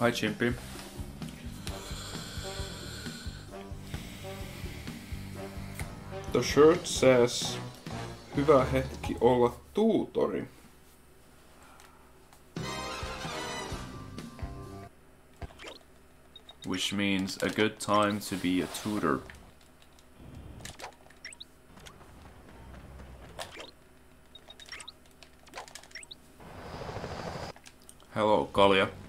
Hi Chimpy. The shirt says Hyvä hetki olla tuutori. Which means a good time to be a tutor. Hello, Kalia.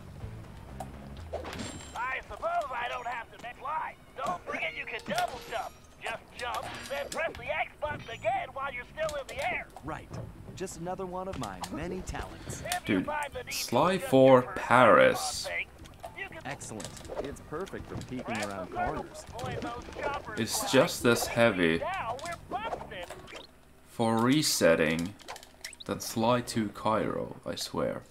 Another one of my many talents. Dude, Sly adjust 4 your perspective Paris. on things, you can Excellent. It's perfect for peeking the around corners. Boy, those choppers It's just as heavy Now we're busted. for resetting than Sly to Cairo, I swear.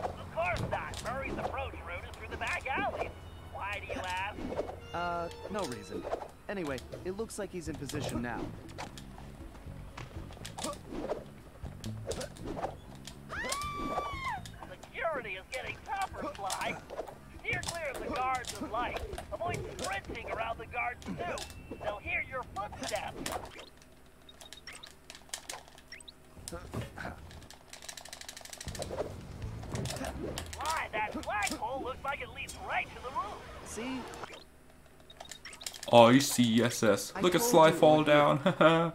Of course not. Murray's approach route is through the back alley. Why do you ask? Uh, no reason. Anyway, it looks like he's in position now. Security is getting tougher, Sly. Steer clear of the guards and lights. Avoid sprinting around the guards, too. They'll hear your footsteps. Sly, that flagpole looks like it leads right to the roof. See? ICSS. Look at Sly fall down.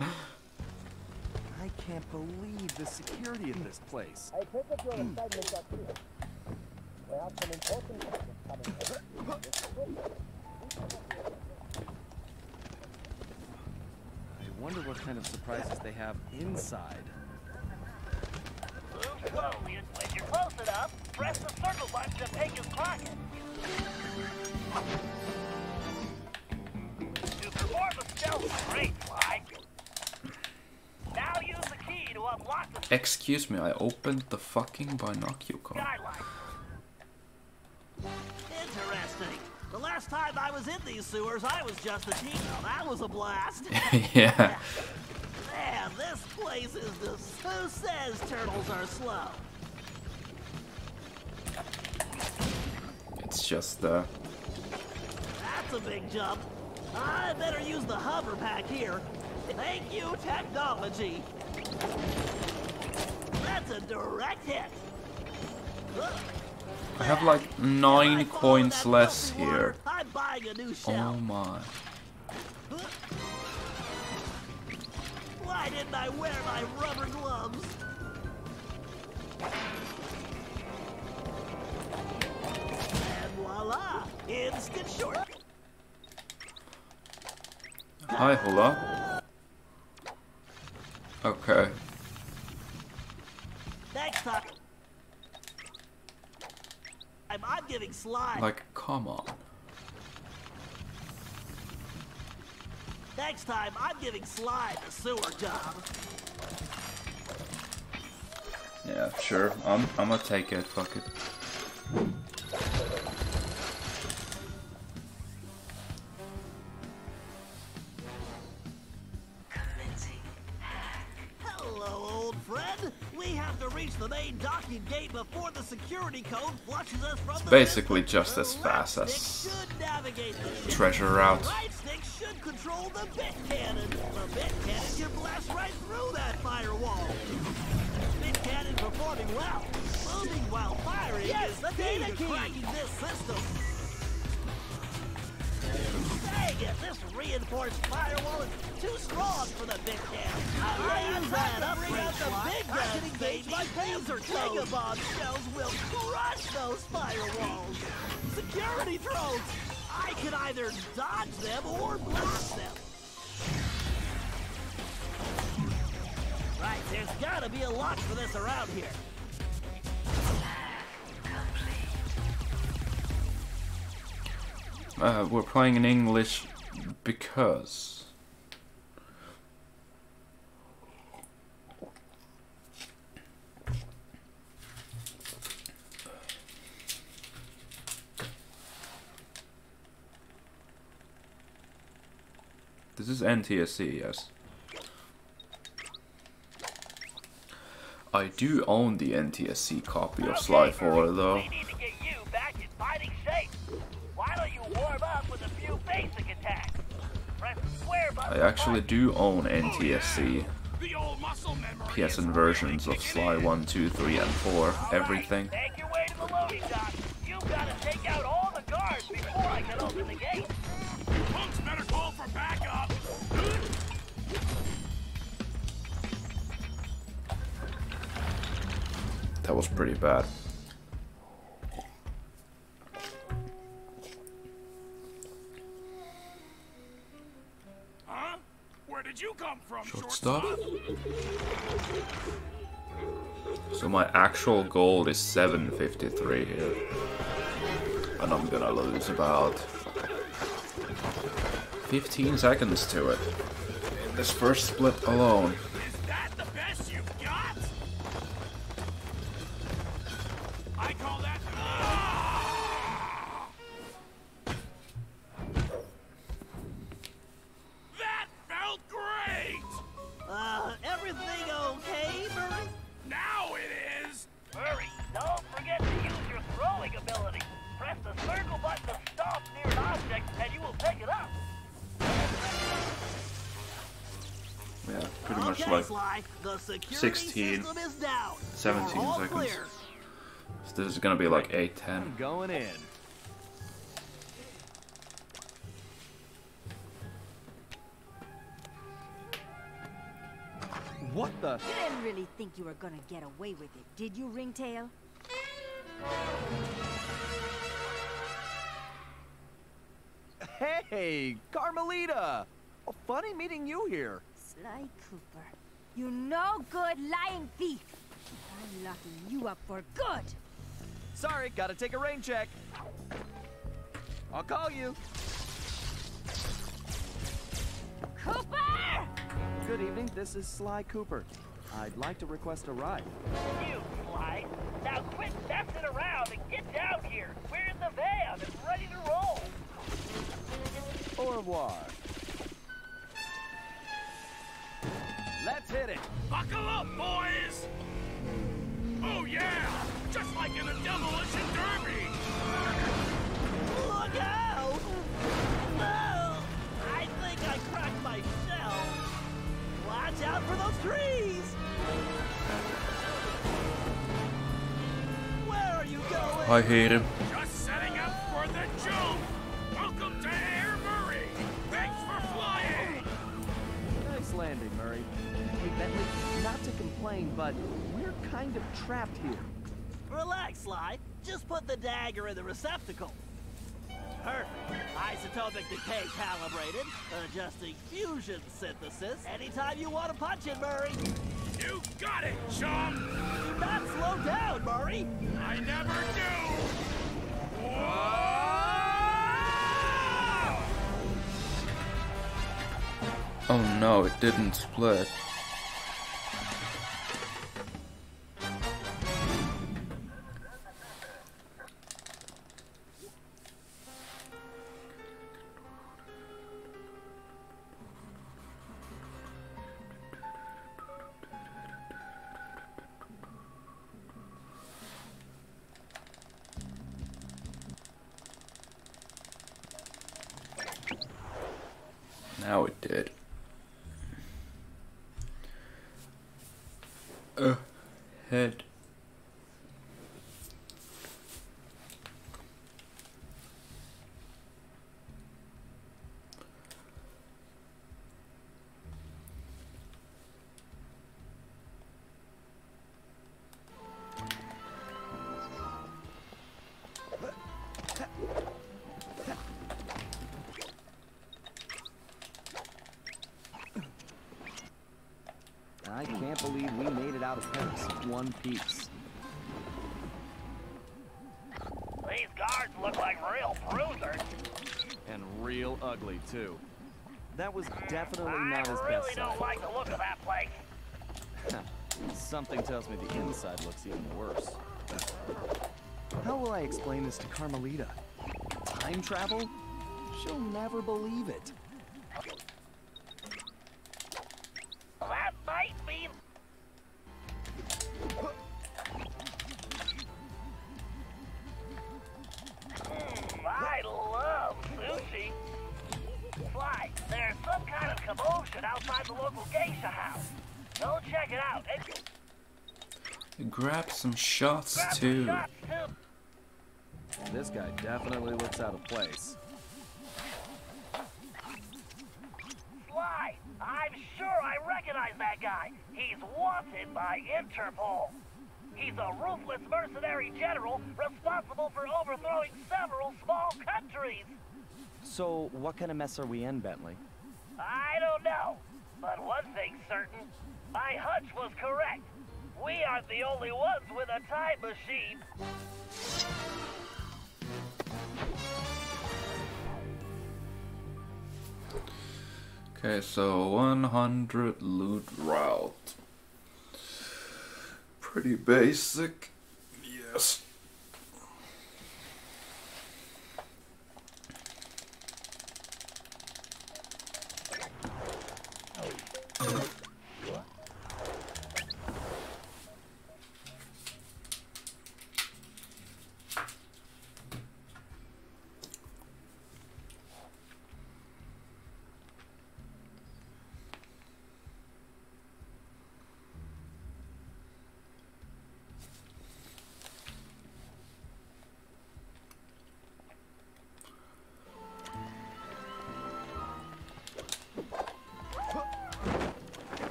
fucking binocular. skylight. Interesting. The last time I was in these sewers, I was just a teen. That was a blast. yeah. Man, this place is the... Who says turtles are slow? It's just uh That's a big jump. I better use the hover pack here. Thank you, technology. That's a direct hit. I have like nine coins less here. I'm buying a new Oh my. Why didn't I wear my rubber gloves? And voila! Instant short. Hi, Hula. Okay. Next time. I'm, I'm giving slide. Like, come on. Next time, I'm giving Slide the sewer job. Yeah, sure. I'm I'm gonna take it. Fuck it. Hello, old friend. We have to reach the main docking gate before the security code flushes us from It's the basically business. just as fast stick as should navigate the ship. treasure The route. right stick should control the bit cannon. The bit cannon can blast right through that firewall. Bit cannon performing well. Moving while firing Yes, is the the key to cracking this system. Dang it, this reinforced firewall is too strong for the bit cannon. I use that to bring upgrade out the slot. big I guns, can engage baby. my laser Megabomb shells will crush those firewalls. Security drones! I can either dodge them or blast them. Right, there's gotta be a lock for this around here. Uh, we're playing in English because. This is NTSC, yes. I do own the NTSC copy of Sly 4 though. To get you back in fighting shape. to warm up with a few basic attacks. Press square button. I actually do own NTSC. Oh, the old muscle memory. PSN versions of Sly 1, 2, 3, and 4. All Everything. Right, make your way did you come from, Shortstop. shortstop? So my actual goal is 753 here. And I'm gonna lose about 15 seconds to it. In this first split alone. Is that the best you've got? I call much okay, like Sly, the 16, system is down. 17 seconds. Clear. So this is gonna be like 8, 10. I'm going in. What the? You didn't really think you were gonna get away with it, did you, Ringtail? Hey, Carmelita! Oh, funny meeting you here. Sly Cooper. You no good lying thief! I'm locking you up for good! Sorry, gotta take a rain check. I'll call you. Cooper! Good evening, this is Sly Cooper. I'd like to request a ride. You, Sly. Now quit messing around and get down here. We're in the van and ready to roll. Au revoir. Let's hit it. Buckle up, boys. Oh yeah, just like in a demolition derby. Look out! No! I think I cracked my shell. Watch out for those trees! Where are you going? I hate him. But we're kind of trapped here. Relax, Sly. Just put the dagger in the receptacle. Perfect. Isotopic decay calibrated. Adjusting fusion synthesis. Anytime you want to punch it, Murray. You got it, chum. Do not slow down, Murray. I never do. Whoa! Oh no, it didn't split. Did. Uh, head. One piece. These guards look like real bruisers. And real ugly, too. That was hmm, definitely I not his really best don't side. like the look of that place. Something tells me the inside looks even worse. How will I explain this to Carmelita? Time travel? She'll never believe it. Shots too. This guy definitely looks out of place. Sly, I'm sure I recognize that guy. He's wanted by Interpol. He's a ruthless mercenary general responsible for overthrowing several small countries. So, what kind of mess are we in, Bentley? I don't know, but one thing's certain. My hunch was correct. We aren't the only ones with a time machine. Okay, so 100 loot route. Pretty basic. Yes.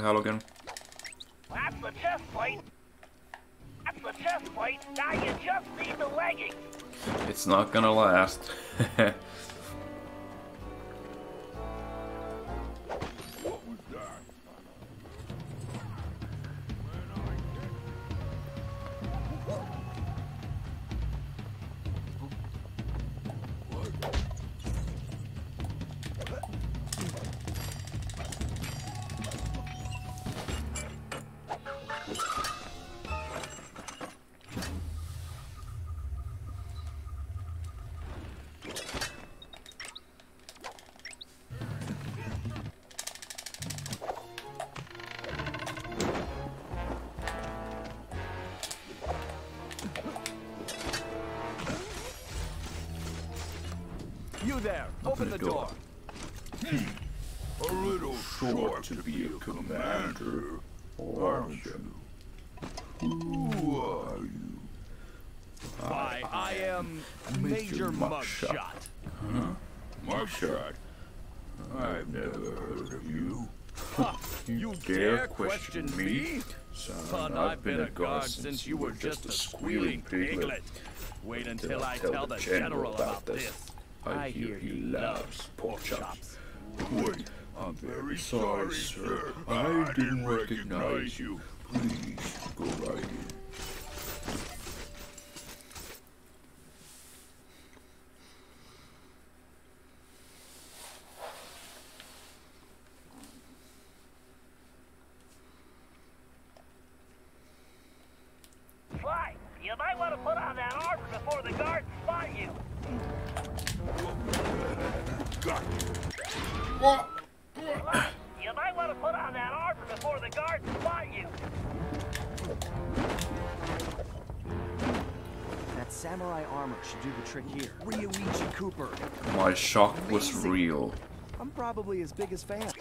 Hi, Halogen. That's the chest plate. That's the chest plate. Now you just need the leggings. It's not gonna last. general about this. I hear he loves pork chops. Wait, I'm very sorry, sir. I didn't recognize you. Please go right in. Sly, you might want to put on that armor before the guards spot you. Sly, you might want to put on that armor before the guards spot you. That samurai armor should do the trick here. Rioichi Cooper. My shock was real. I'm probably his biggest fan.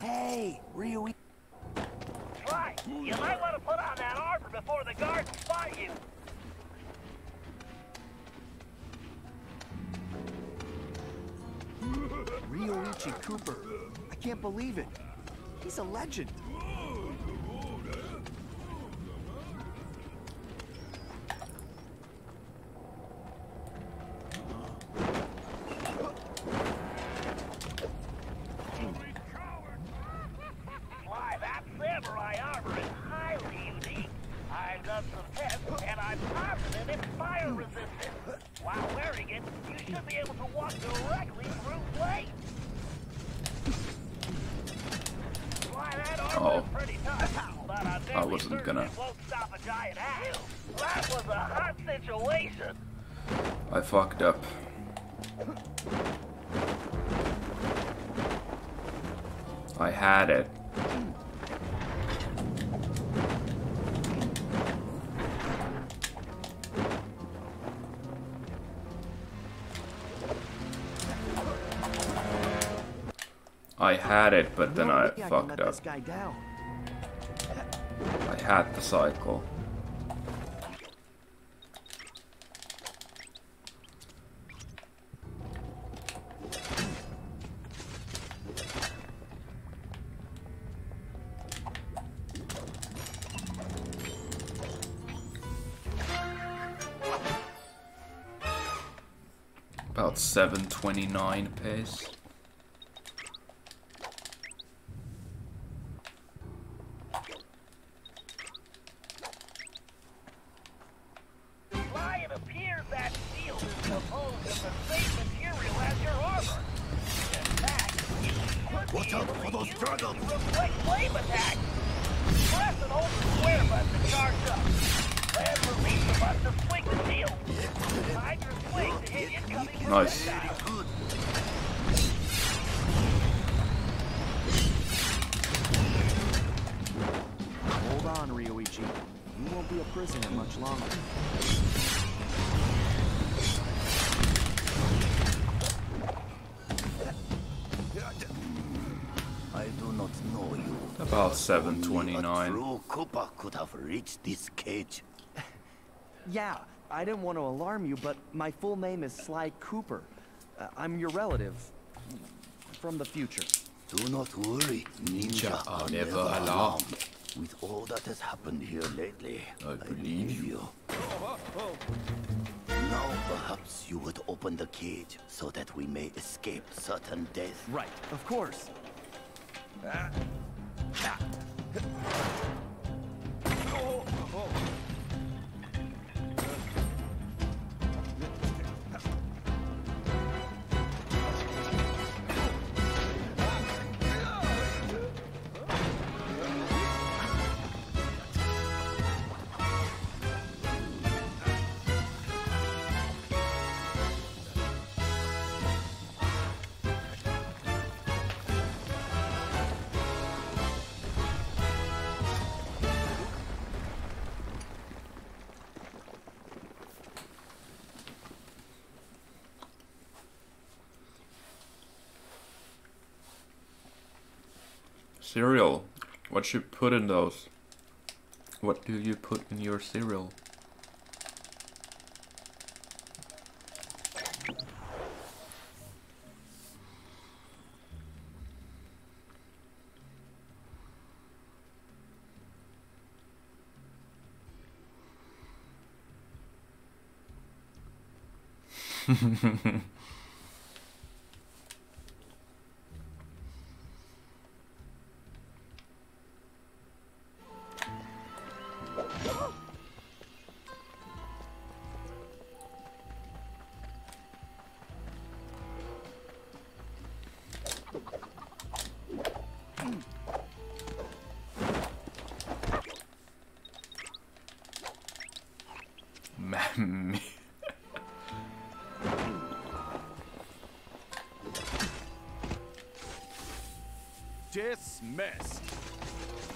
Hey, Rioichi. Sly, you might want to put on that armor before the guards spot you. Rioichi Cooper. I can't believe it. He's a legend. Fucked up. I had it. I had it, but then I fucked up. this guy down. I had the cycle. 729 pace. 729. true Cooper could have reached this cage. Yeah, I didn't want to alarm you, but my full name is Sly Cooper. Uh, I'm your relative. From the future. Do not worry, ninja are never alarmed. With all that has happened here lately, I believe you. Now perhaps you would open the cage so that we may escape certain death. Right, of course. あっ。Cereal. What you put in those? What do you put in your cereal?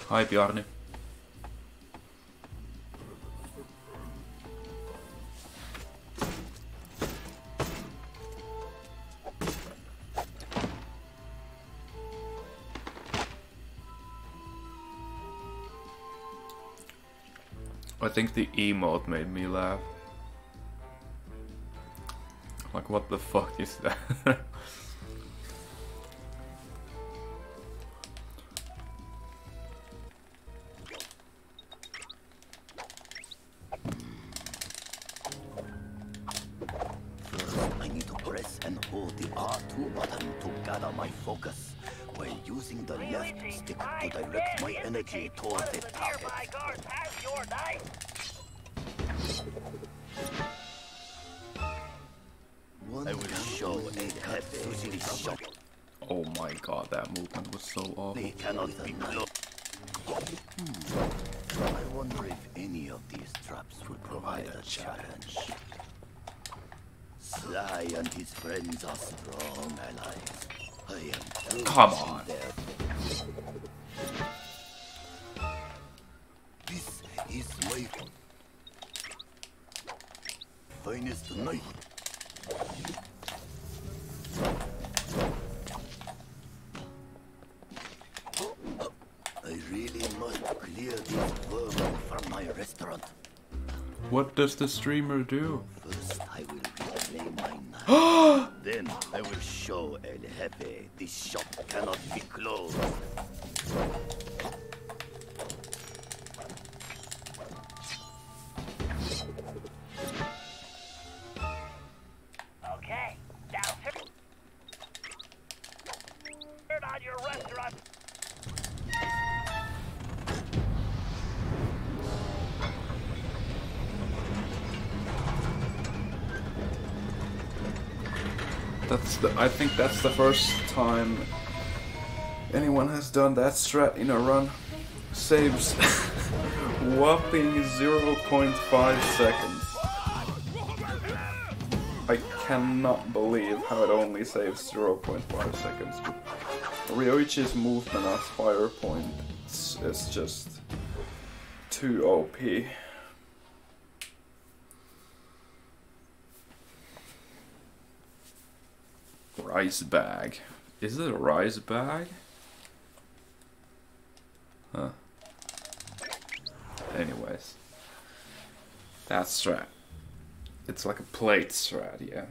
Hi Bjarni. I think the emote made me laugh. Like, what the fuck is that? does the streamer do? The first time anyone has done that strat in a run. Saves whopping 0.5 seconds. I cannot believe how it only saves 0.5 seconds. Rioichi's movement as fire points is just too OP. Rice bag. Is it a rice bag? Huh. Anyways. That strat. It's like a plate strat, yeah.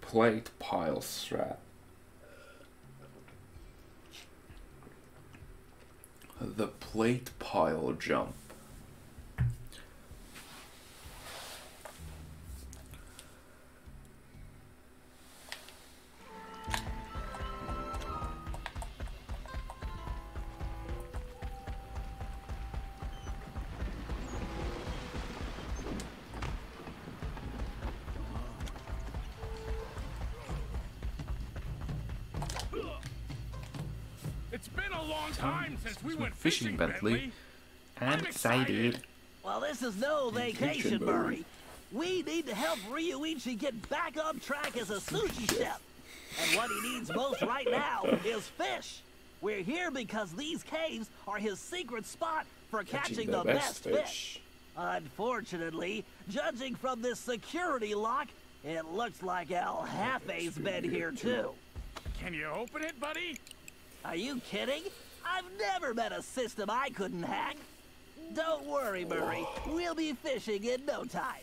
Plate pile strat. The plate pile jump. We went fishing, fishing, Bentley. Bentley. I'm I'm excited. excited. Well, this is no vacation, Vacation, Murray. We need to help Rioichi get back on track as a sushi chef. And what he needs most right now is fish. We're here because these caves are his secret spot for catching, the, best, fish. Unfortunately, judging from this security lock, it looks like El Jefe's been here too. Can you open it, buddy? Are you kidding? I've never met a system I couldn't hack. Don't worry, Murray. We'll be fishing in no time.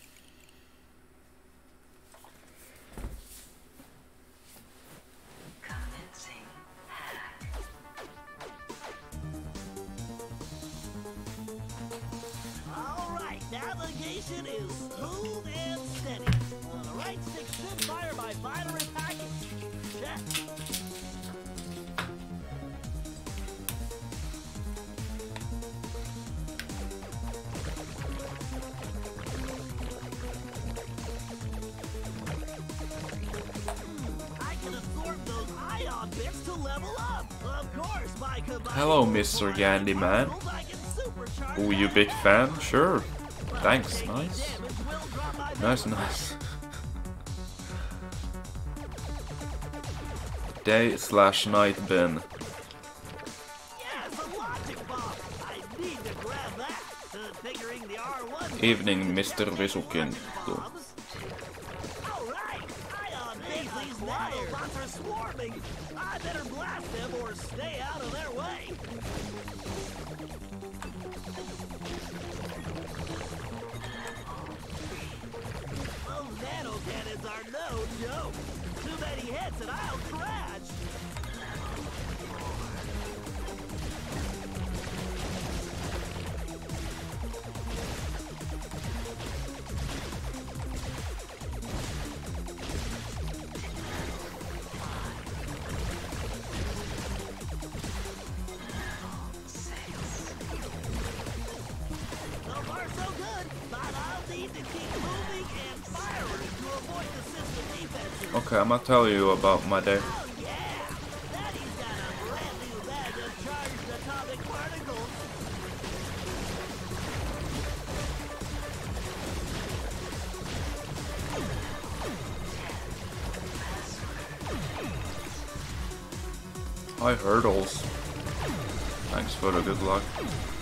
All right, navigation is smooth and steady. Uh, the right stick should fire my binary package. Check. Hello, Mr. my Gandhi man. particles, I can supercharge Oh, you big fan? Sure. Thanks, nice. damage will drop my Nice, nice. Day slash night bin. Yes, a logic gonna tell you about my day. Hi, Hurdles. Thanks for the good luck.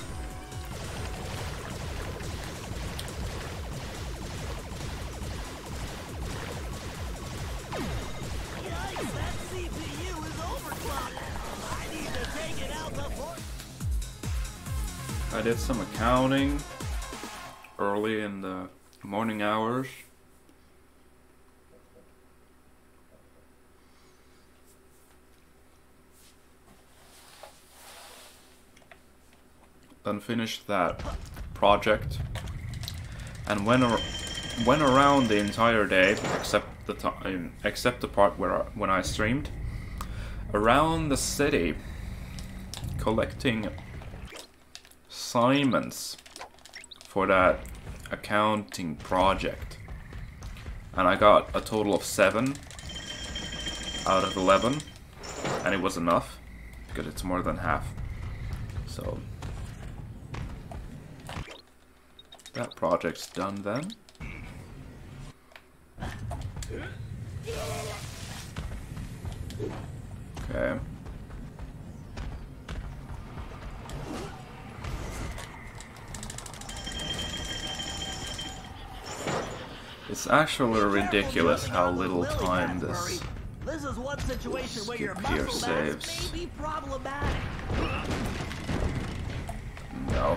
I did some accounting early in the morning hours. Then finished that project and went ar- went around the entire day except the time except the part where I, when I streamed around the city collecting Simons for that accounting project. And I got a total of 7 out of 11. And it was enough, because it's more than half. So, that project's done then. Okay. It's actually ridiculous how little time this. This is one situation where your muscle mass saves. may be problematic. No.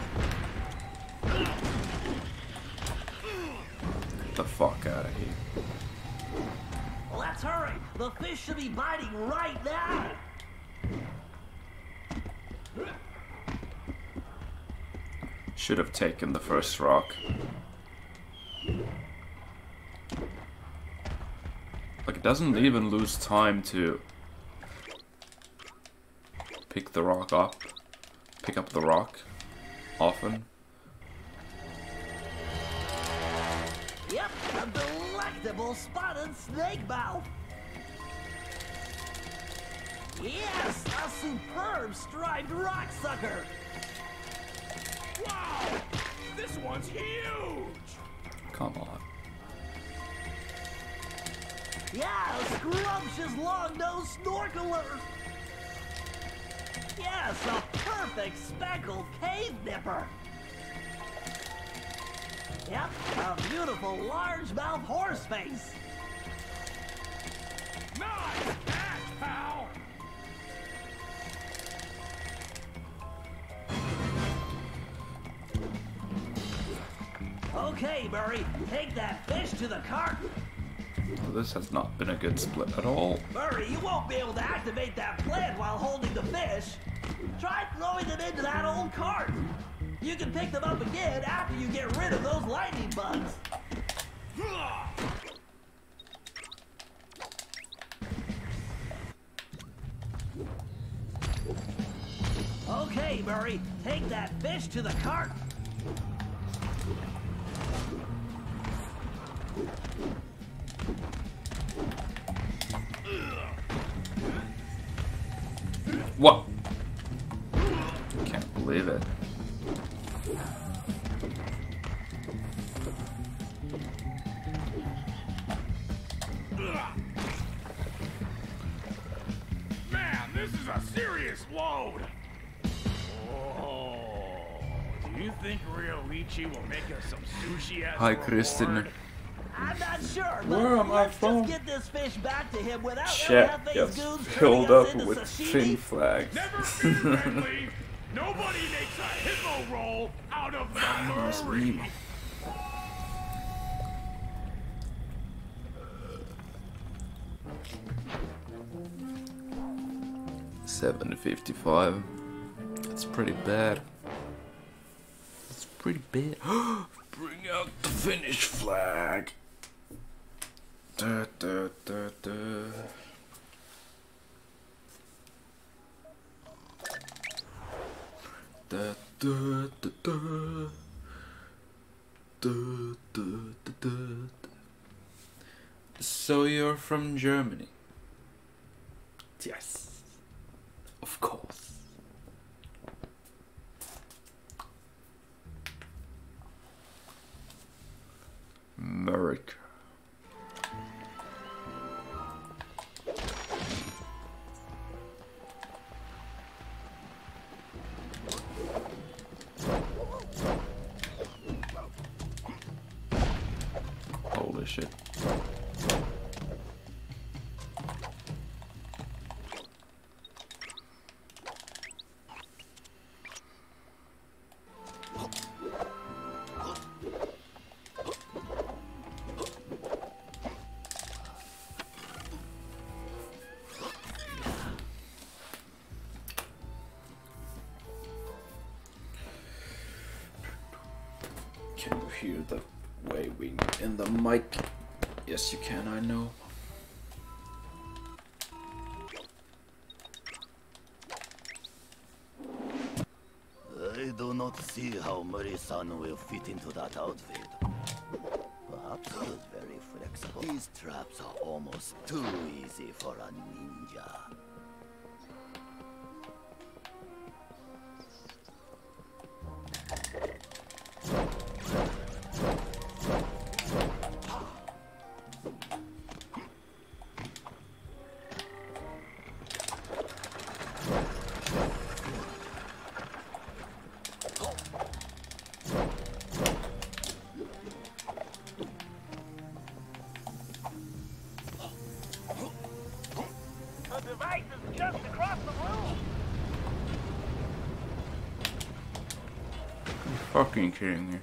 Get the fuck out of here. Let's hurry. The fish should be biting right now. Should have taken the first rock. Like, it doesn't even lose time to pick the rock up. Pick up the rock often. Yep, a delectable spotted snake mouth. Yes, a superb striped rock sucker. Wow! This one's huge! Come on. Yeah, a scrumptious long-nosed snorkeler. Yes, a perfect speckled cave nipper. Yep, a beautiful largemouth horseface. Nice catch, pal! Okay, Murray, take that fish to the cart. This has not been a good split at all. Murray, you won't be able to activate that plant while holding the fish. Try throwing them into that old cart. You can pick them up again after you get rid of those lightning bugs. Okay, Murray, take that fish to the cart. What? Can't believe it. Man, this is a serious load! Oh, do you think Rioichi will make us some sushi Hi, Kristen. reward? I'm not sure, but Where am I let's from? just get this fish back to him without Chat LFA's gets goons filled up into with sashimi. fin flags. Never fear, Bentley! Nobody makes a hippo roll out of the ah, Murray! Seven fifty-five. That's pretty bad. That's pretty bad. Bring out the finish flag. Da, da, da, da. Da, da, da, da. So you're from Germany? Yes. Of course. America. Holy shit. Murray-san will fit into that outfit. Perhaps he is very flexible. These traps are almost too easy for a ninja. Fucking kidding me.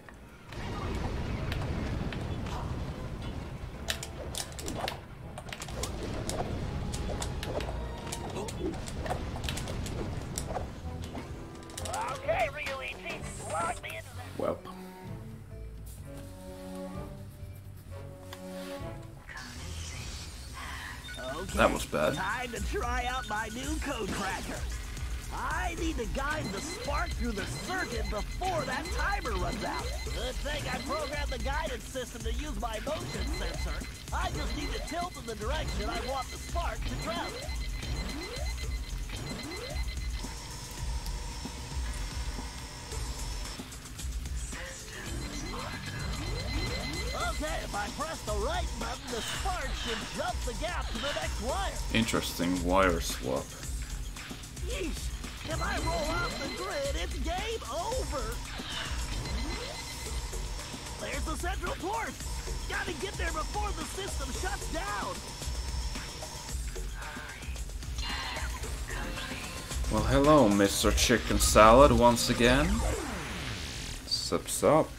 Okay, Rioichi, lock me into that. Well. That was bad. Time to try out my new code cracker. Need to guide the spark through the circuit before that timer runs out. Good thing I programmed the guidance system to use my motion sensor. I just need to tilt in the direction I want the spark to travel. Okay, if I press the right button, the spark should jump the gap to the next wire. Interesting wire swap. Hello, Mr. Chicken Salad, once again. Sup, sup.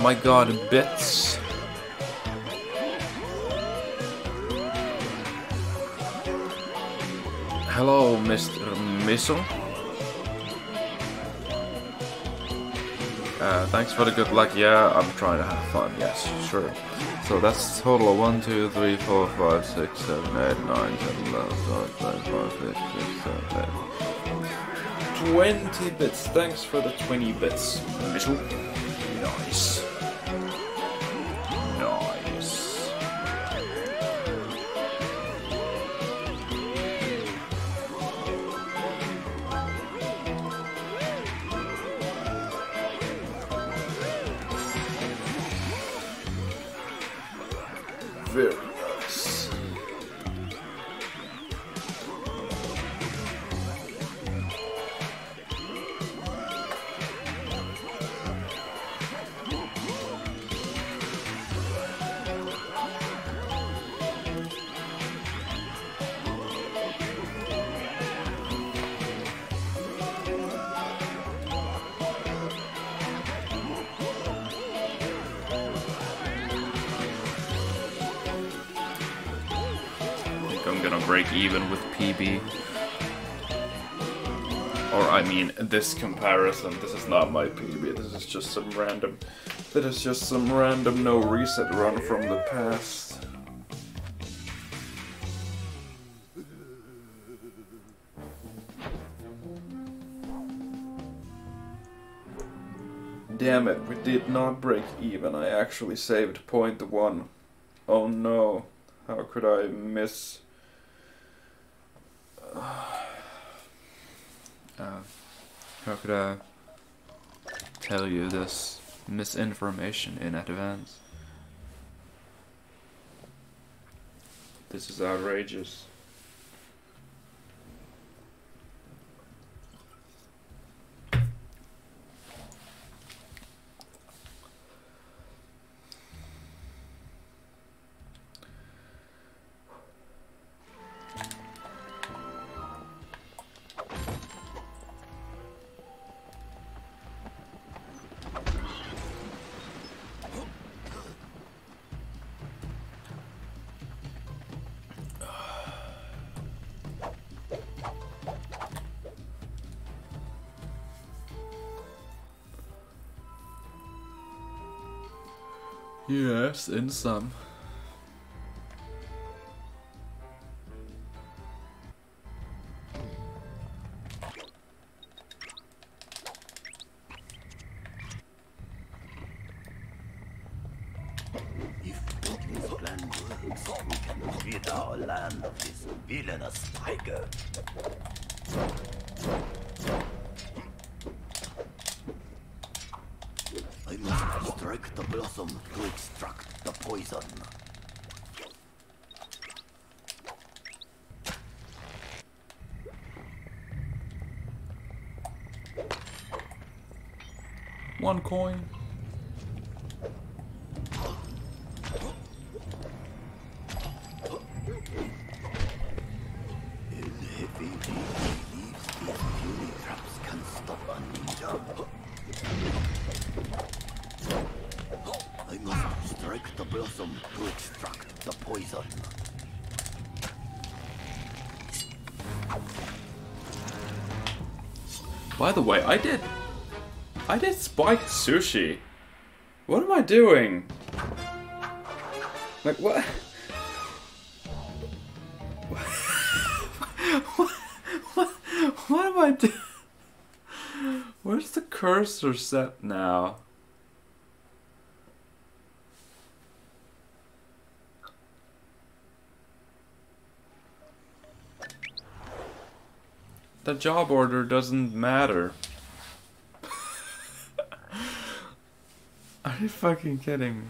my god, bits. Hello, Mr. Missile. Uh, thanks for the good luck. Yeah, I'm trying to have fun. Yes, sure. So that's total of 1, 2, 3, 4, 5, 6, 7, 8, 9, 10, 11, 12, 13, 14, 15, 16, 17, 20 bits. Thanks for the 20 bits, Missile. Comparison, this is not my PB, this is just some random, that is just some random no reset run from the past. Damn it, we did not break even, I actually saved point one. Oh no, how could I miss... how could I tell you this misinformation in advance? This is outrageous. In some. By the way, I did. I did spiked sushi. What am I doing? Like what? what, what, what am I doing? Where's the cursor set now? The job order doesn't matter. Are you fucking kidding me?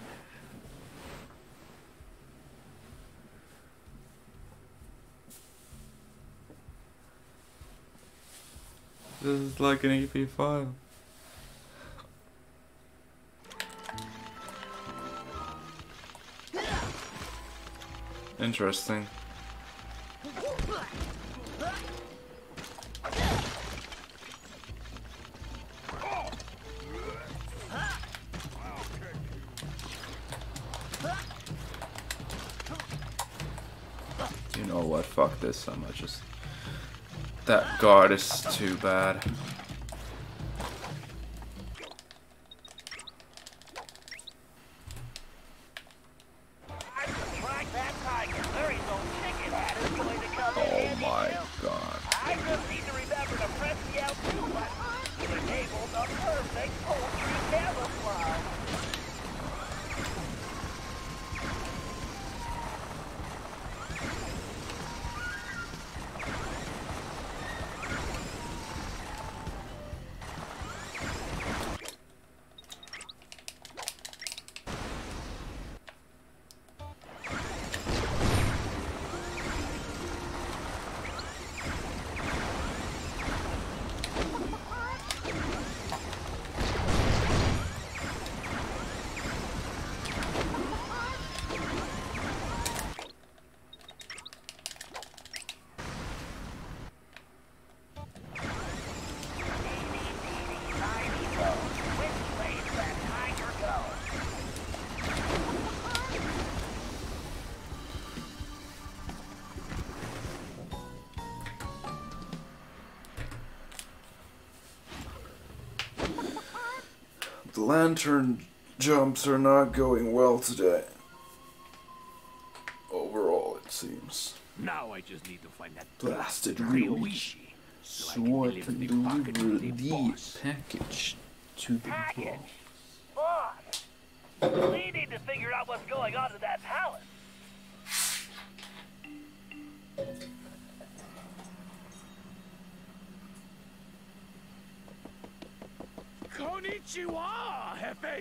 This is like an EP file. Interesting. This. I'm gonna just. That guard is too bad. Lantern jumps are not going well today. Overall, it seems. Now I just need to find that Blasted Rioichi, so I can deliver can the deliver package to the the package to the Package?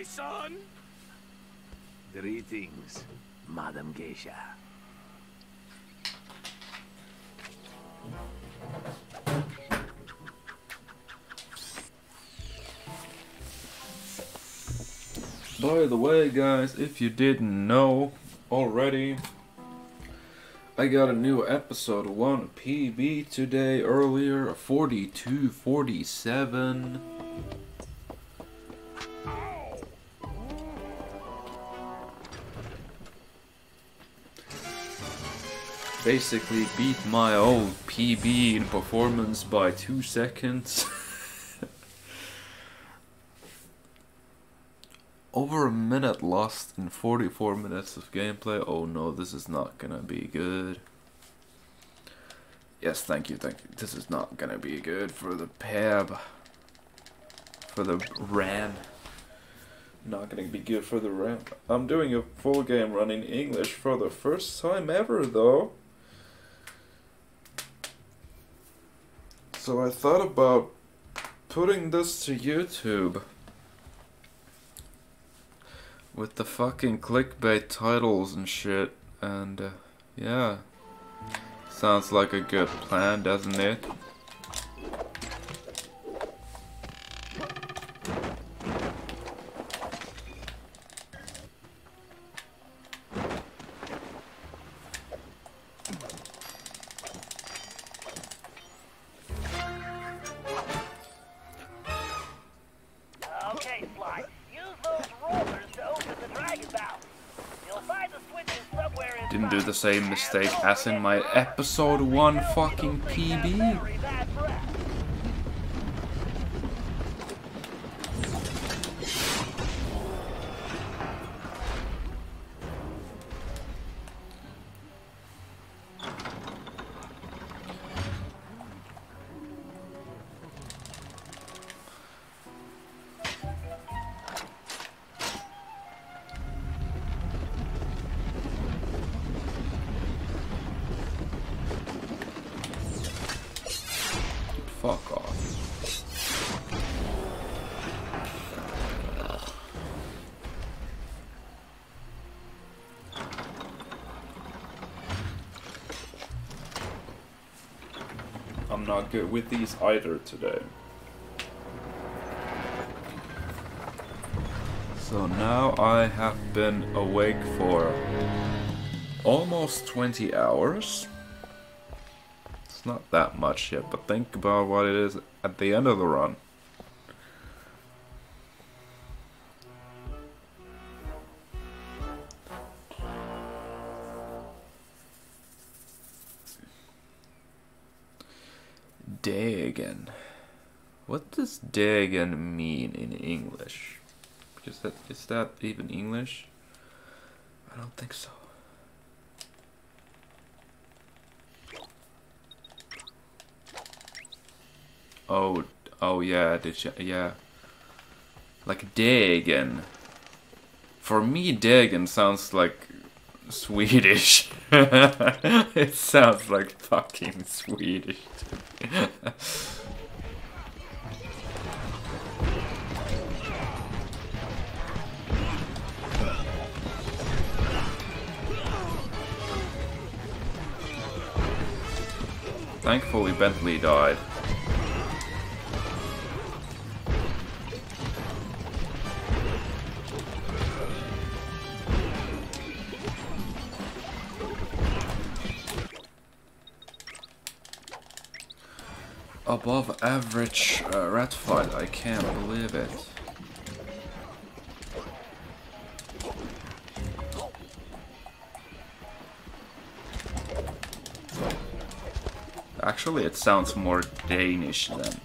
Konnichiwa, Hefe-san! Greetings, Madam Geisha. By the way, guys, if you didn't know already, I got a new episode 1 PB today earlier, 4247. Basically beat my old PB in performance by 2 seconds. Over a minute lost in 44 minutes of gameplay. Oh no, this is not gonna be good. Yes, thank you, thank you. This is not gonna be good for the PAB. For the RAM. Not gonna be good for the RAM. I'm doing a full game run in English for the first time ever though. So I thought about putting this to YouTube with the fucking clickbait titles and shit and uh, yeah. Sounds like a good plan doesn't it same mistake as in my episode 1 fucking PB good with these either today. So now I have been awake for almost 20 hours. It's not that much yet, but think about what it is at the end of the run. Does Dagon mean in English? Because that is that even English? I don't think so. Oh, oh yeah, did you, yeah. Like Dagen. For me, Dagen sounds like Swedish. it sounds like fucking Swedish. Thankfully, Bentley died. above average uh, rat fight. I can't believe it. Actually, it sounds more Danish than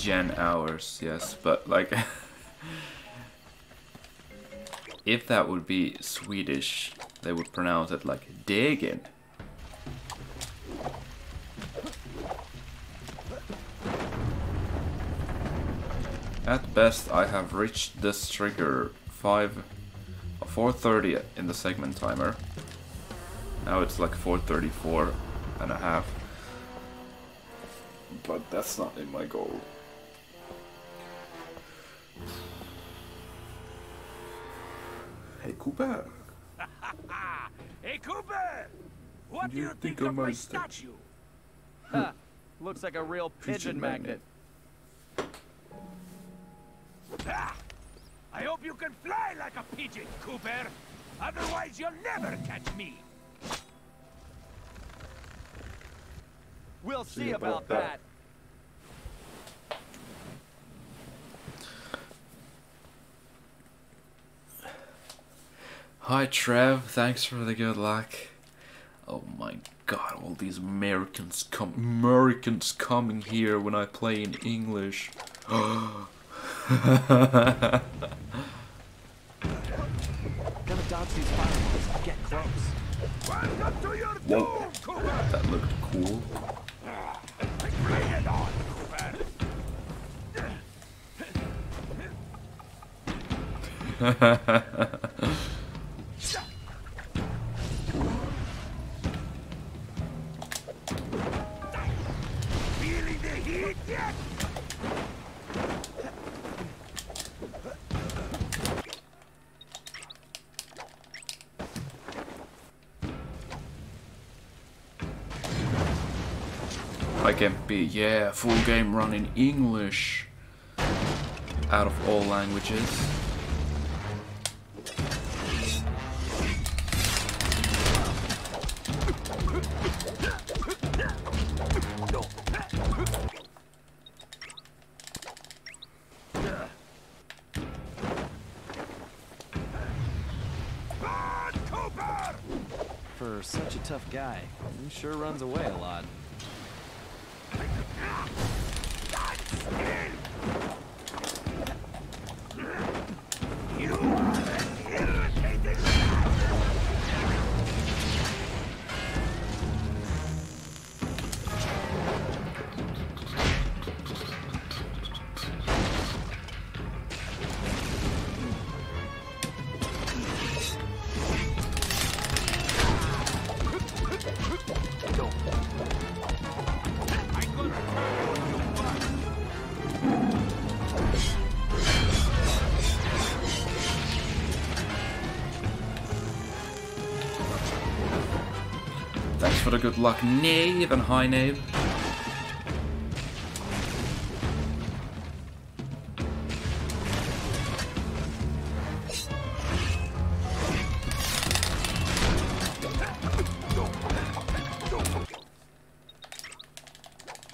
D degen hours, yes, but like if that would be Swedish, they would pronounce it like degen. At best, I have reached this trigger 5 4.30 in the segment timer. Now it's like 4.34 and a half but that's not in my goal. Cooper. hey Cooper! What do you, think, think of my statue? Huh. Looks like a real pigeon, pigeon magnet. magnet. Ah, I hope you can fly like a pigeon, Cooper. Otherwise, you'll never catch me. We'll see, see about, about, that. that. Hi Trev, thanks for the good luck. Oh my god, all these Americans come Americans coming here when I play in English. Gonna dodge these fireballs. Get close. Whoa. That looked cool. yeah, full game run in English out of all languages. For good luck, Knave and High Knave.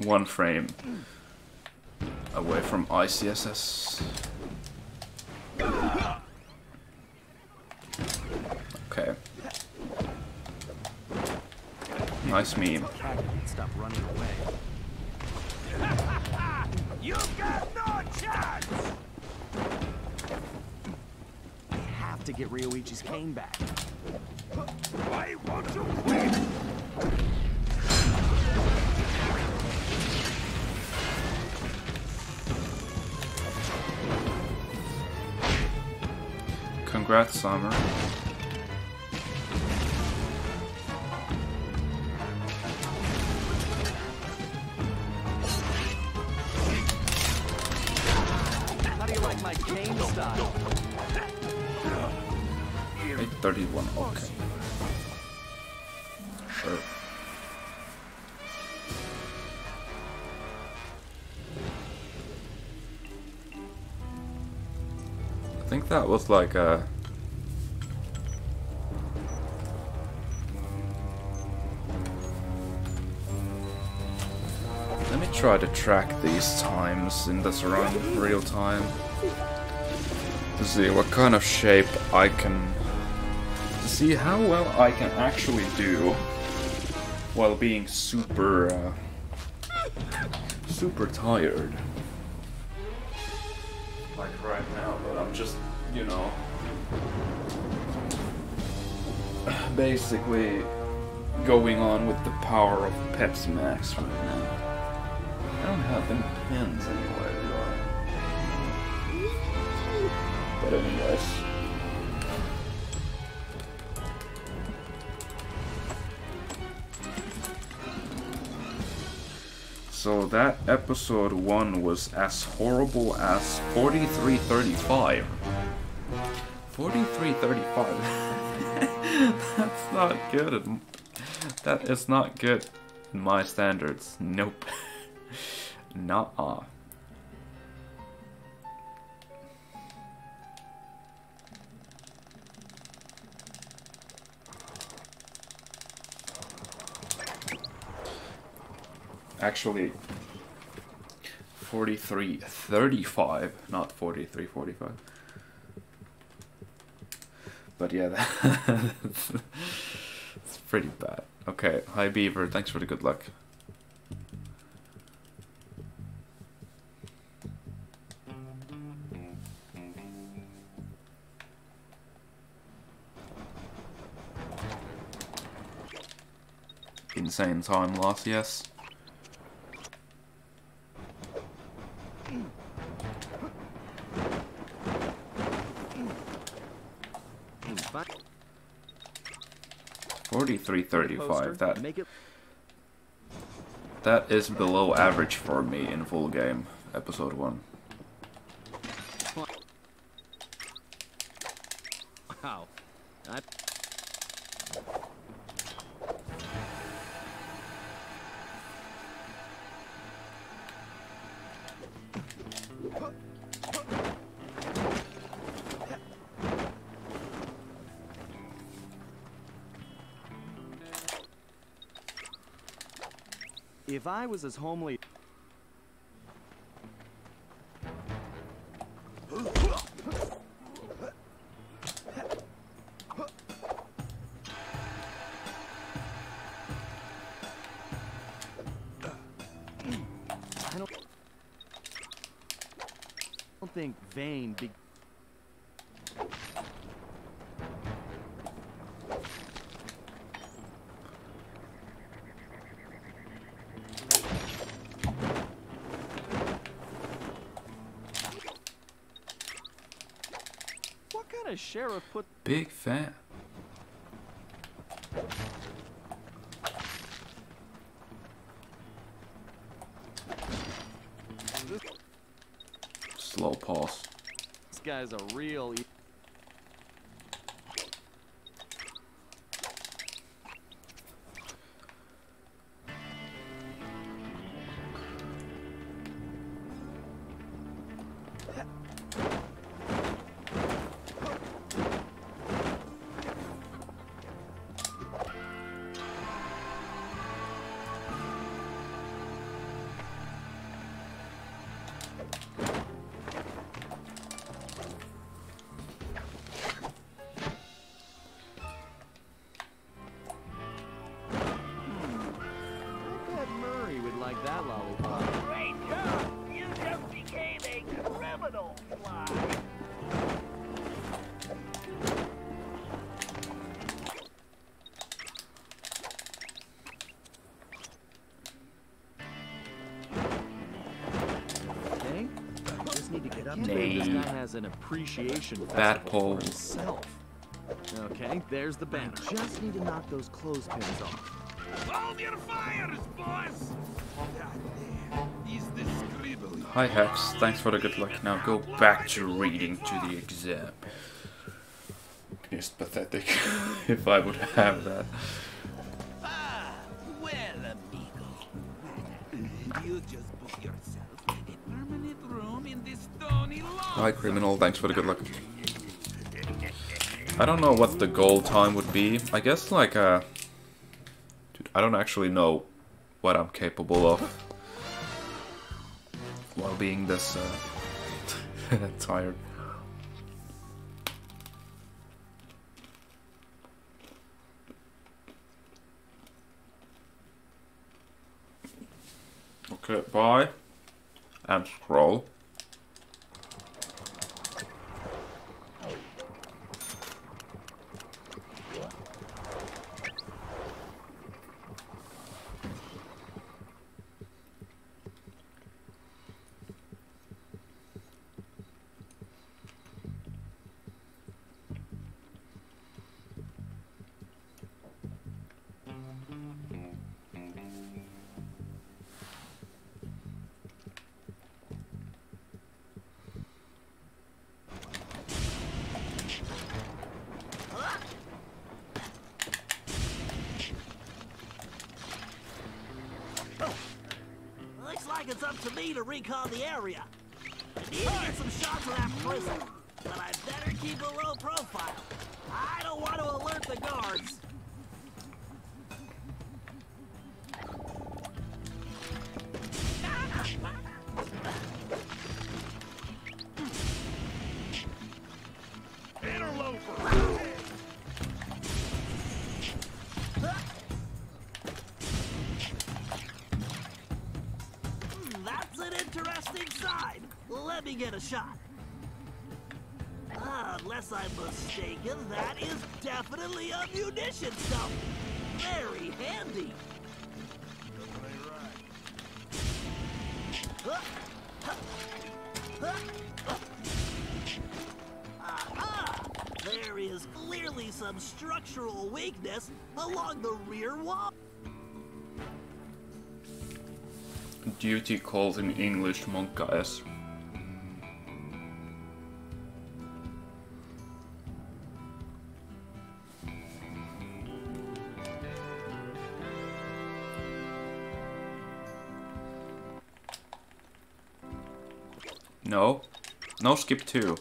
One frame away from ICSS. Okay. Nice meme. Stop running away. You got no chance! I have to get Rioichi's cane back. Why won't you? Congrats, Summer. That was like a... Let me try to track these times in this run real time. To see what kind of shape I can... To see how well I can actually do while being super... Uh, super tired. You know... Basically going on with the power of Pepsi Max right now. I don't have any pens anywhere, do I? But anyways. So that episode 1 was as horrible as 4335. 4335. That's not good. That is not good in my standards. Nope. Nuh-uh. Actually, 4335, not 4345. But yeah, that's it's pretty bad. Okay, hi Beaver, thanks for the good luck. Insane time loss, yes. 335. That, that is below average for me in full game, episode 1. I was as homely sheriff put Big fan. Slow pulse. this guy's a real e- Can't believe this guy has an appreciation Bad festival pole. himself. Okay, there's the banner. Just need to knock those clothespins off. Hold your fires, boys! Is this? Hi Hex, thanks for the good luck. Now go back to reading to the exam. It's pathetic if I would have that. Hi Criminal, thanks for the good luck. I don't know what the goal time would be. I guess like uh Dude, I don't actually know what I'm capable of while being this uh tired. Recon the area. duty calls in English Monkaes. No. No skip 2.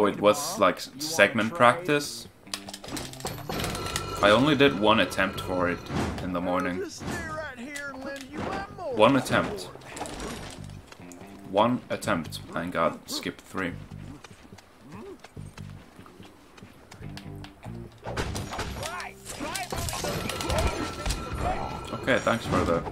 Though it was like segment practice, I only did one attempt for it in the morning. One attempt. One attempt and got skipped three. Okay, thanks for the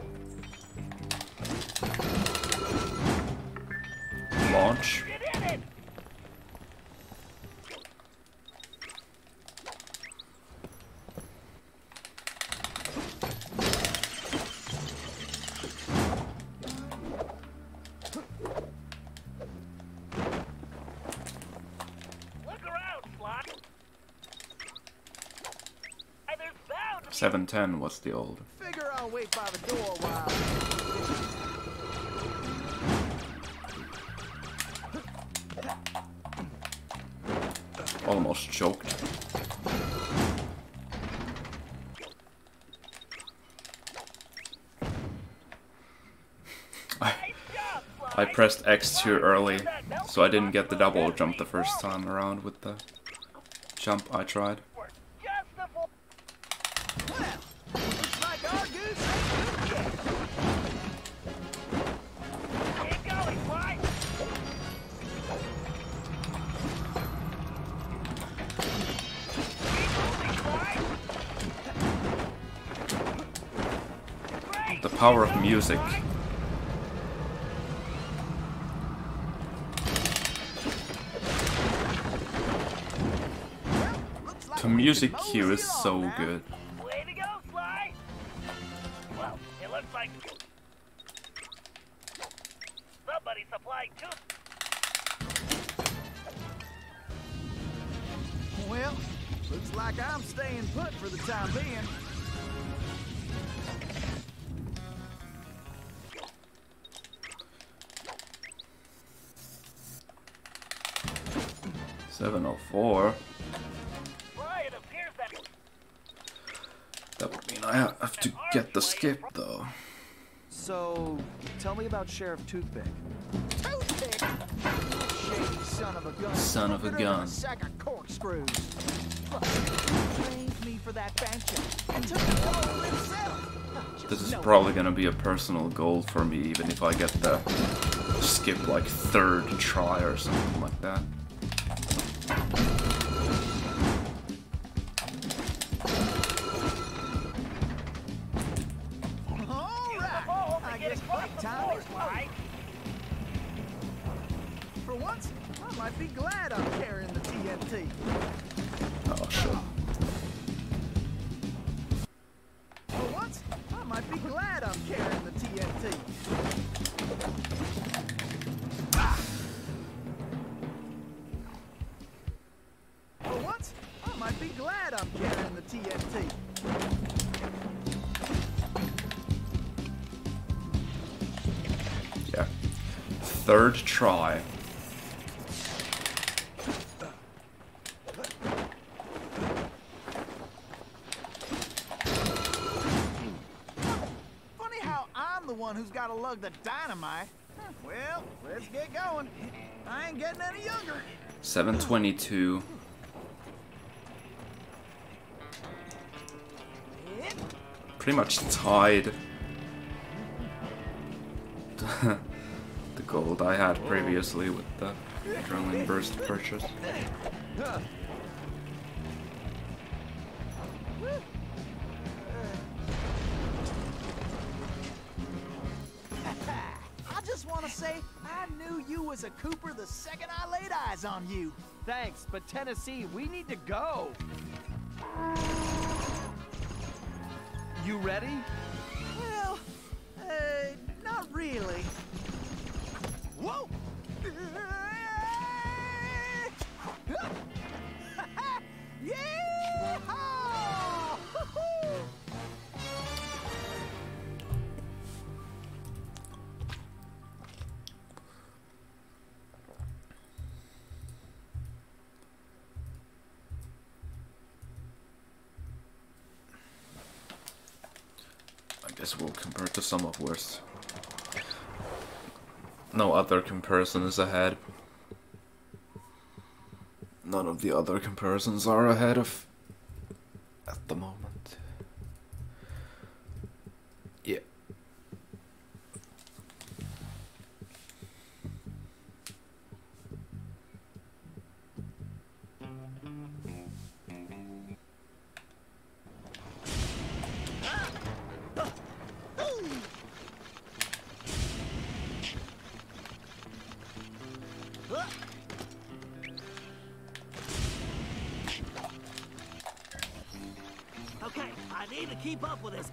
710 was the old. Figure I'll wait by the door while. Almost choked. I, I pressed X too early, so I didn't get the double jump the first time around with the jump I tried. Music. The music cue is so good. About Sheriff Toothpick. Toothpick! Shady son of a gun. Son of a Crookeder than gun. sack of corkscrews. Look, blamed me for that bank and took it all himself. This is probably gonna be a personal goal for me, even if I get the skip like third try or something like 722. Pretty much tied the gold I had previously with the adrenaline burst purchase. Knew you was a Cooper the second I laid eyes on you. Thanks, but Tennessee, we need to go. You ready? Well, uh, not really. Whoa! yeah! Guess we'll compare to some of worst. No other comparison is ahead. None of the other comparisons are ahead of at the moment.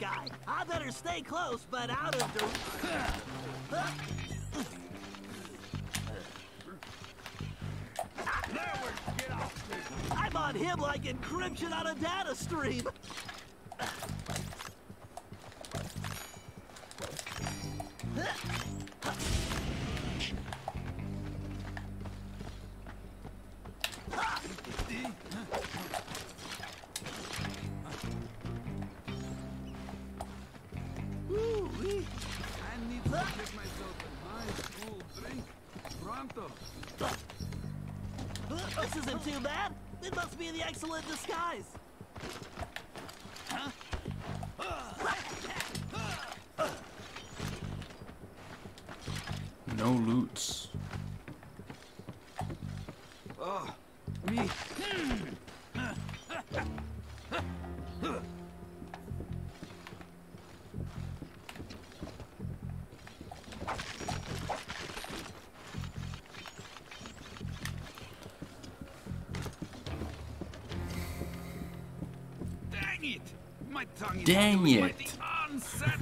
Guy. I better stay close, but out of the. I'm on him like encryption on a data stream. Isn't bad. It must be the excellent disguise. No loots.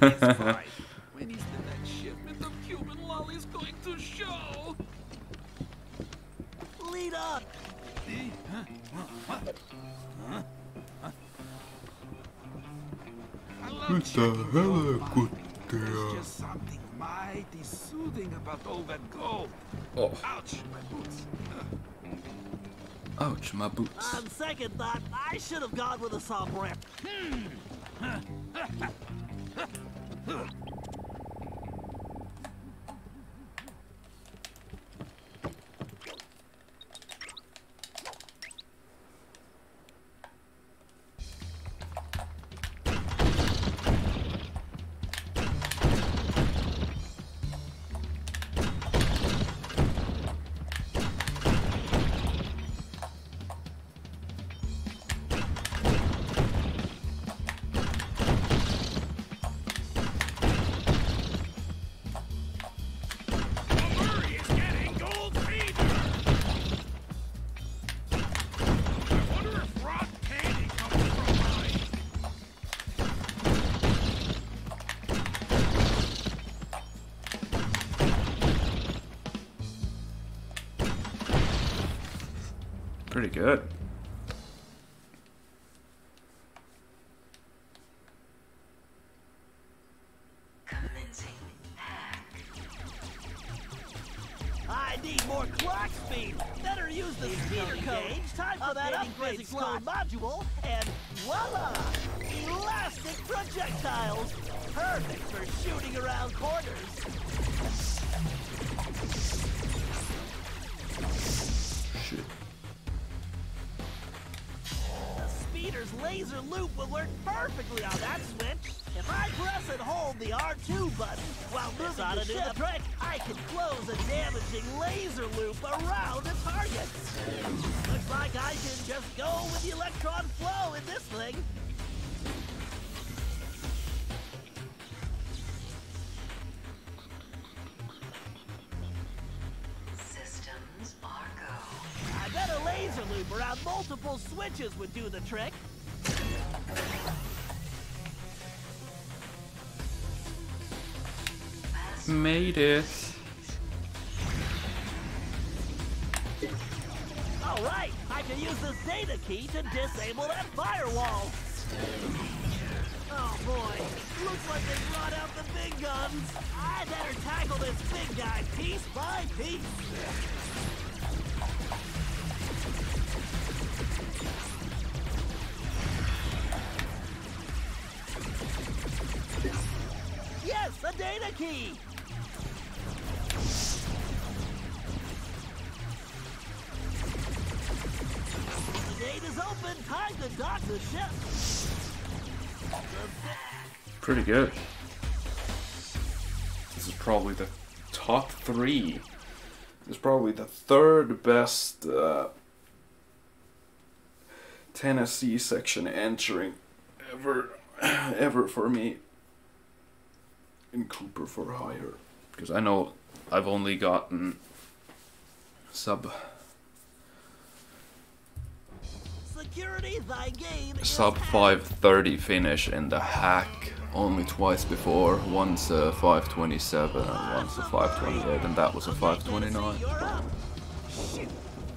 to show? Lead up! I What the hell, gold uh, mines. good There's just something mighty soothing about all that gold. Oh, Ouch, my boots. ouch, my boots. On second thought, I should have gone with a sombrero. Murray is getting gold fever. I wonder if rock candy comes from mine. Pretty good. Made it. All right, I can use this data key to disable that firewall. Oh boy, looks like they brought out the big guns. I better tackle this big guy piece by piece. Yes, a data key. Gate is open. Time to dock the ship. Pretty good. This is probably the top three. This is probably the third best uh, Tennessee section entering ever, ever for me in Cooper for Hire. Because I know I've only gotten sub sub 530 finish in the hack only twice before. Once a 527 and once a 528, and that was a 529. You're up. Shoot.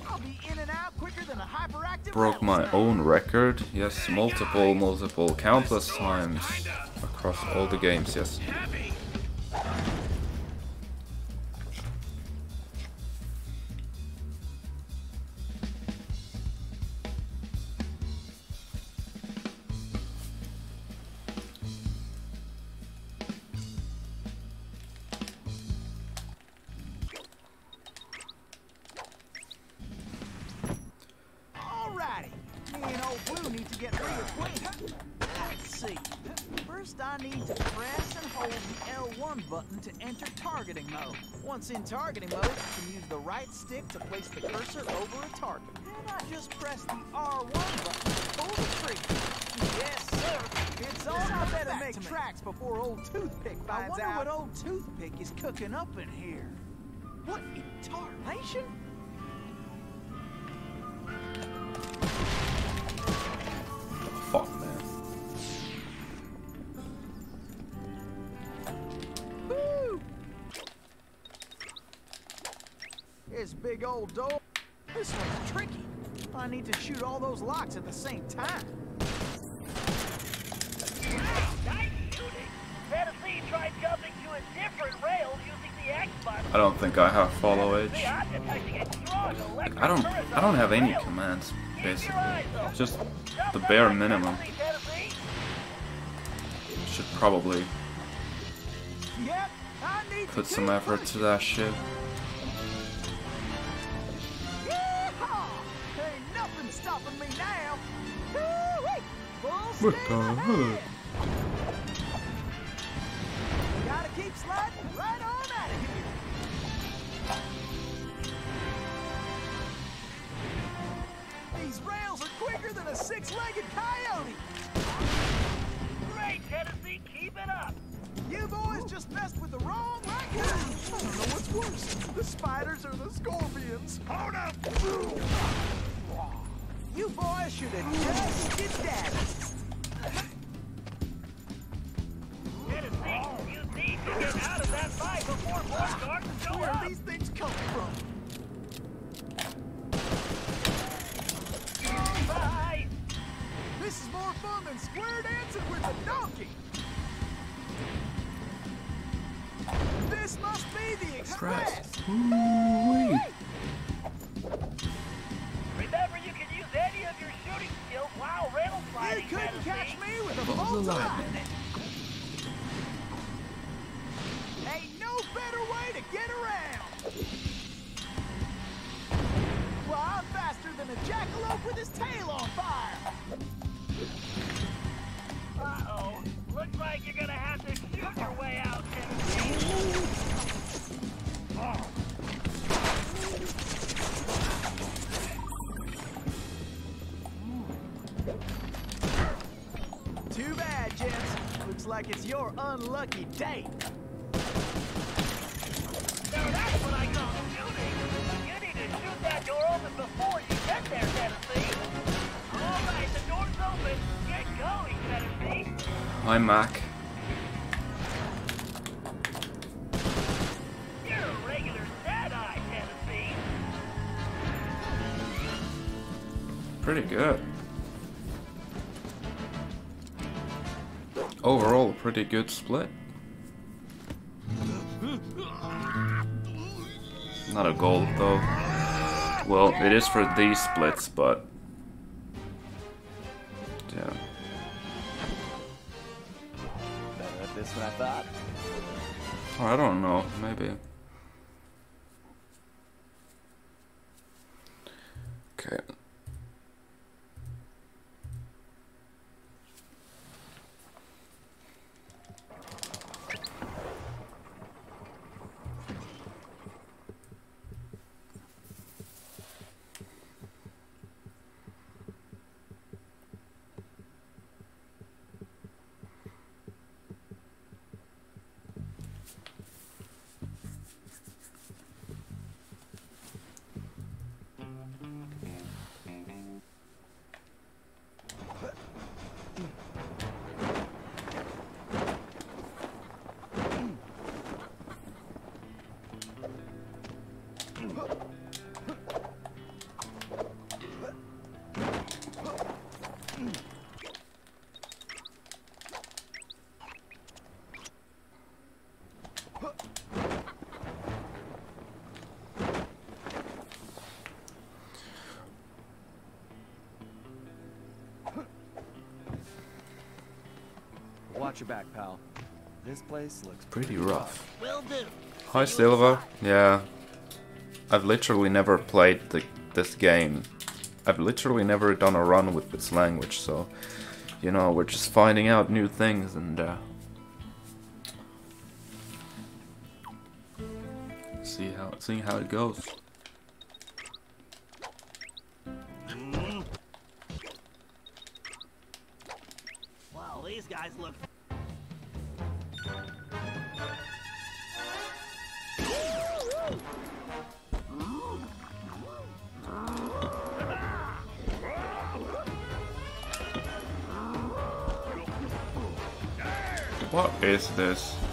I'll be in and out quicker than a hyperactive Broke my own record, yes, multiple, multiple, countless times across all the games, yes. I need to press and hold the L1 button to enter targeting mode. Once in targeting mode, I can use the right stick to place the cursor over a target. And I just press the R1 button to pull the trigger. Yes, sir. It's on. I better make tracks before old Toothpick finds out. I wonder out. what old Toothpick is cooking up in here. What in tarnation? This big old door. This one's tricky. I need to shoot all those locks at the same time. Nice shooting. Tennessee tried jumping to a different rail using the X-Bus. I don't think I have follow edge. See, I'm detecting a strong electric I don't I don't have any commands basically. Just the bare minimum. Tennessee, Tennessee. Should probably Yep, I need put some effort to that shit. What the heck? These rails are quicker than a six-legged coyote. Great, Tennessee, keep it up. You boys just messed with the wrong raccoon. I don't know what's worse, the spiders or the scorpions. Hold up! You boys should have just of that fight before more guards show Where up. are these things coming from? Bye. This is more fun than square dancing with a donkey. Must be the express. Ooh-wee. Remember, couldn't catch me with a Bolt of bolt of lightning. lightning. Ain't no better way to get around. Well, I'm faster than a jackalope with his tail on fire. Uh-oh. Looks like you're gonna have to shoot your way out, Tennessee. Gents. Looks like it's your unlucky day. Now that's what I call shooting. You need to shoot that door open before you get there, Tennessee. All right, the door's open. Get going, Tennessee. Hi Mac. You're a regular Deadeye, Tennessee. Pretty good. Overall, pretty good split. Not a gold though. Well, it is for these splits, but yeah. Better at this than I thought. Oh, I don't know, maybe. Okay. This place looks Pretty rough. Will do. Hi Silva. Yeah. I've literally never played the, this game. I've literally never done a run with this language, so you know, we're just finding out new things and uh see how seeing how it goes. Well, these guys look. What is this?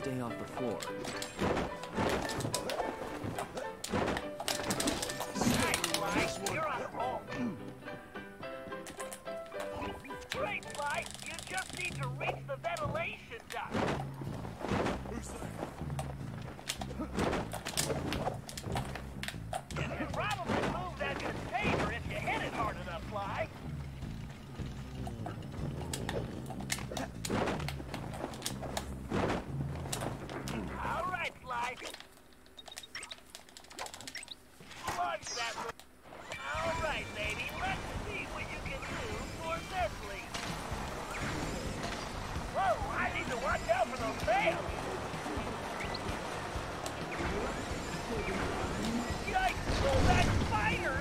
Stay off the floor. Watch out for those fails. Yikes! Pull that spider!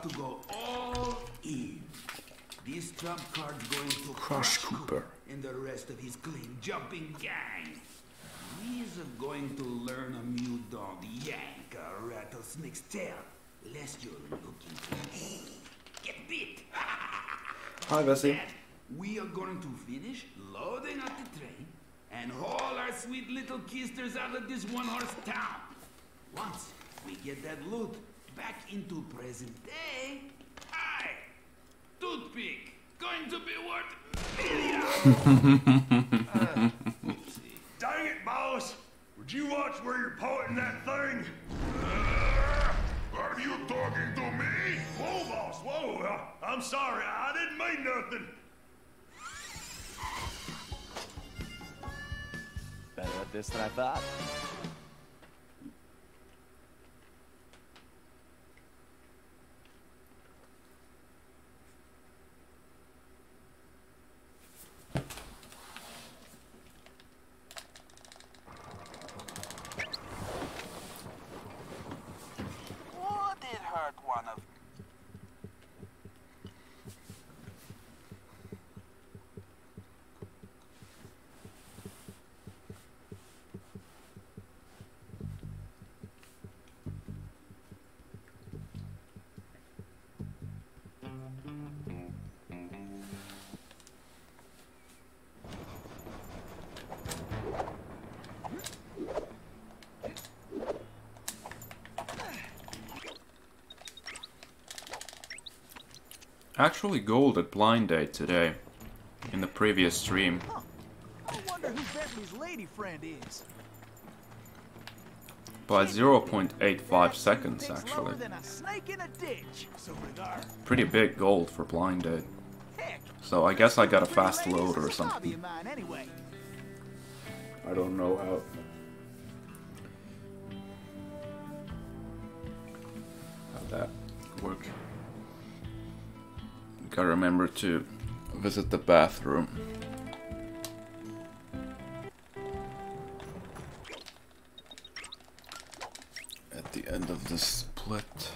About to go all in. This trump card's going to Crush Cooper. and the rest of his clean jumping gang. He's going to learn a new dog yank a rattlesnake's tail, lest you're looking to get bit. Hi, Bessie. We are going to finish loading up the train and haul our sweet little kisters out of this one-horse town. Once we get that loot back into present day, I, toothpick, going to be worth millions. Dang it, boss! Would you watch where you're pointing that thing? are you talking to me? Whoa, boss, whoa! Uh, I'm sorry, I didn't mean nothing. Better at this than I thought. Actually gold at blind date today. In the previous stream. I wonder who Bentley's lady friend is. By 0.85 seconds actually. than a snake in a ditch. So. Pretty big gold for blind date. So I guess I got a fast ladies load or is a hobby something. anyway. I don't know how. How that work. Gotta remember to visit the bathroom. At the end of this split.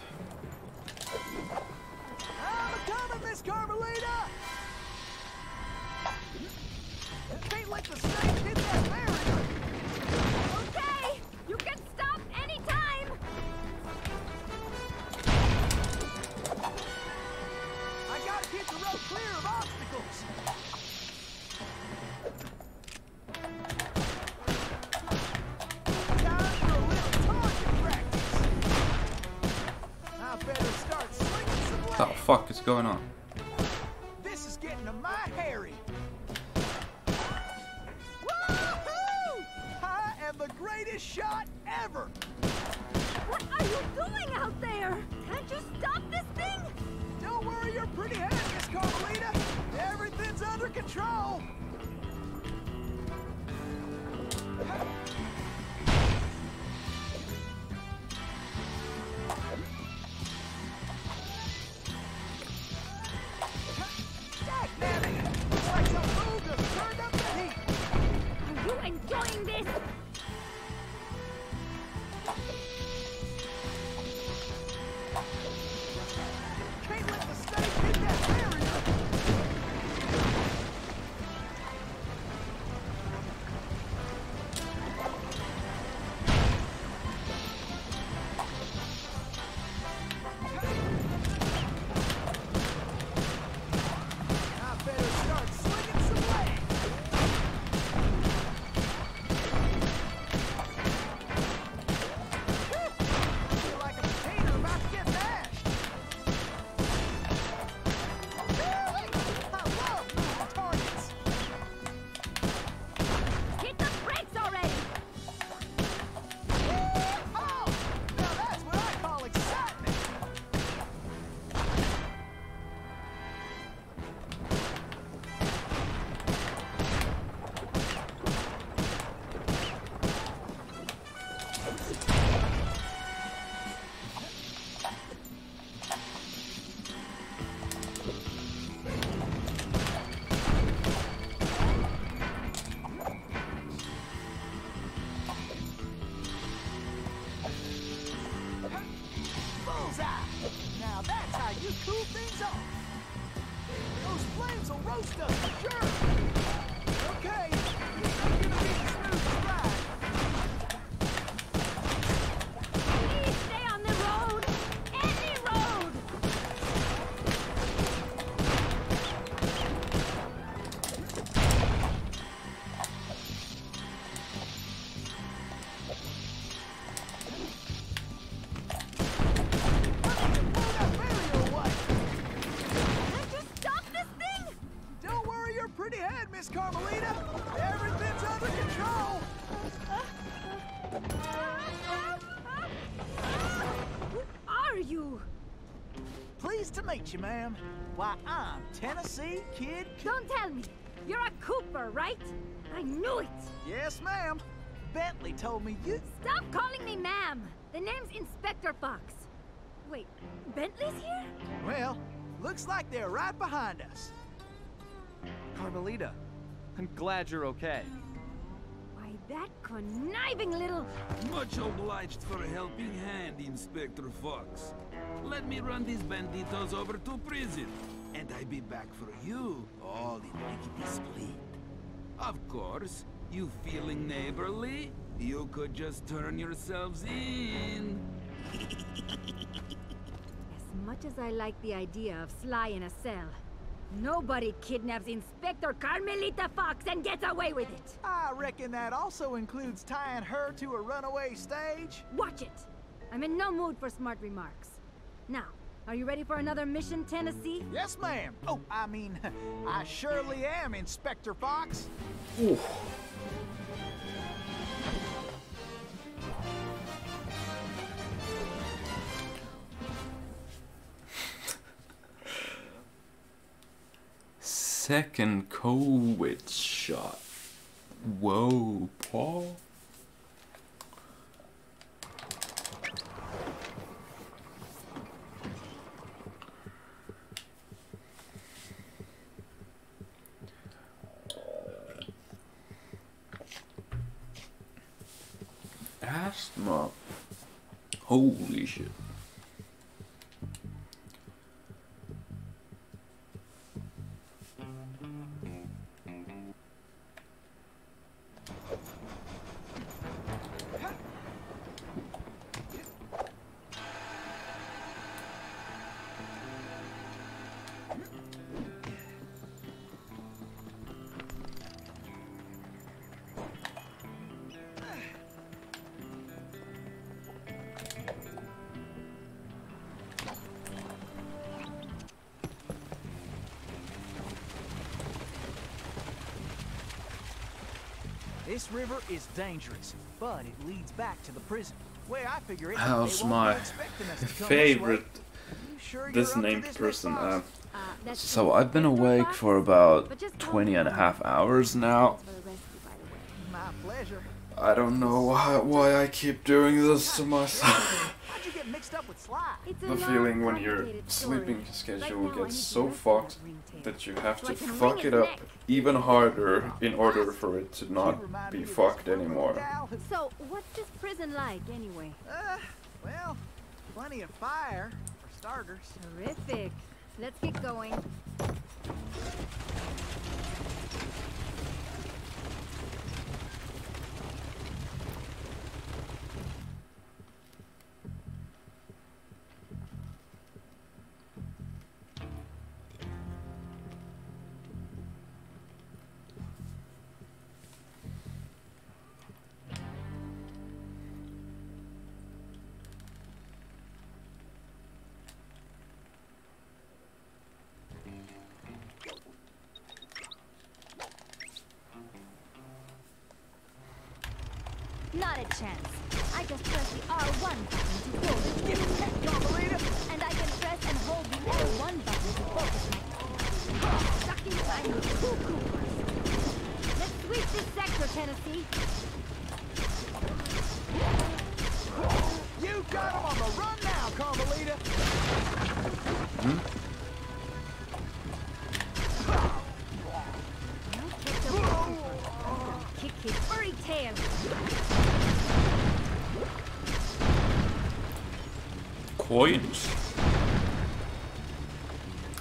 You, ma'am. Why, I'm Tennessee Kid. Don't tell me. You're a Cooper, right? I knew it. Yes, ma'am. Bentley told me you. Stop calling me ma'am. The name's Inspector Fox. Wait, Bentley's here? Well, looks like they're right behind us. Carmelita, I'm glad you're okay. That conniving little... Much obliged for a helping hand, Inspector Fox. Let me run these banditos over to prison, and I'll be back for you, all in lickety split. Of course, you feeling neighborly? You could just turn yourselves in. As much as I like the idea of Sly in a cell, nobody kidnaps Inspector Carmelita Fox and gets away with it. I reckon that also includes tying her to a runaway stage. Watch it. I'm in no mood for smart remarks. Now, are you ready for another mission, Tennessee? Yes, ma'am. Oh, I mean, I surely am, Inspector Fox. Ooh. Second COVID shot. Whoa, Paul. Asthma. Holy shit. This river is dangerous, but it leads back to the prison. Way I figure it, How's my be expecting us to come this way. favorite sure this you're up to named this, person? Uh, Uh, so I've been awake for about 20 and a half hours now. My pleasure. I don't know why, why I keep doing this to myself. How'd you get mixed up with Sly? the feeling when your sleeping schedule gets so fucked that you have to fuck it up even harder in order for it to not be fucked anymore. So, what's this prison like, anyway? Uh, well, plenty of fire, for starters. Terrific. Let's get going.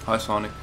Hi, Sonic.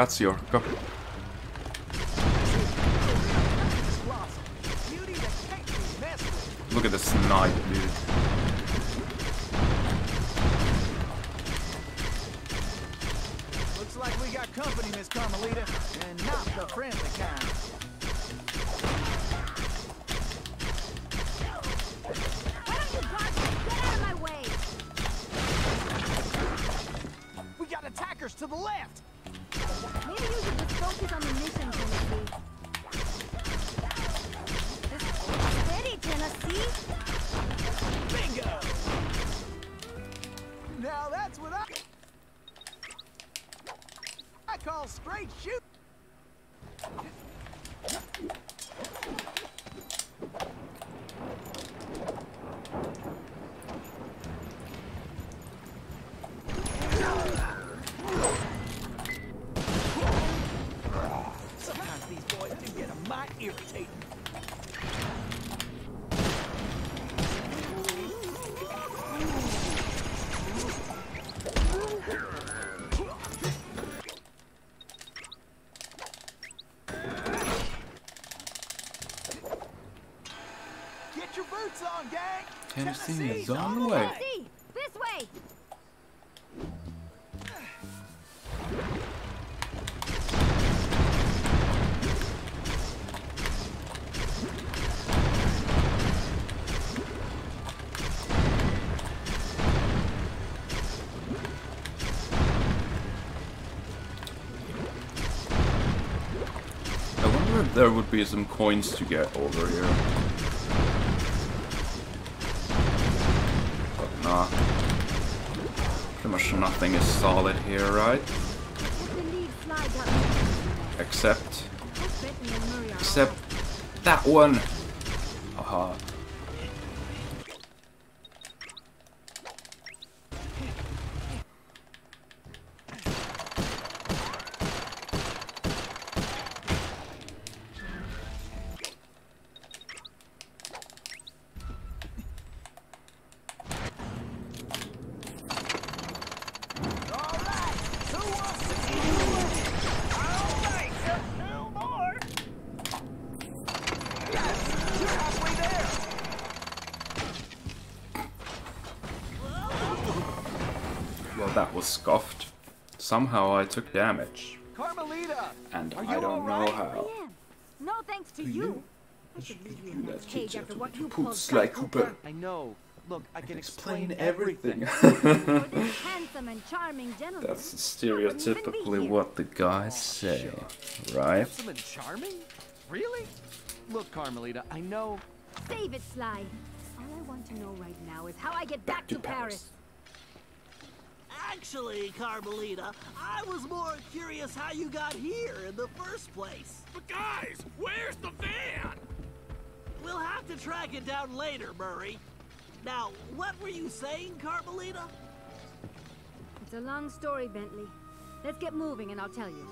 Congrats, Yorka. Is on the way. This way! I wonder if there would be some coins to get over here. Solid here, right? Except... Except... That one! Somehow I took damage. Carmelita, And Are I don't alright? know how. I. No thanks to you. I should leave you in that cage after what you Poop pulled Sly Cooper. I know. Look, I can Explain explain everything. everything. Handsome and charming gentleman. That's I wouldn't even be stereotypically what the guys oh, say, right? Handsome and charming? Really? Look, Carmelita, I know. Save it, Sly. All I want to know right now is how I get back, to to Paris. Paris. Actually, Carmelita, I was more curious how you got here in the first place. But guys, where's the van? We'll have to track it down later, Murray. Now, what were you saying, Carmelita? It's a long story, Bentley. Let's get moving and I'll tell you.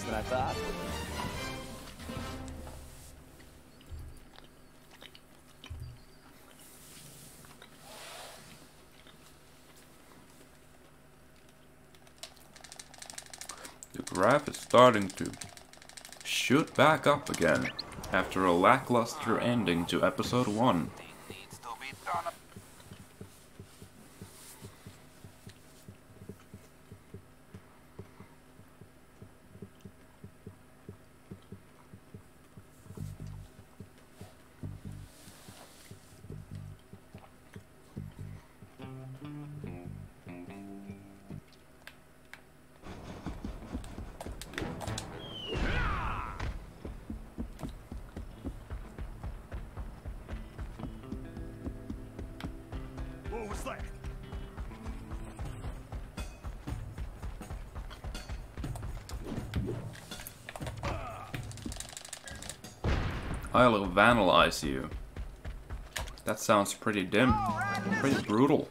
Better than I thought. The graph is starting to shoot back up again after a lackluster ending to episode 1. I'll vandalize you. That sounds pretty dim. Pretty brutal.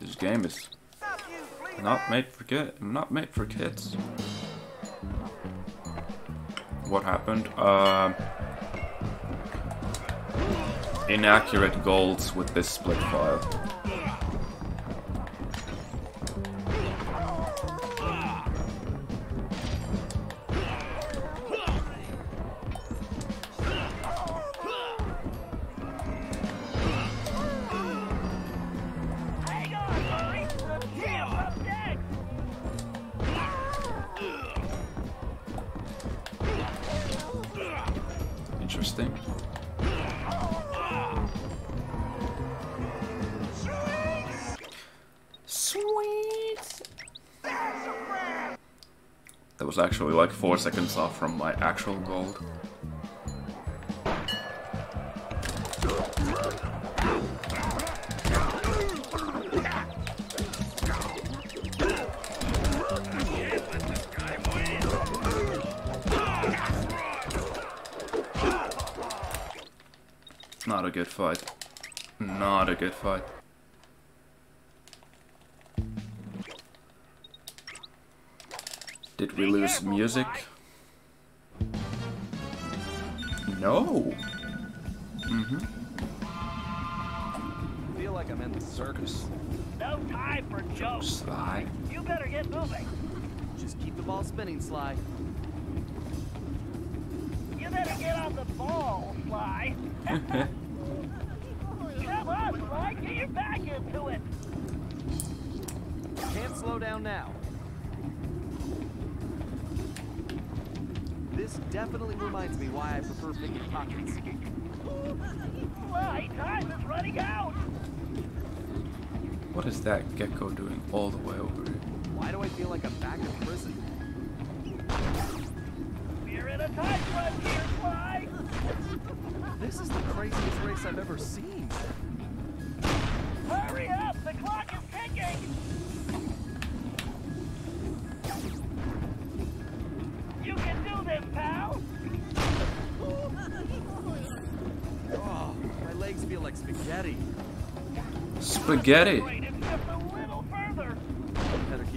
This game is not made for kid not made for kids. What happened? Uh, inaccurate goals with this split file. Like four seconds off from my actual gold. Not a good fight. Not a good fight. Did we lose music? No. Mm-hmm. Feel like I'm in the circus. No time for jokes. Sly. You better get moving. Just keep the ball spinning, Sly. You better get on the ball, Sly. Come on, Sly. Get your back into it. Can't slow down now. This definitely reminds me why I prefer picking pockets. Sly, time is running out. What is that gecko doing all the way over here? Why do I feel like I'm back in prison? We're in a time crunch here, Sly. This is the craziest race I've ever seen.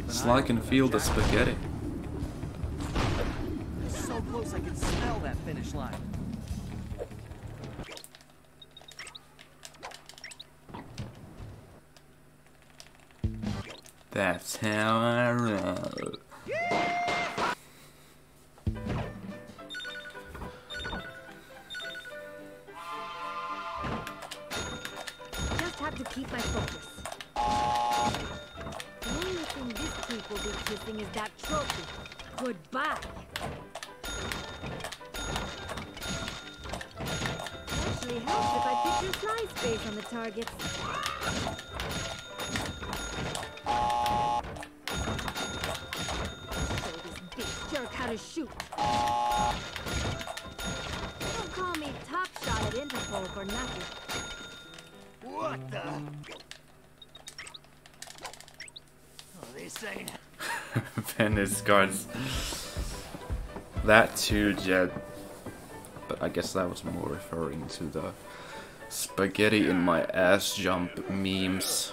Out can for feel the spaghetti. Guards. That too, Jed. But I guess that was more referring to the spaghetti in my ass jump memes.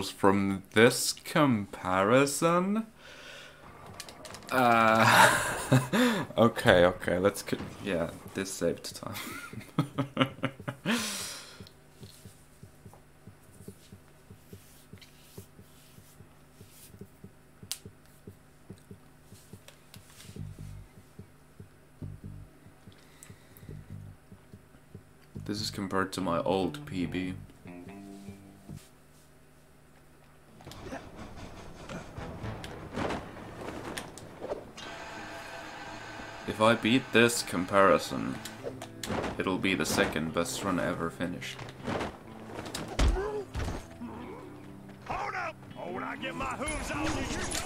Was from this comparison? Uh, okay, okay, let's. Yeah, this saved time. this is compared to my old PB. If I beat this comparison, it'll be the second best run ever finished. Hold up! Oh, when I get my hooves out,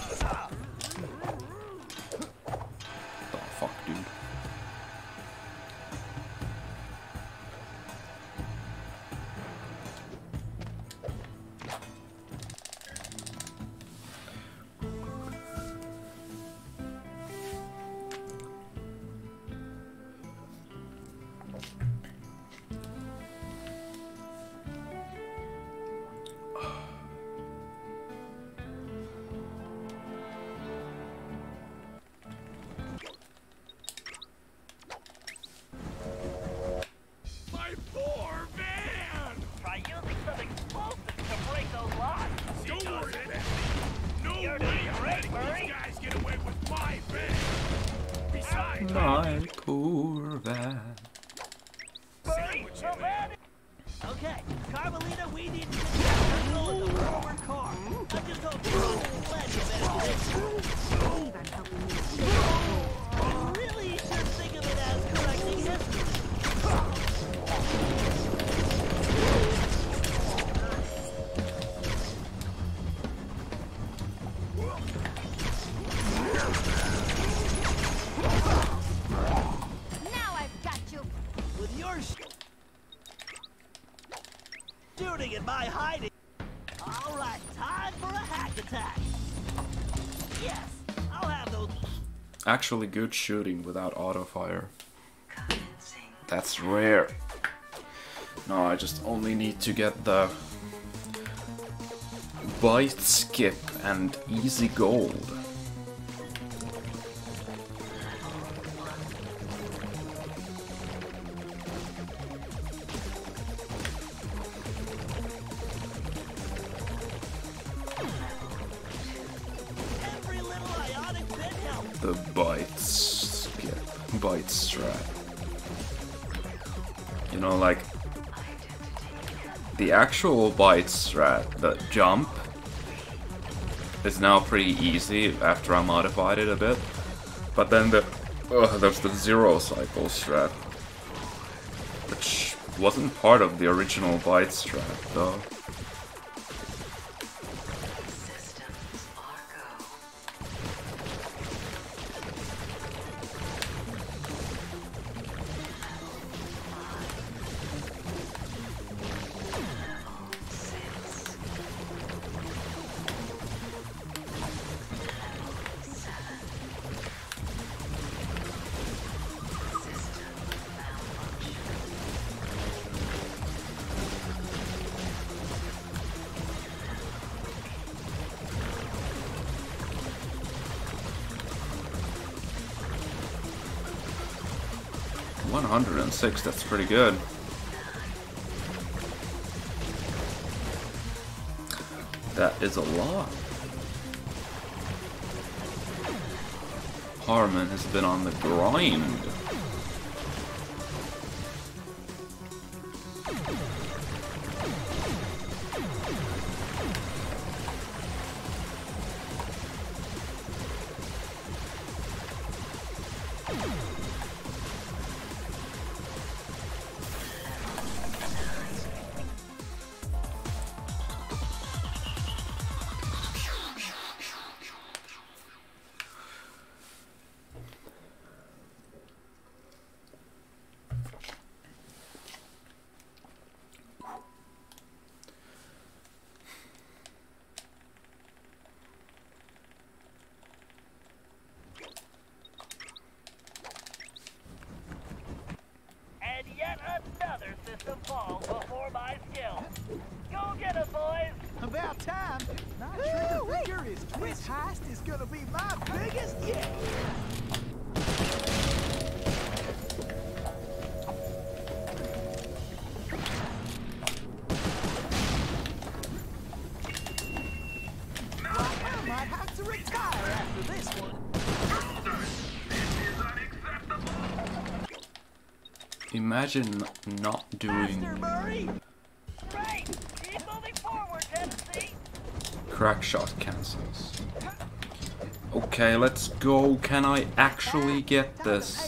good shooting without auto fire. That's rare. No, I just only need to get the bite skip and easy gold. Actual bite strat, the jump, is now pretty easy after I modified it a bit. But then the ugh, there's the zero cycle strat, which wasn't part of the original bite strat though. Six. That's pretty good. That is a lot. Harmon has been on the grind. Imagine not doing Murray! Great! Keep moving forward, Tennessee! crack shot cancels. Okay, let's go. Can I actually get this?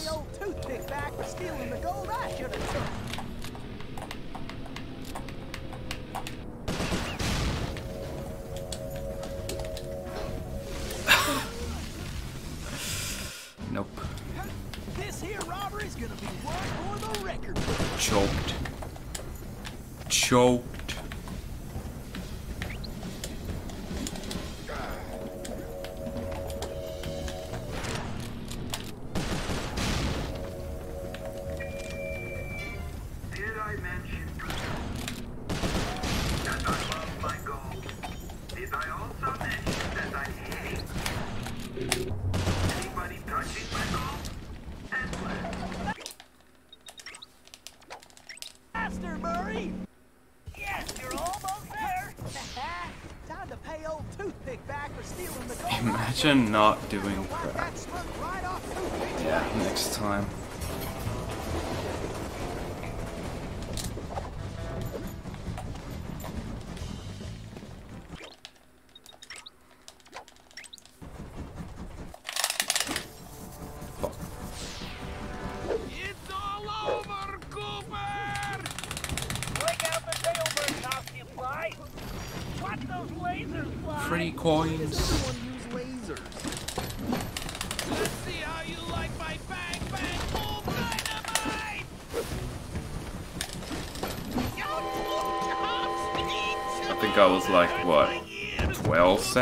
This here robbery's gonna be one for the record. Choked. Choked. Not doing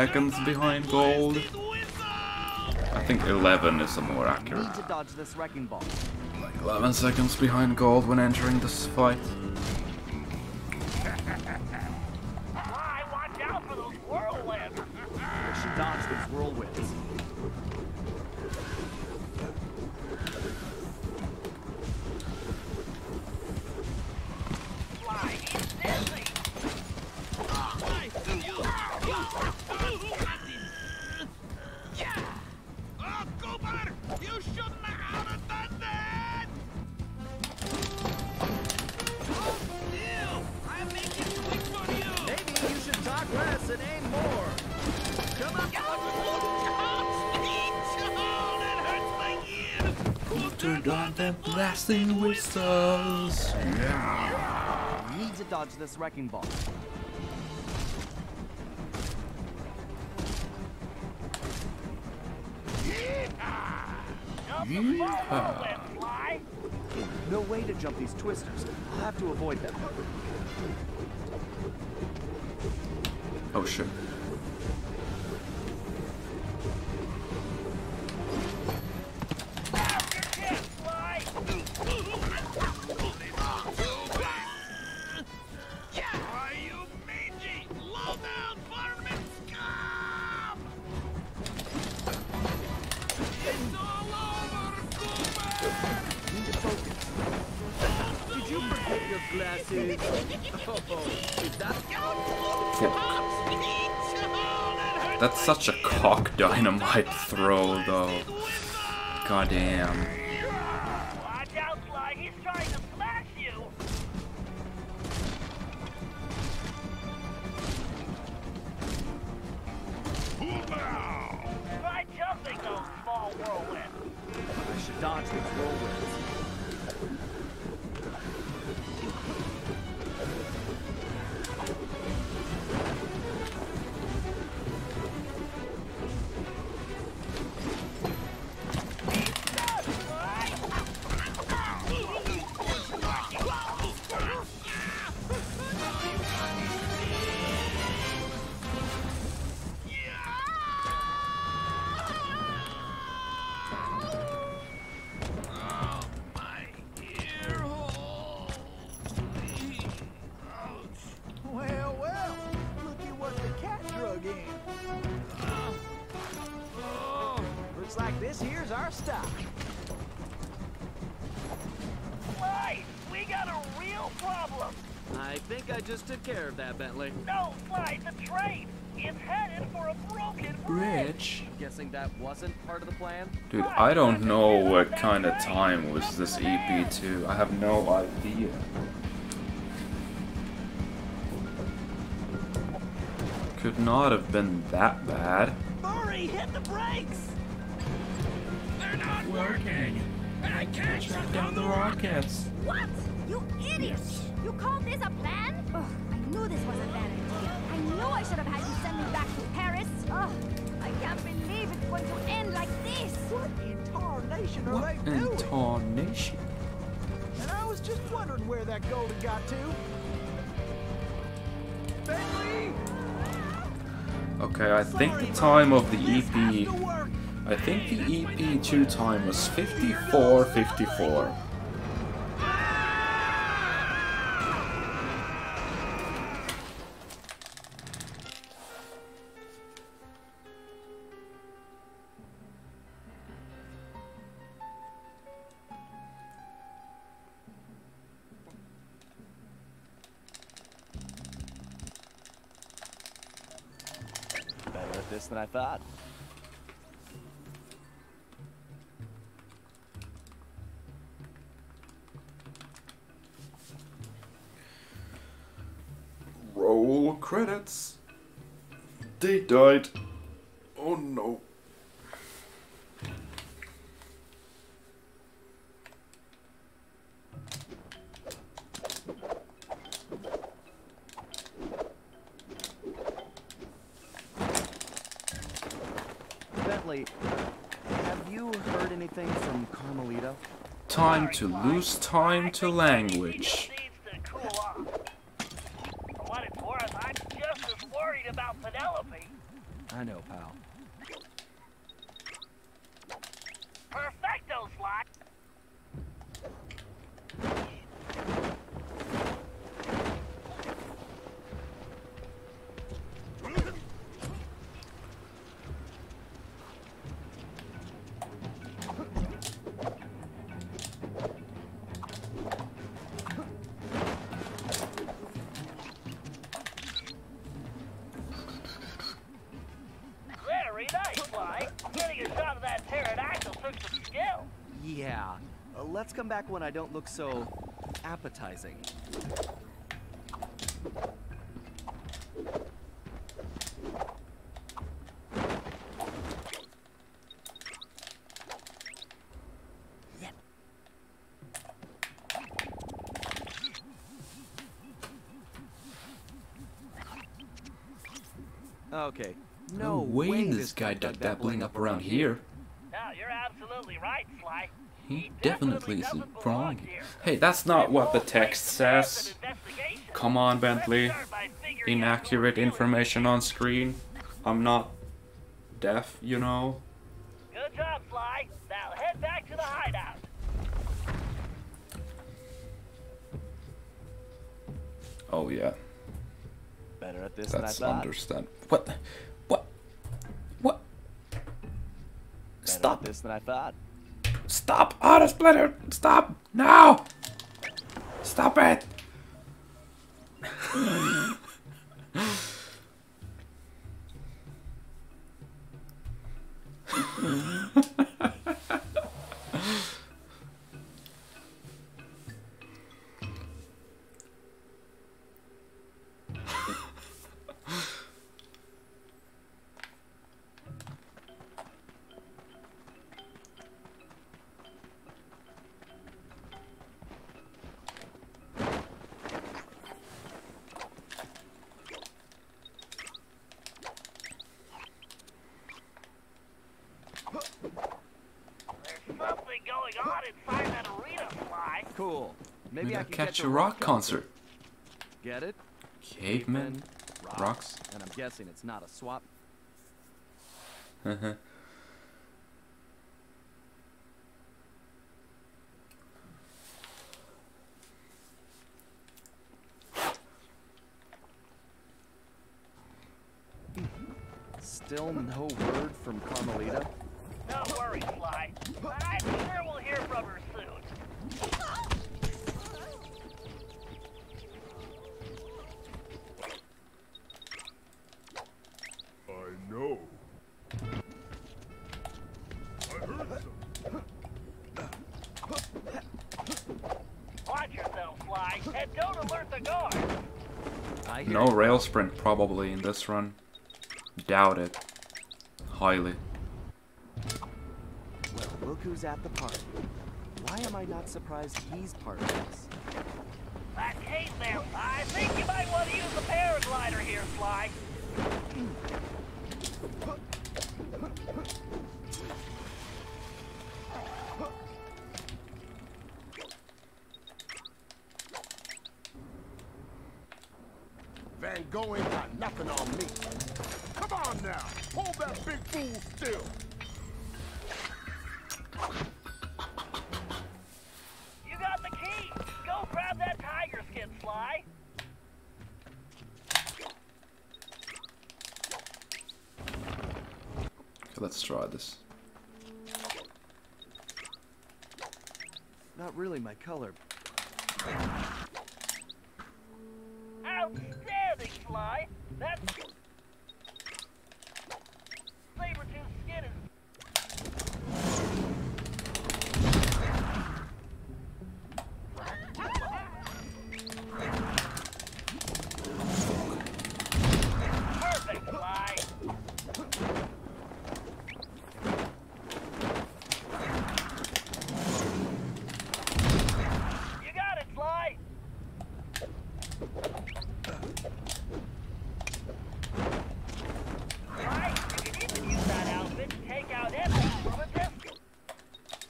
seconds behind gold? I think 11 is a more accurate. Need to dodge this wrecking ball. 11 seconds behind gold when entering this fight. Blasting whistles. Need to dodge this wrecking ball. Yeehaw. No way to jump these twisters. I'll have to avoid them. Oh shit. Such a cock dynamite throw, though. Goddamn. What time was this EP to. I have no idea. Could not have been that bad. Hurry, hit the brakes! They're not working! And I can't shut down the rockets. What? You idiot! You call this a plan? Ugh, I knew this was a bad idea. I knew I should have had you send me back to Paris. Ugh, I can't believe it's going to end like this. What in tarnation are What they doing? fish. And I was just wondering where that golden got to. Bentley! Okay, I think the time of the EP... I think the EP2 time was 54. 54. that. Roll credits. They died. Oh no. Bentley, have you heard anything from Carmelita? Time to lose time to language. For what it's worth, I'm just as worried about Penelope. I know, pal. Perfecto, Sly. Come back when I don't look so appetizing. Okay. No way this guy dug that bling up around here. No, you're absolutely right, Sly. He definitely isn't wrong. Hey, that's not what the text says. Come on, Bentley. Inaccurate information on screen. I'm not deaf, you know. Good job, Sly. Now head back to the hideout. Oh yeah, Better at this that's than I thought. understand. What? What? What? Better Stop! at this than I thought. Stop! Auto splitter! Stop! now! Stop it! Cool. Maybe Maybe I I can catch catch a rock concert. Get it? Cavemen, rocks. And I'm guessing it's not a swap. Uh-huh. Still no word from Carmelita? No worries, Sly. But I'm sure we'll rail sprint probably in this run. Doubt it. Highly. Well, look who's at the party. Why am I not surprised he's part of this? That case there, I think you might want to use the paraglider here, Sly. Van Gogh ain't got nothing on me. Come on now, hold that big fool still. You got the key. Go grab that tiger skin, Sly. Okay, let's try this. Not really my color. Outstanding, Sly. That's... Saber-tooth skin is...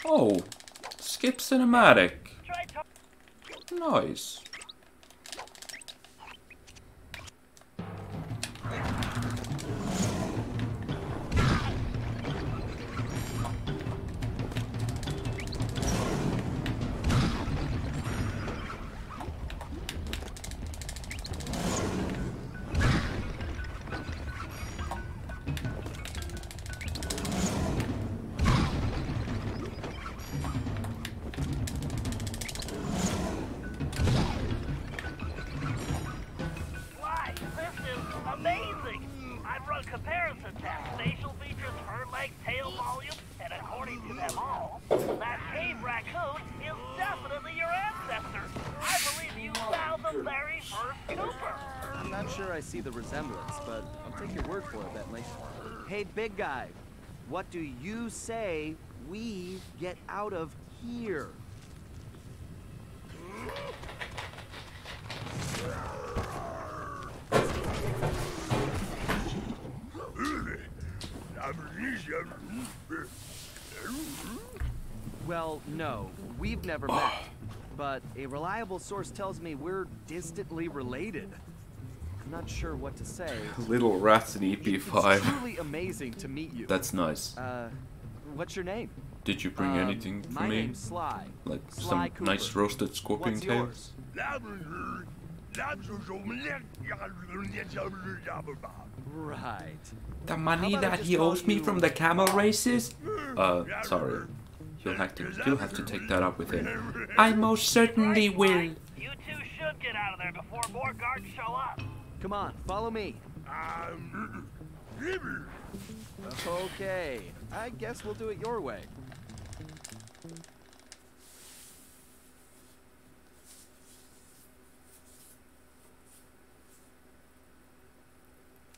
Oh, cinematic. Nice. Guy, what do you say we get out of here? Well, no, we've never met. But a reliable source tells me we're distantly related. I'm not sure what to say. Little rats in EP5. truly amazing to meet you. That's nice. Uh, what's your name? Did you bring Um, anything for my me? name's Sly. Like Sly some nice roasted scorpion What's tails? Right. The money How about I that he owes me from the camel races? Uh, sorry. You'll have to you'll have to take that up with him. I most certainly will. You two should get out of there before more guards show up. Come on, follow me. Okay, I guess we'll do it your way.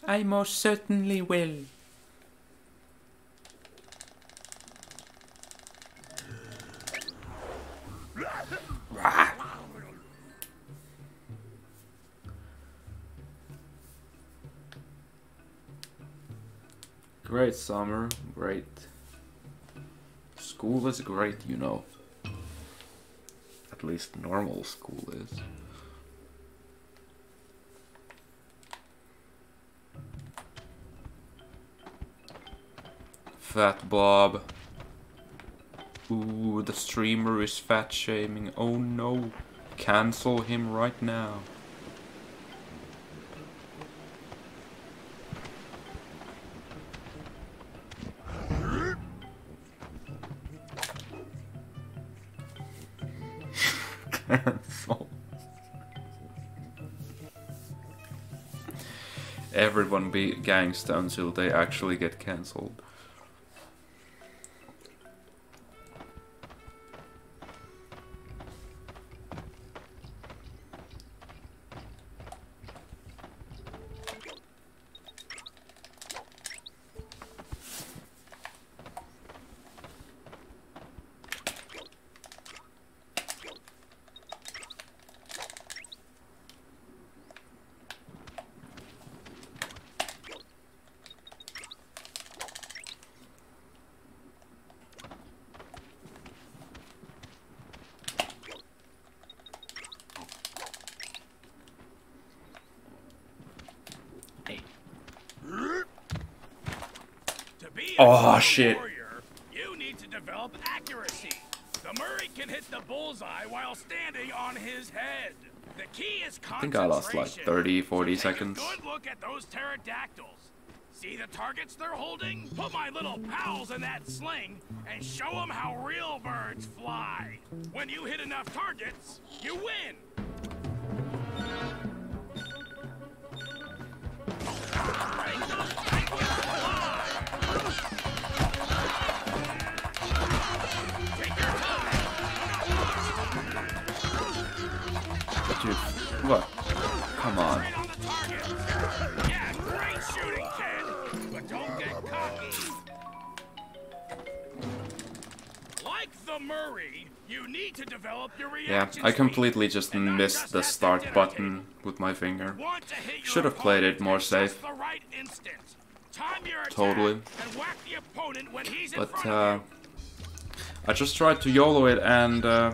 I most certainly will. Ah. Great summer, great. School is great, you know. At least normal school is. Fat Bob. Ooh, the streamer is fat shaming. Oh no. Cancel him right now. Cancel. Everyone be gangsta until they actually get cancelled. Shit. warrior, you need to develop accuracy. The Murray can hit the bullseye while standing on his head. The key is I think I lost like concentration. 30, 40 Take seconds. good look at those pterodactyls. See the targets they're holding? Put my little pals in that sling and show them how real birds fly. When you hit enough targets, you win. What? Come on. Yeah, great shooting, kid. But don't get cocky. Like the Murray, you need to develop your Yeah, I completely just missed the start button with my finger. Should have played it more safe. The right. Time your Totally. and whack the opponent when he's in But uh, I just tried to YOLO it and uh,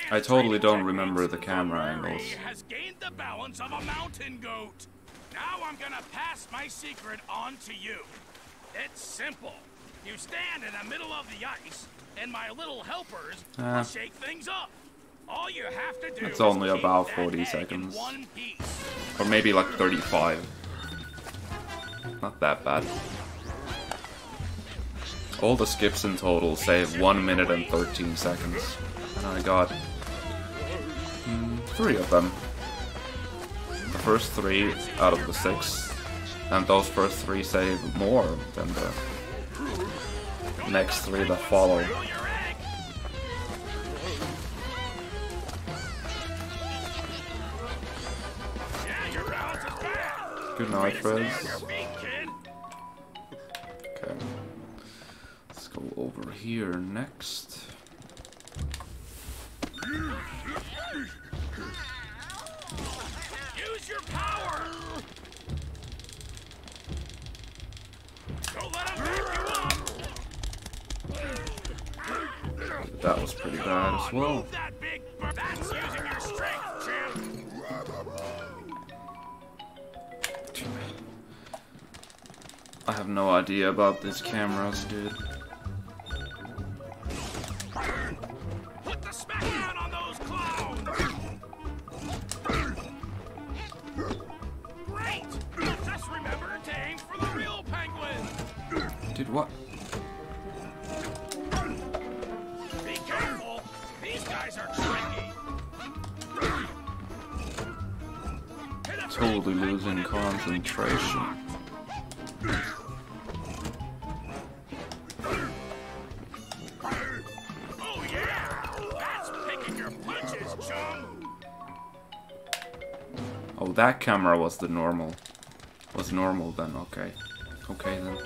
I totally don't remember the camera angles. has gained the balance of a mountain goat. Now I'm gonna pass my secret on to you. It's simple. You stand in the middle of the ice, and my little helpers Uh, will shake things up. All you have to do It's is only about 40 seconds. Or maybe like 35. Not that bad. All the skips in total save 1 minute and 13 seconds. And I got mm, three of them. The first three out of the six. And those first three save more than the next three that follow. Good night, Frizz. Okay. Let's go over here next. That was pretty bad as well. That big bird. That's using your strength, champ! I have no idea about these cameras, dude. Camera was the normal. Was normal then, okay. Okay then.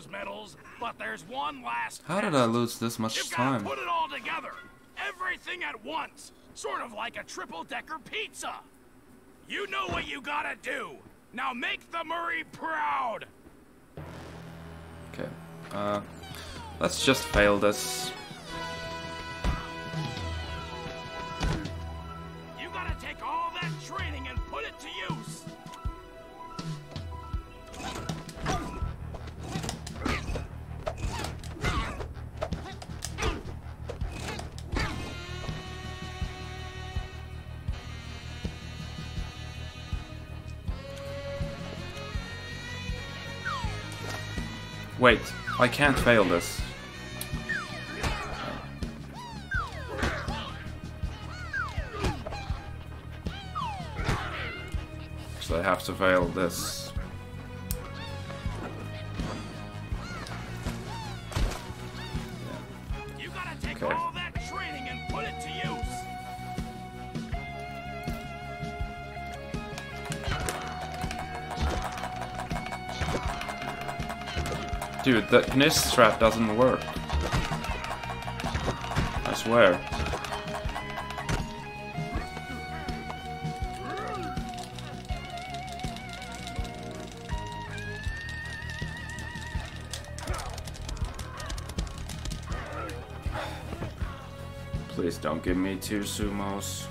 Those medals, but there's one last How did I lose this much You've time? put it all together. Everything at once. Sort of like a triple-decker pizza. You know what you gotta do. Now make the Murray proud. Okay. Uh, let's just fail this. You gotta take all that training and put it to use. Wait, I can't fail this. So I have to fail this. Dude, the Gnist strap doesn't work. I swear. Please don't give me two sumos.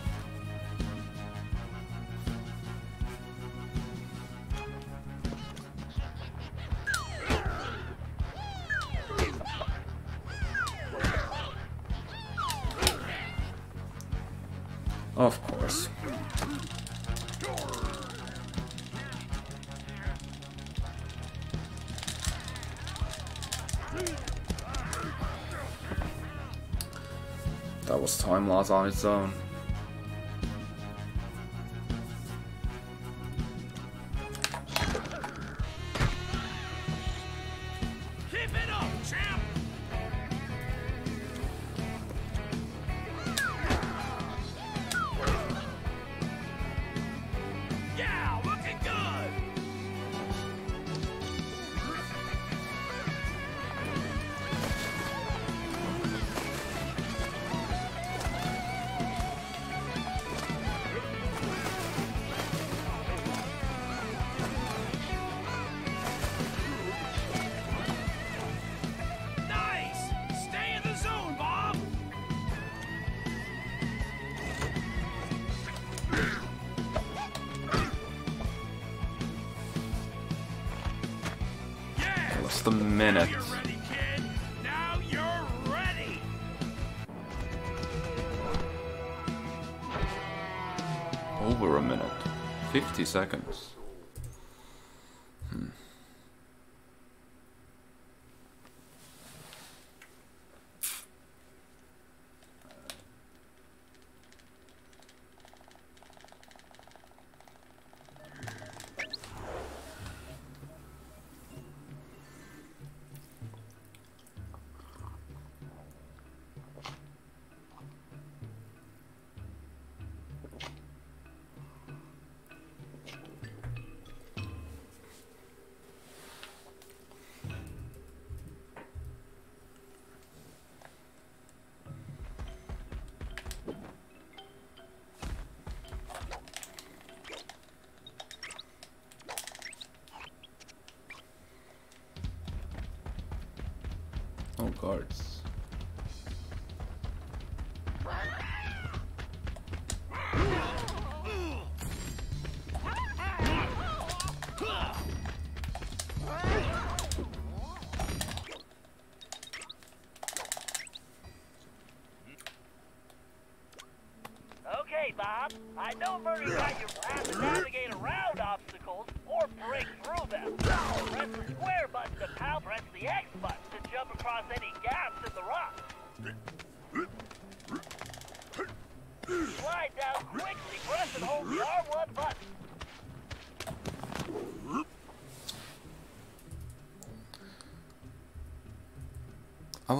on its own. second.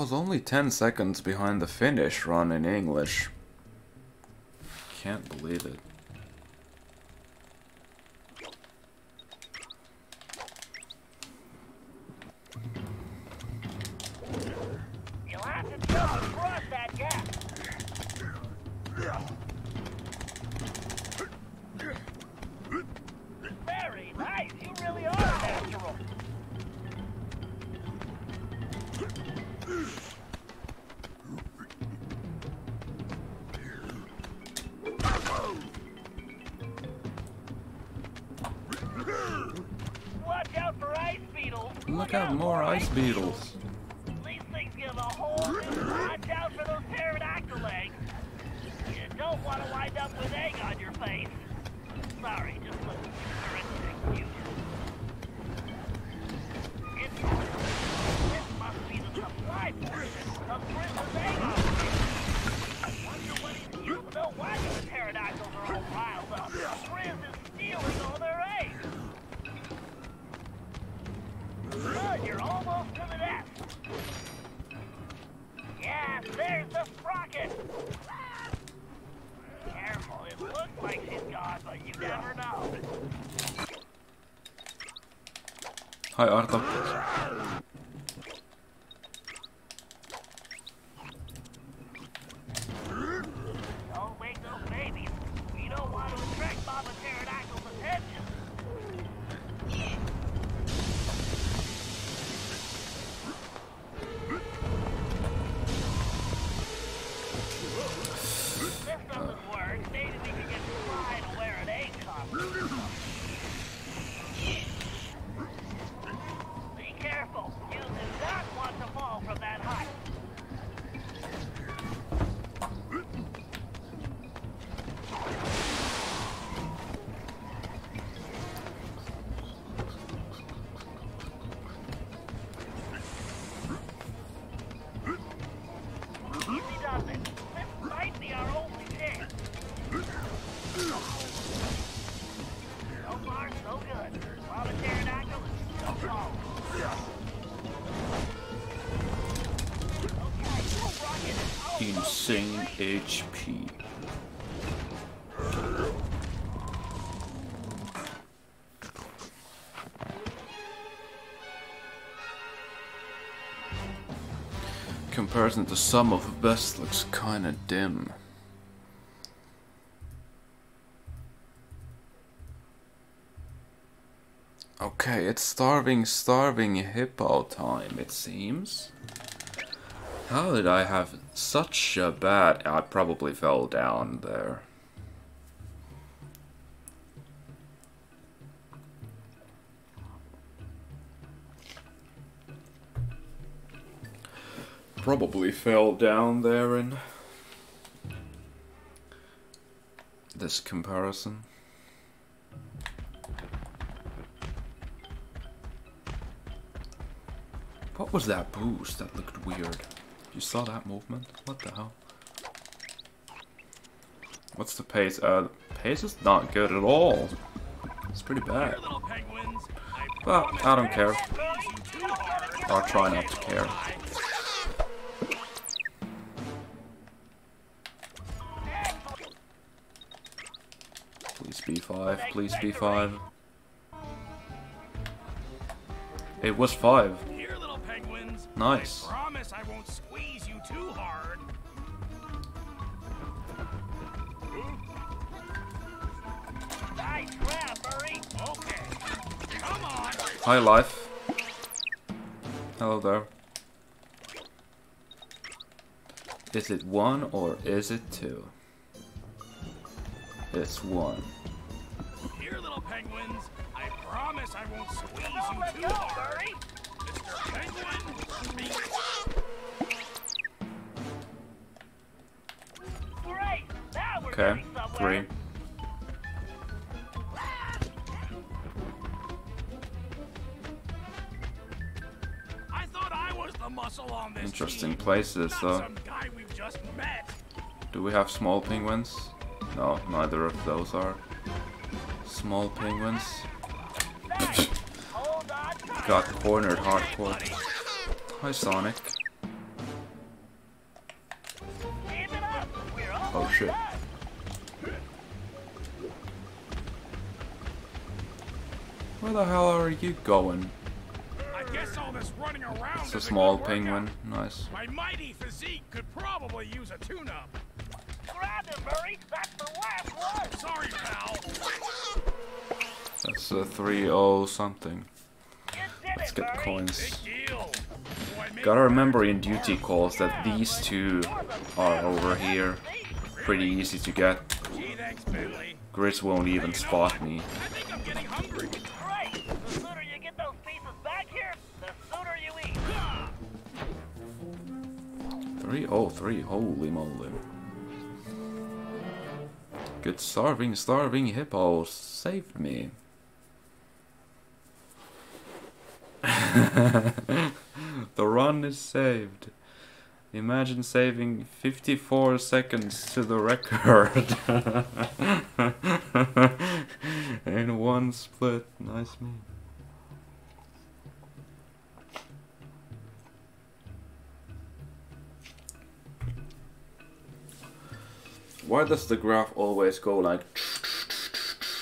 was only 10 seconds behind the finish run in English. HP. Comparison to some of the best looks kinda dim. Okay, it's starving, starving hippo time, it seems. How did I have such a bad... I probably fell down there. Probably fell down there in this comparison. What was that boost? That looked weird. You saw that movement? What the hell? What's the pace? Uh, the pace is not good at all. It's pretty bad. But I don't care. I'll try not to care. Please be 5 please be 5 It was 5 Nice. Too hard. Nice grab, Murray. Okay. Come on. Hi, life. Hello there. Is it one or is it two? It's one. Here, little penguins. I promise I won't squeeze you too hard. Mr. Penguin, on this Interesting places, though. Do we have small penguins? No, neither of those are. Small penguins. Got cornered hardcore. Hi, Sonic. Oh shit. Where the hell are you going? I guess all this running around It's a small good penguin. Nice. My mighty physique could probably use a tune-up. Grab him, Murray. That's the last one. Sorry, pal. That's a 3-0 something. Let's get coins. Gotta remember in duty calls that these two are over here. Pretty easy to get. Grizz won't even spot me. 303, holy moly. Good starving, starving hippo saved me. the run is saved. Imagine saving 54 seconds to the record. In one split. Nice me. Why does the graph always go like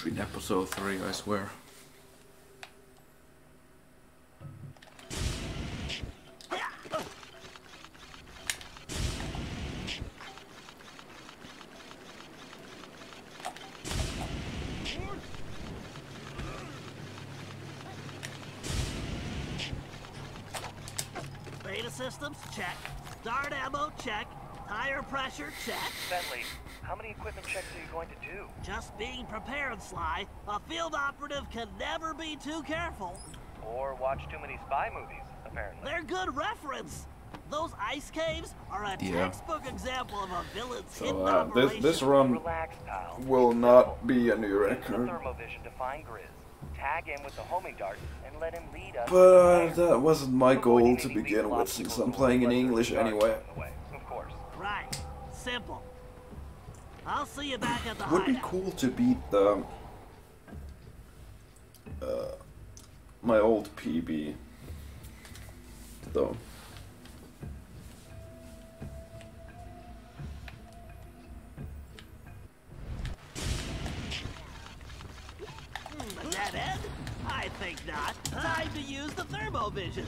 in episode 3, I swear? Beta systems, check. Dart ammo, check. Tire pressure, check. Bentley, how many equipment checks are you going to do? Just being prepared, Sly. A field operative can never be too careful. Or watch too many spy movies, apparently. They're good reference. Those ice caves are a Yeah. textbook example of a villain's So hidden uh, this operation. this this run Relax, pal. will not be a new Use the record. thermovision to find Grizz. Tag him with the homing dart let him lead us. But uh, that wasn't my goal to begin with, since I'm playing in English anyway. Right. Simple. I'll see you back at the Would be cool to beat the uh, my old PB though. Hmm, Dead end? I think not. Time to use the thermovision.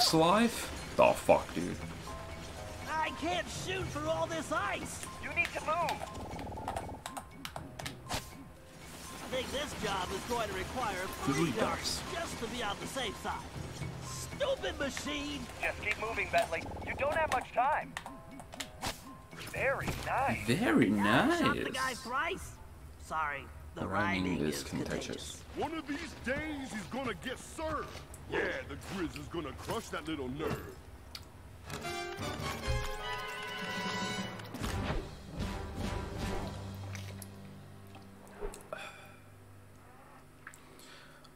Box life? The fuck, dude. I can't shoot through all this ice. You need to move. I think this job is going to require three darts just to be on the safe side. Stupid machine! Just keep moving, Bentley. You don't have much time. Very nice. Very Shot the nice. guy thrice. Sorry, the Rhyming riding is is contagious. One of these days he's gonna get served. Yeah, the Grizz is gonna crush that little nerve.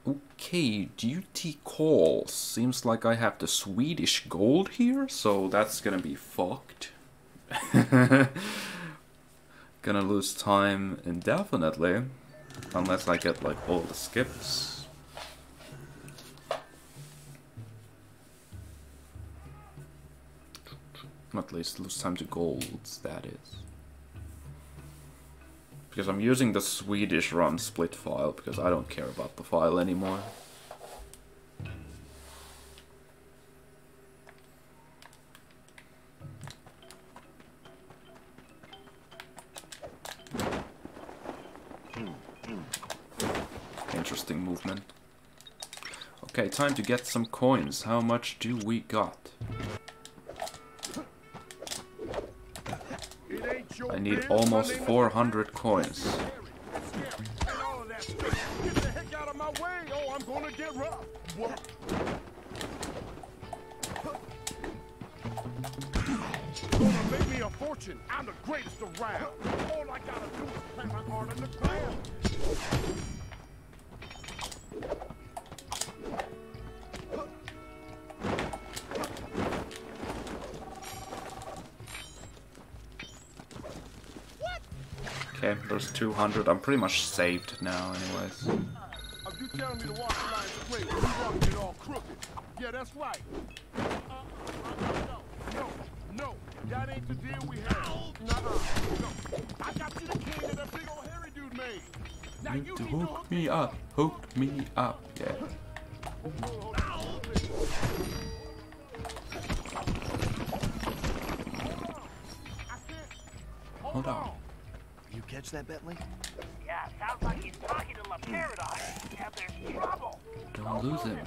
Okay, duty call. Seems like I have the Swedish gold here, so that's gonna be fucked. gonna lose time indefinitely. Unless I get like all the skips. At least lose time to golds, that is. Because I'm using the Swedish run split file because I don't care about the file anymore. Movement. Okay, time to get some coins. How much do we got? I need almost 400 coins. Oh, I'm the greatest around. All I gotta do is plant my in the ground. There's 200. I'm pretty much saved now anyways. Are you telling me to walk the line straight you walking it all crooked? Yeah, that's right. Uh, uh, no, no, no, that ain't the deal we had. No. I got you the that big old hairy dude made. Now You you need to hook me up, hook me up, yeah. Hold on. You catch that, Bentley? Yeah, sounds like he's talking to Le Paradox, and there's trouble. Don't lose him.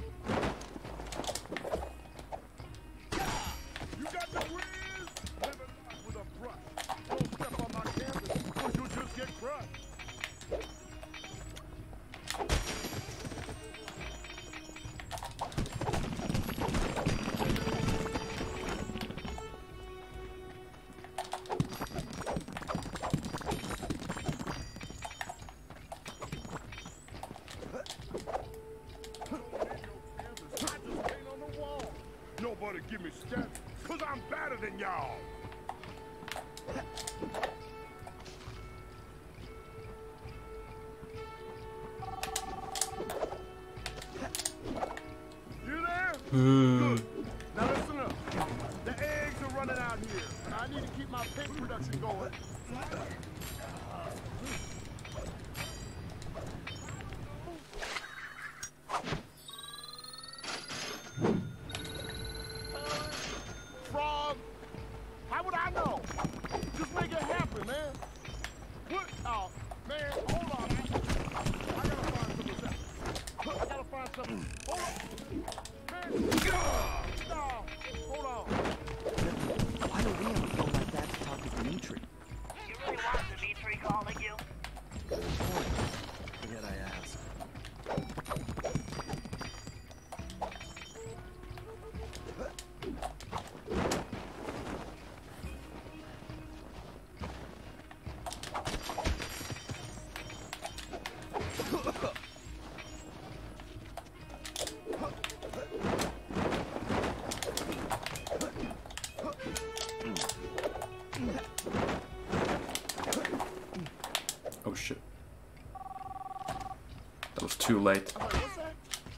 Late. I'm like, what's that?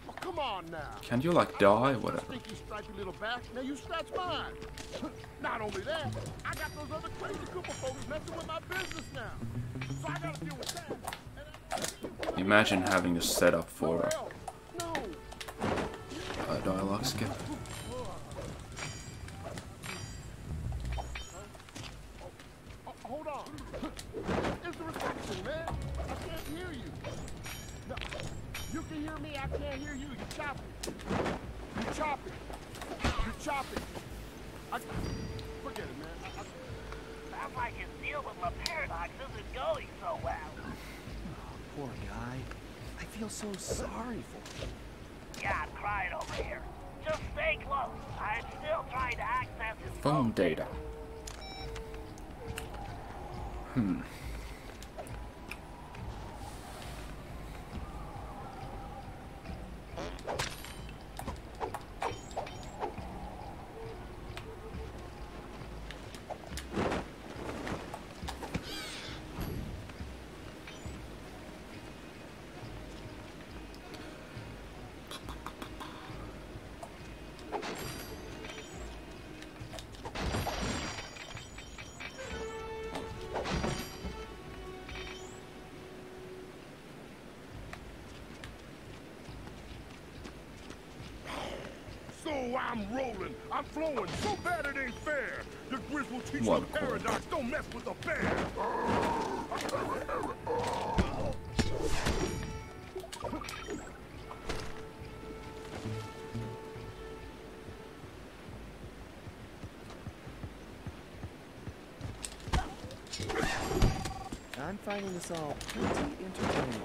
Oh, come on now. Can't you like die? Whatever. Stinky stripy little back. Now you scratch mine. Not only that, I got those other crazy Cooper folks messing with my business now. So I gotta deal with that. Imagine having to set up for flowing so bad it ain't fair. Your grist will teach One you a paradox. Don't mess with a bear. I'm finding this all pretty entertaining.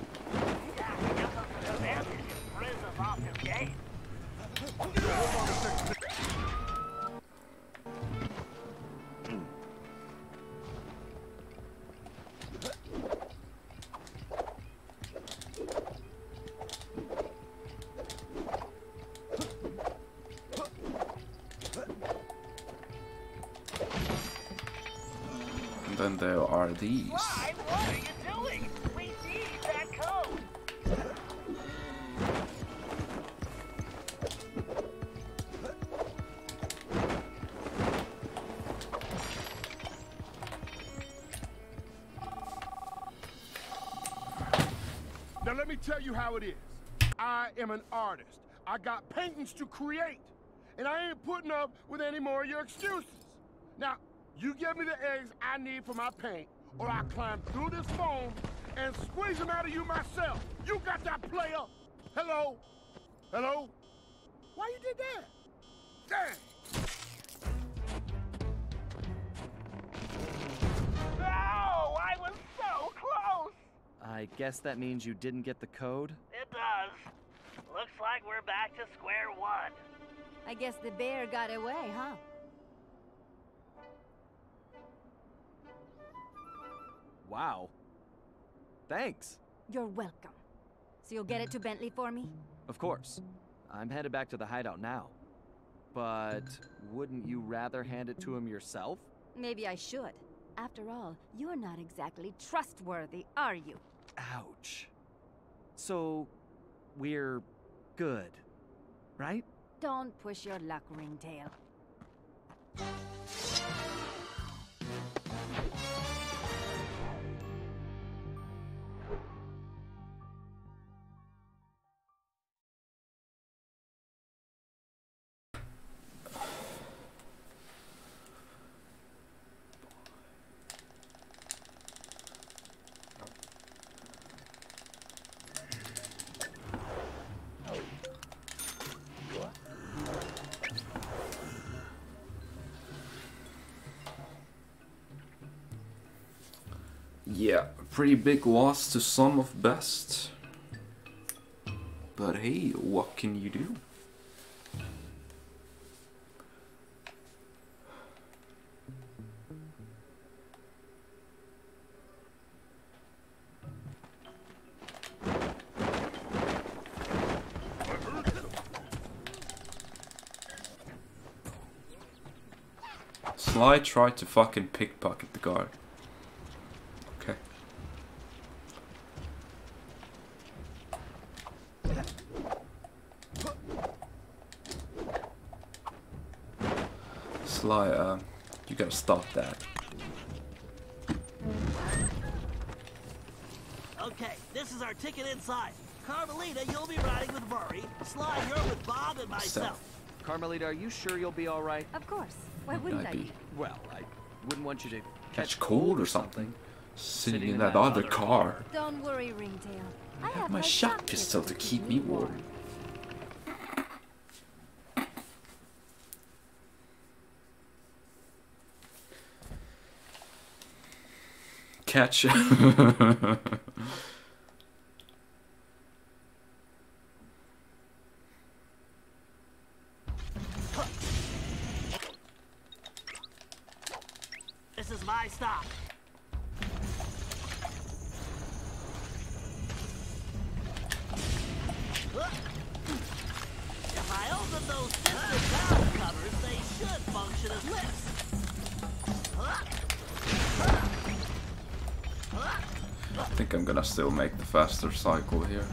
Are these. Why? What are you doing? We need that code. Now let me tell you how it is. I am an artist. I got paintings to create. And I ain't putting up with any more of your excuses. Now, you give me the eggs I need for my paint, or I climb through this foam and squeeze them out of you myself. You got that player? Hello? Hello? Why you did that? Damn! No! I was so close! I guess that means you didn't get the code? It does. Looks like we're back to square one. I guess the bear got away, huh? Wow. Thanks. You're welcome. So you'll get it to Bentley for me? Of course. I'm headed back to the hideout now. But wouldn't you rather hand it to him yourself? Maybe I should. After all, you're not exactly trustworthy, are you? Ouch. So, we're good, right? Don't push your luck, Ringtail. Yeah, pretty big loss to some of Best. But hey, what can you do? Sly tried to fucking pickpocket the guard. Sly, uh, you gotta stop that. Okay, this is our ticket inside. Carmelita, you'll be riding with Murray. Sly, you're with Bob and myself. Carmelita, are you sure you'll be alright? Of course. Why wouldn't I be? be? Well, I wouldn't want you to Catch cold or something. Sitting in that other car. Don't worry, Ringtail. I have My shock pistol to keep me warm. Catch. faster cycle here.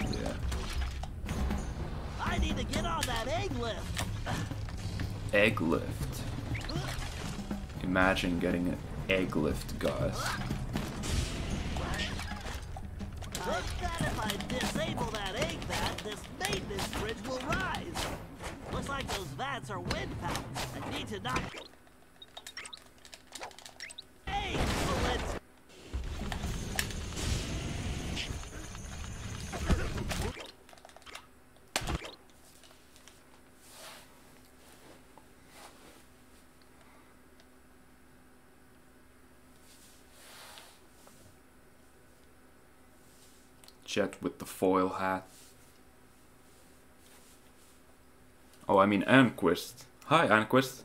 Yeah. I need to get on that egg lift. Egg lift. Imagine getting an egg lift, guys. I bet if I disable that egg vat, this maintenance bridge will rise. Looks like those vats are wind powered. I need to knock. Excellent. Jet with the foil hat. Oh, I mean Anquist. Hi, Anquist.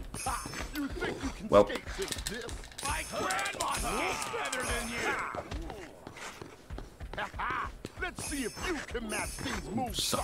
Move. So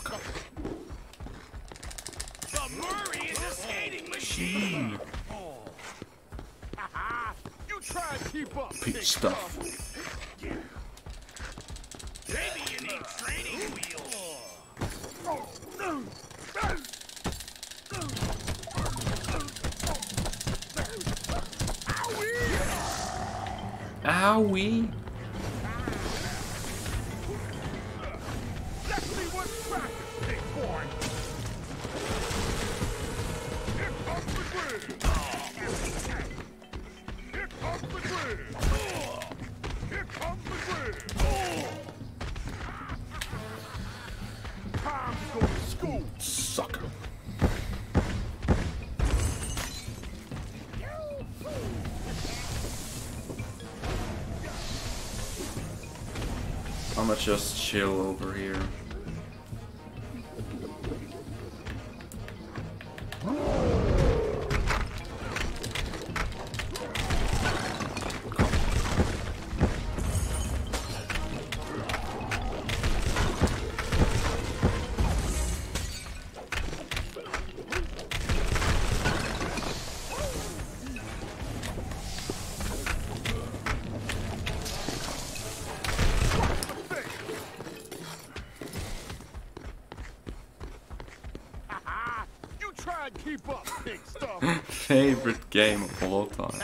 game of all time.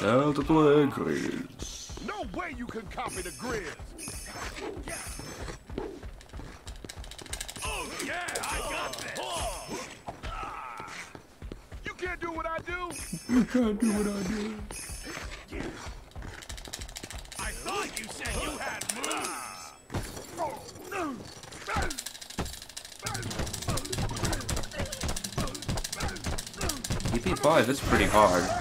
Down to play Grizz. No way you can copy the Grizz. Oh yeah, I got this. You can't do what I do. you can't do what I do. 啊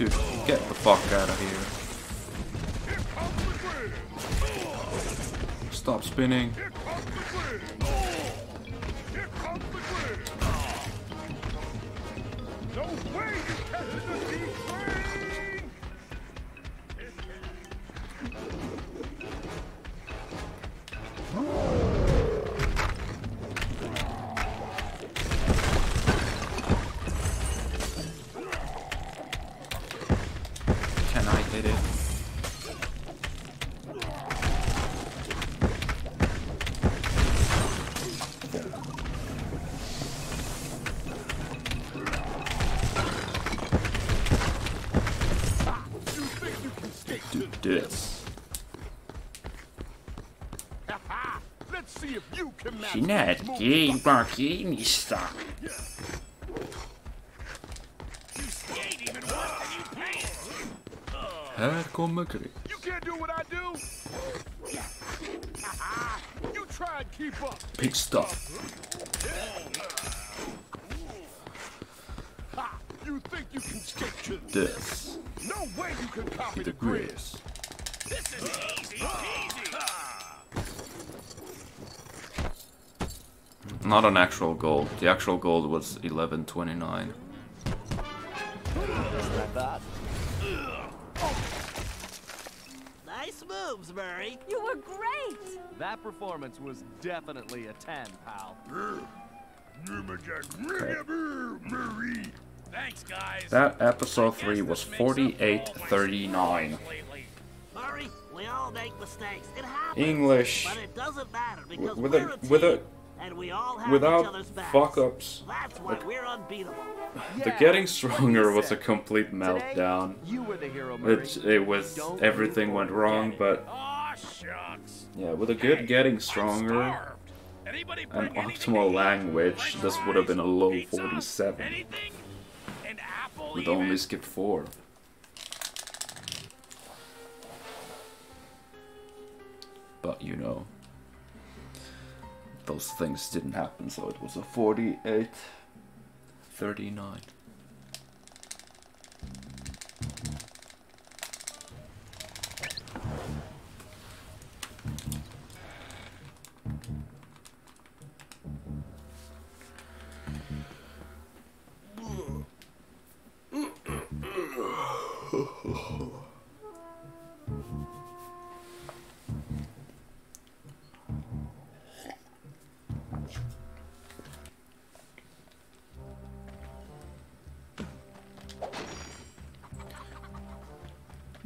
Dude, get the fuck out of here. Stop spinning. Can match Kinär these moves. gay markinista. Här kommer Gris. You can't do what I do. you try and keep up. Big stuff. Ha! You think you can skate to This. No way you can copy The the grid. Gris. This is easy peasy. Not an actual gold. The actual gold was 1129. Nice moves, Murray. You were great! That performance was definitely a 10, pal. Thanks, guys. That episode 3 was 4839. Murray, we all make mistakes. It happens. English. But it doesn't matter because With we're a, a with a, team, and we all have each without other's backs. fuck ups. That's why Like, we're unbeatable. the getting stronger was a complete meltdown. You were the hero, It, it was Don't everything went wrong, it. but Aw, yeah, with a good getting stronger Anybody and optimal language, this would have been a low 47. anything? An apple With even? only skip 4. But you know, those things didn't happen, so it was a 48 39.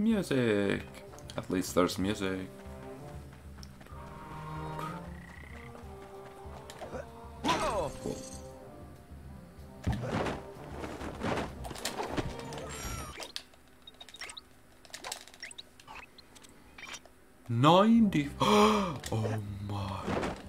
Music! At least there's music. Ninety. Oh my.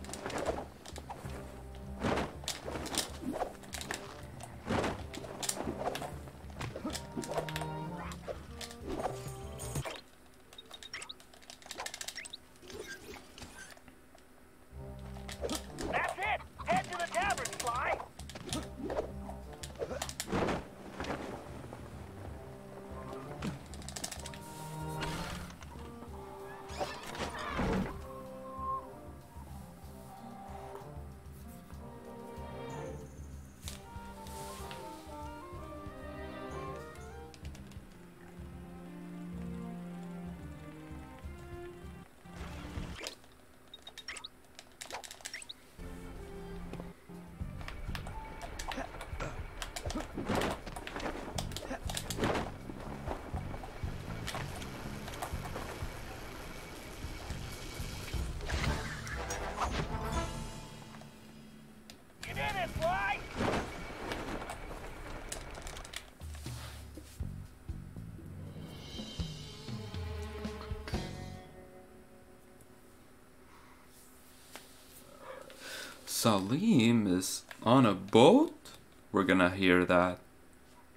Salim is on a boat? We're gonna hear that.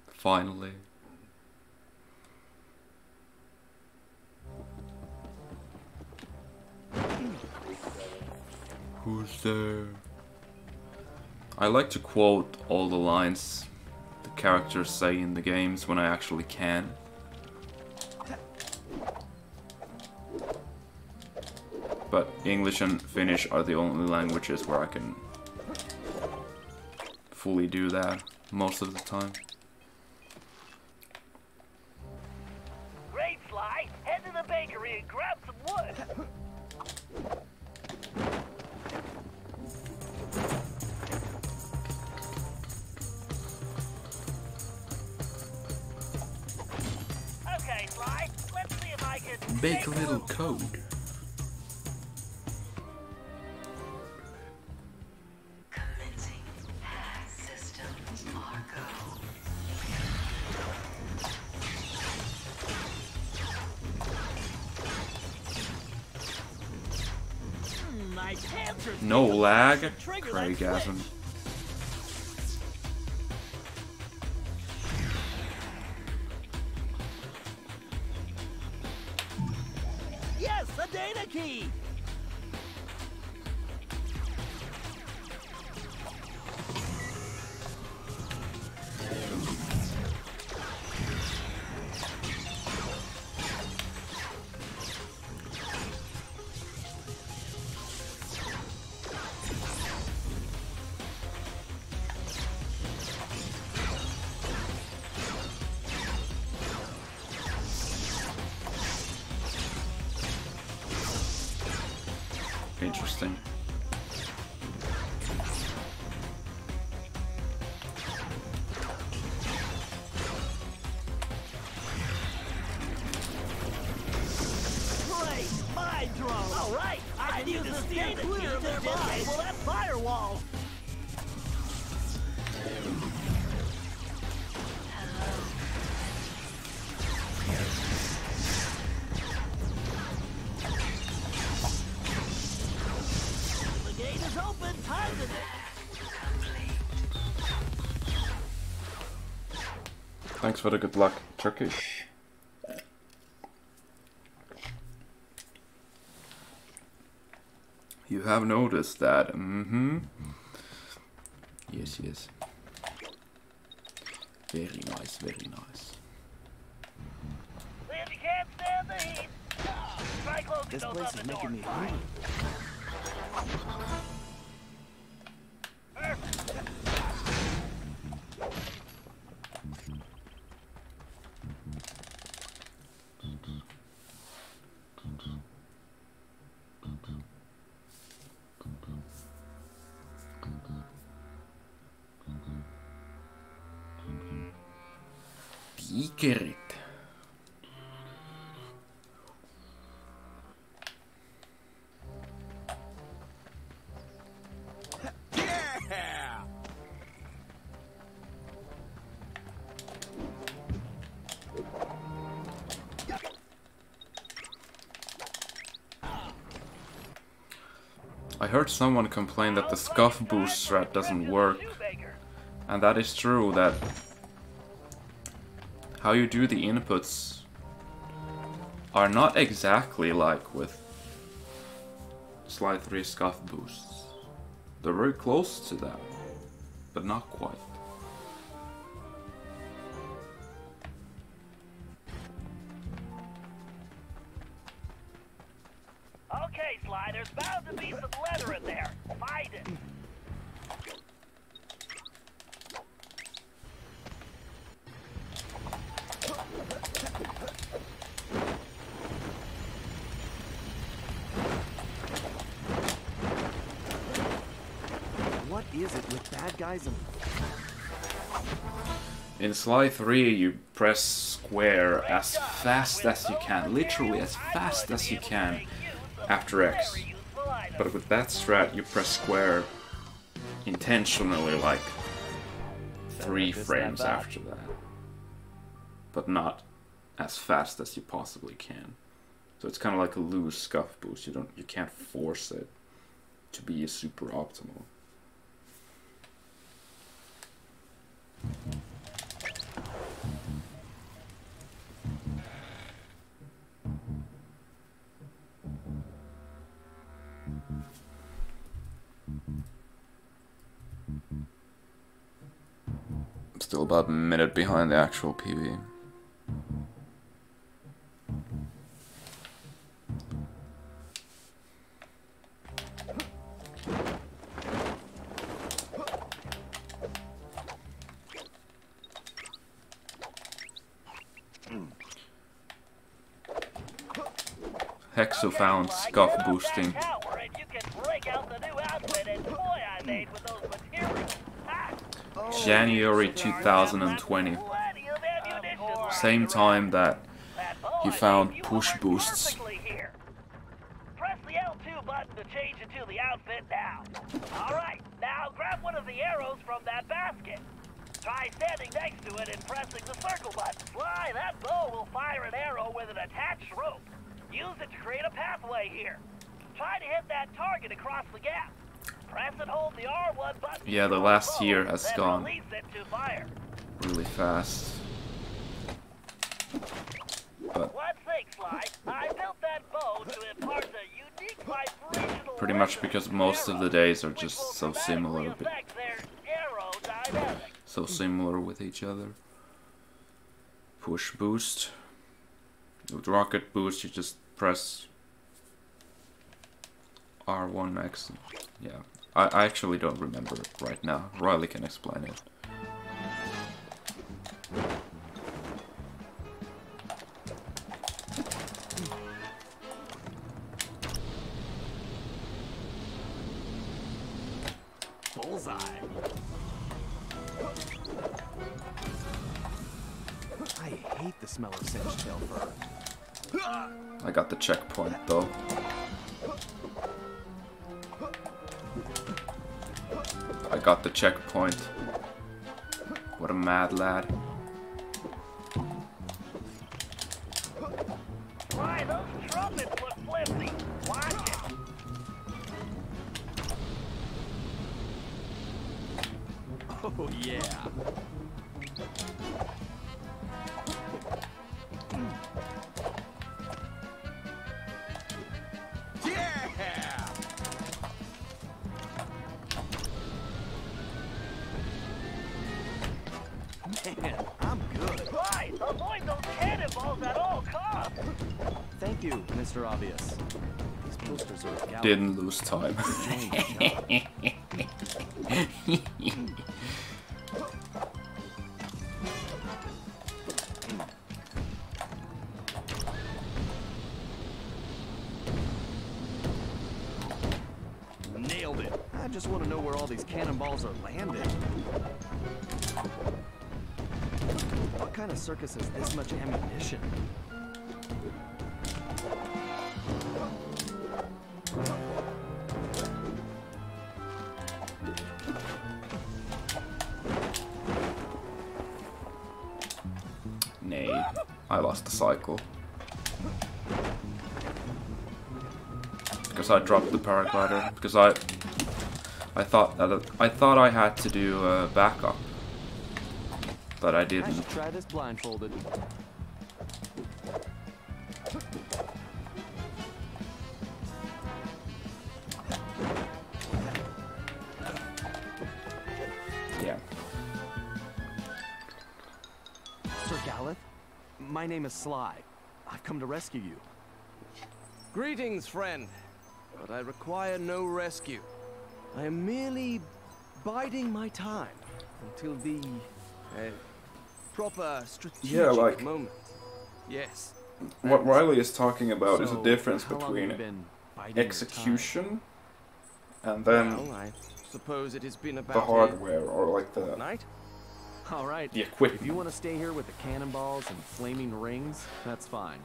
Finally. Who's there? I like to quote all the lines the characters say in the games when I actually can. But English and Finnish are the only languages where I can fully do that most of the time. Lag. For the good luck, Turkish. You have noticed that, mm-hmm. Yes, yes. Very nice, very nice. Heard someone complain that the scuff boost strat doesn't work. And that is true that how you do the inputs are not exactly like with Sly 3 scuff boosts. They're very close to that, but not quite. With bad In Sly 3 you press square as fast as you can, literally as fast as you can after X. But with that strat you press square intentionally like 3 frames after that. But not as fast as you possibly can. So it's kind of like a loose scuff boost, you don't you can't force it to be super optimal. Still about a minute behind the actual PB. Hexo found scuff boosting. January 2020. Same time that he found push boosts. Press the L2 button to change into the outfit now. Alright, now grab one of the arrows from that basket. Try standing next to it and pressing the circle button. Sly, that bow will fire an arrow with an attached rope. Use it to create a pathway here. Try to hit that target across the gap. Press and hold the R1 button. Yeah, the last year has gone release it to fire. really fast. But One thing, Sly, I built that bow to impart a unique vibrational pretty much because most of the days are just so similar, but effect their aerodynamics. so similar with each other. Push boost. With rocket boost, you just press R1 max. Yeah, I, I actually don't remember right now. Riley can explain it. Bullseye. I hate the smell of singed tail fur. I got the checkpoint though. I got the checkpoint. What a mad lad. Why, those trumpets look flimsy. Watch it. Oh, yeah. Yeah! Didn't lose time. dropped the paraglider. Because I, I thought that I thought I had to do a backup, but I I didn't. should try this blindfolded. Yeah. Sir Galleth, my name is Sly. I've come to rescue you. Greetings, friend. But I require no rescue. I am merely biding my time until the A proper strategic Yeah, like- moment. Yes. What Riley is talking about is So, a difference how long have you between been biding your execution and then Well, I suppose it has been about the hardware or like the night. All right. the equipment. If you want to stay here with the cannonballs and flaming rings, that's fine.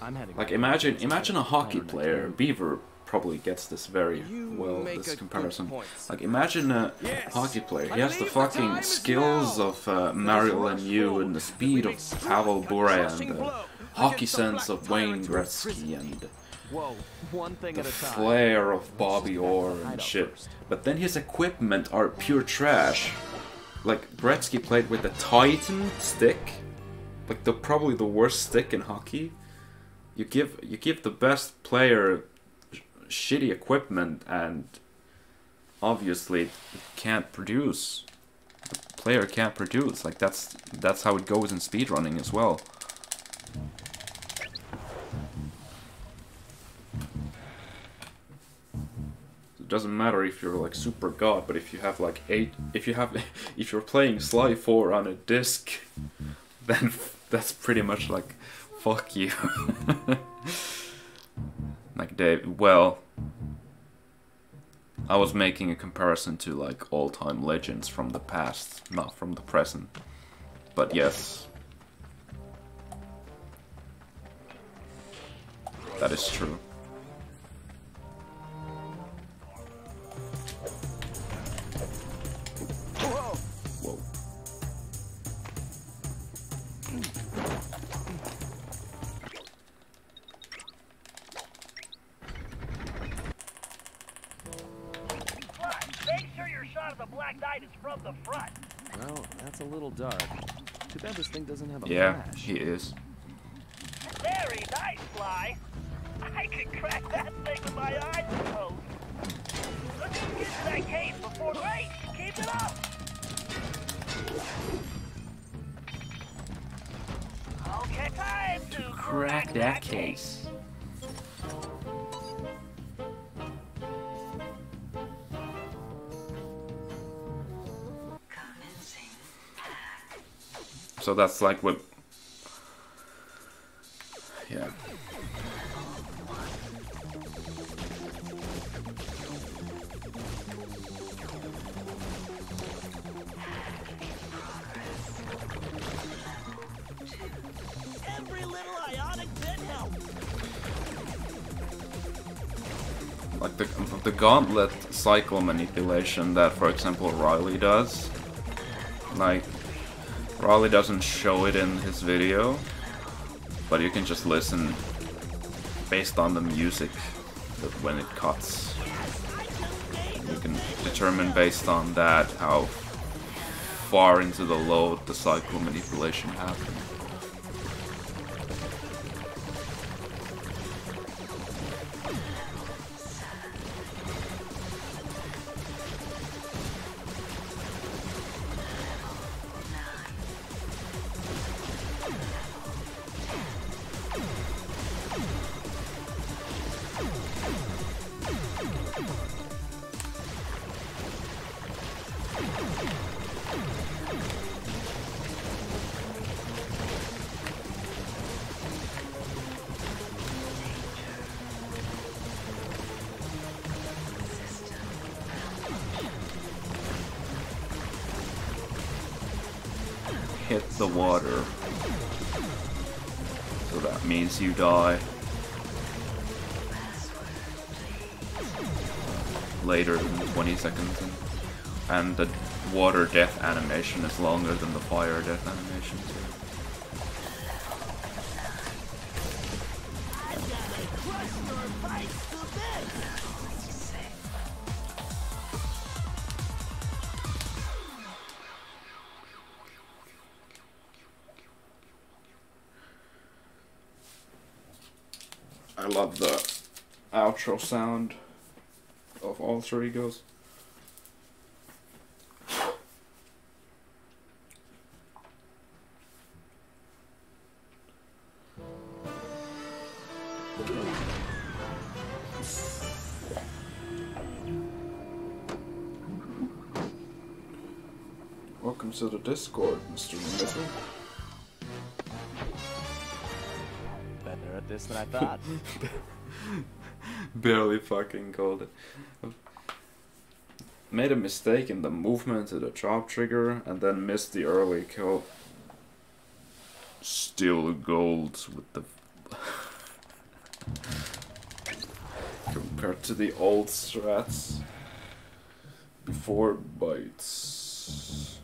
I'm heading. Like imagine imagine a hockey player. Beaver probably gets this very well. This comparison. Like imagine a Yes, hockey player. He has the believe the fucking skills now. of uh, Mario Lemieux and the speed of Pavel Bure and the hockey sense of Wayne Gretzky and Whoa, one thing the at a time. flair of Bobby Orr and shit. But then his equipment are pure trash. Like Gretzky played with a Titan stick, like the probably the worst stick in hockey. You give you give the best player shitty equipment and obviously it can't produce. The player can't produce. Like that's that's how it goes in speedrunning as well. It doesn't matter if you're like super god, but if you have like eight, if you have, if you're playing Sly 4 on a disc, then that's pretty much like, fuck you. like Dave. well, I was making a comparison to like all-time legends from the past, not from the present. But yes. That is true. Black Knight is from the front. Well, that's a little dark. Too bad this thing doesn't have a Yeah, flash. he is. Very nice, Sly. I could crack that thing with my eyes closed. Let's just get to that case before the race. Keep it up. Okay, time to Crack that case. So that's like what. Yeah. Every little ionic bit helps. like the the gauntlet cycle manipulation that, for example, Riley does. Like, Riley doesn't show it in his video, but you can just listen based on the music when it cuts. You can determine based on that how far into the load the cycle manipulation happened. The water. So that means you die. Later than 20 seconds. And the water death animation is longer than the fire death animation too. Outro sound of Alter Egos. Welcome to the Discord, Mr. Mitchell. Better at this than I thought. Barely fucking called it. Made a mistake in the movement to the chop trigger and then missed the early kill. Still gold with the. Compared to the old strats. Before bites.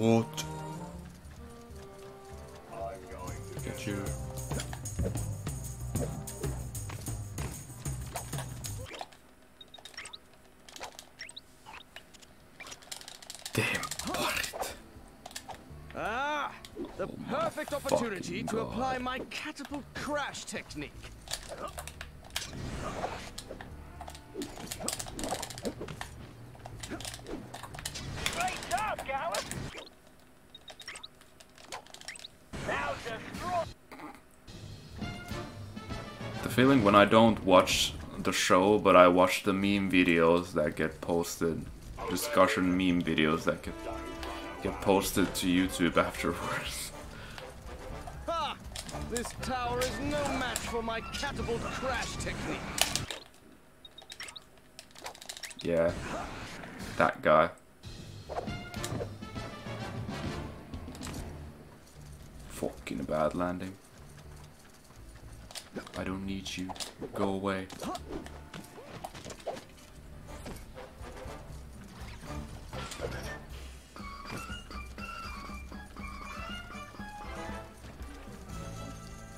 What? Get you. Damn, Bart. Ah, the oh perfect opportunity to apply my catapult crash technique. Feeling when I don't watch the show, but I watch the meme videos that get posted, discussion meme videos that get get posted to YouTube afterwards. Ha! This tower is no match for my catapult crash technique. Yeah, that guy. Fucking bad landing. I don't need you. Go away.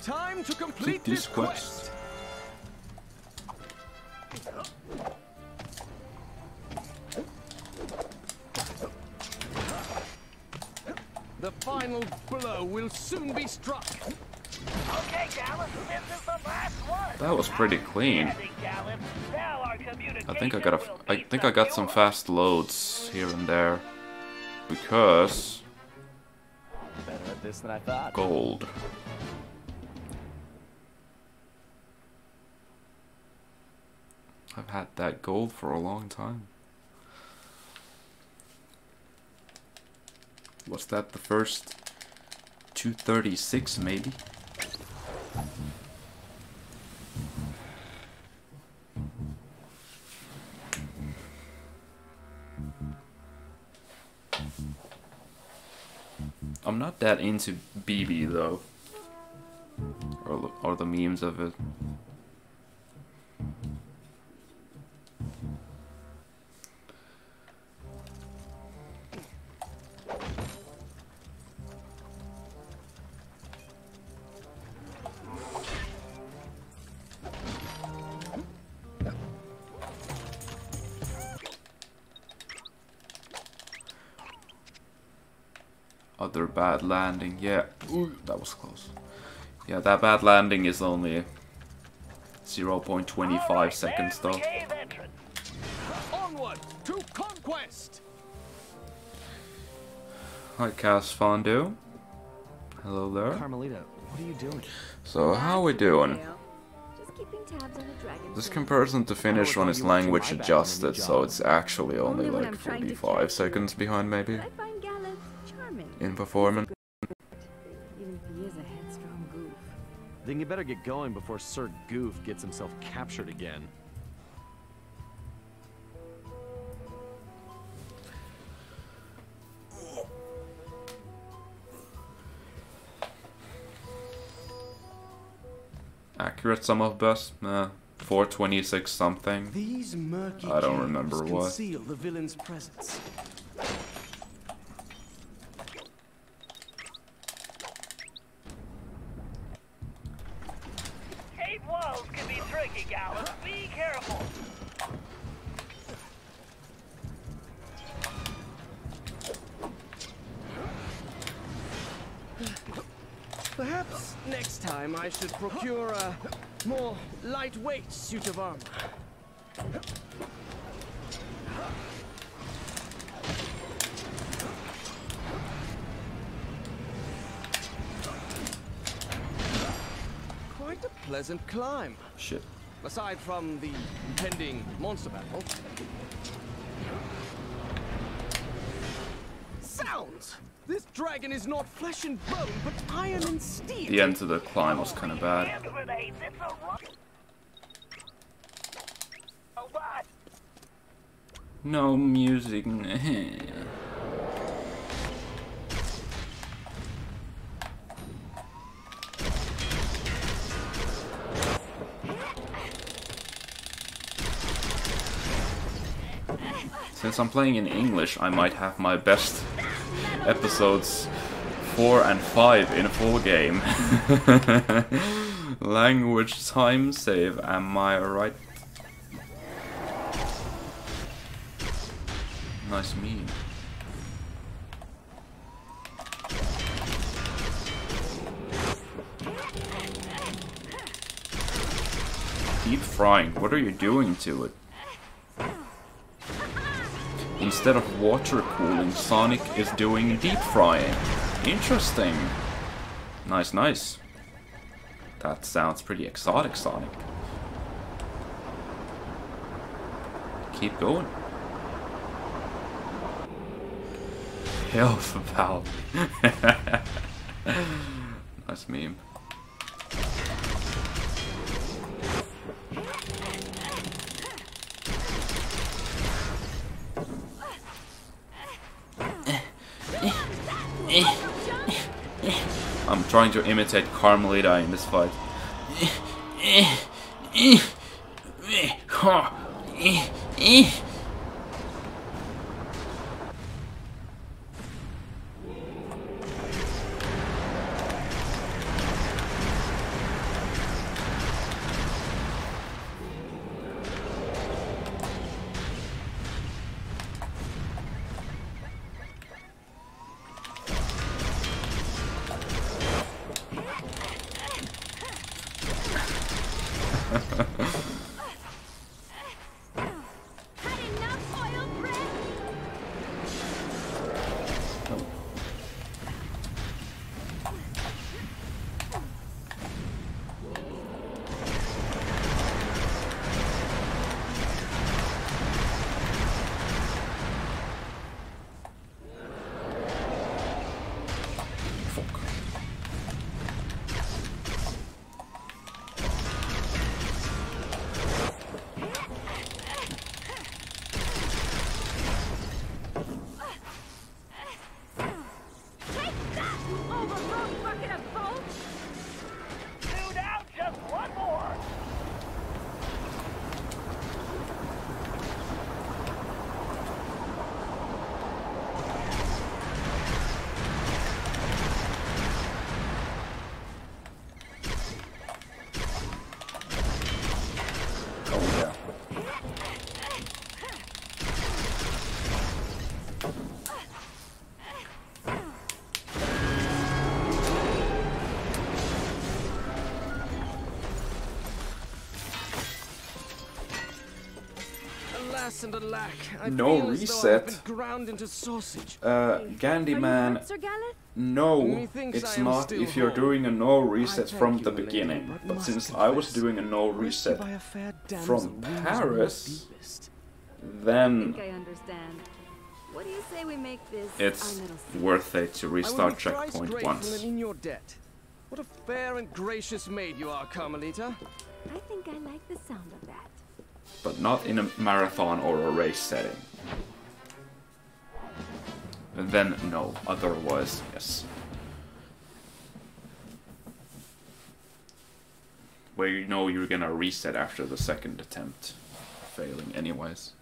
Time to complete this this quest. The final blow will soon be struck. That was pretty clean. I think I got a, I think I got some fast loads here and there because gold. I've had that gold for a long time. Was that the first 236 maybe? I'm not that into BB though. Or, or the memes of it. Other bad landing, yeah. Ooh, that was close. Yeah, that bad landing is only 0.25 seconds though. Onward to conquest. Hi, Cass Fondue. Hello there. Carmelita, what are you doing? So, how are we doing? Just keeping tabs on the dragon. This comparison to finish oh, one is language adjusted, so it's actually only Only like I'm trying to 45 seconds behind maybe in performance. Even if he is a headstrong goof. Then you better get going before Sir Goof gets himself captured again. Accurate sum of best? Uh, 426 something. These murky I don't remember what. conceal the villain's presence. Cave walls can be tricky, Galleth. Be careful. Perhaps next time I should procure a more lightweight suit of armor. Quite a pleasant climb. Shit. Aside from the impending monster battle. Sounds! This dragon is not flesh and bone, but iron and steel. The end to the climb was kind of bad. Hand grenades, it's a ro- Oh, what? No music. since I'm playing in English, I might have my best episodes 4 and 5 in a full game. Language time save, am I right? Nice meme. Deep frying, what are you doing to it? Instead of water cooling, Sonic is doing deep frying. Interesting. Nice, nice. That sounds pretty exotic, Sonic. Keep going. Health valve. nice meme. I'm trying to imitate Carmelita in this fight. No feel as though I've reset. been ground into. Uh, Gandyman. Sir Galleth? No, it's not if you're whole. doing a no reset from the beginning. but But must since I was doing a no reset a from Paris, then think I understand. What do you say we make this it's our little secret? worth it to restart be thrice checkpoint grateful once. and in your debt. What a fair and gracious maid you are, Carmelita. I think I like the sound of that. But not in a marathon or a race setting. Then no, otherwise yes. Where you know you're gonna reset after the second attempt, failing anyways.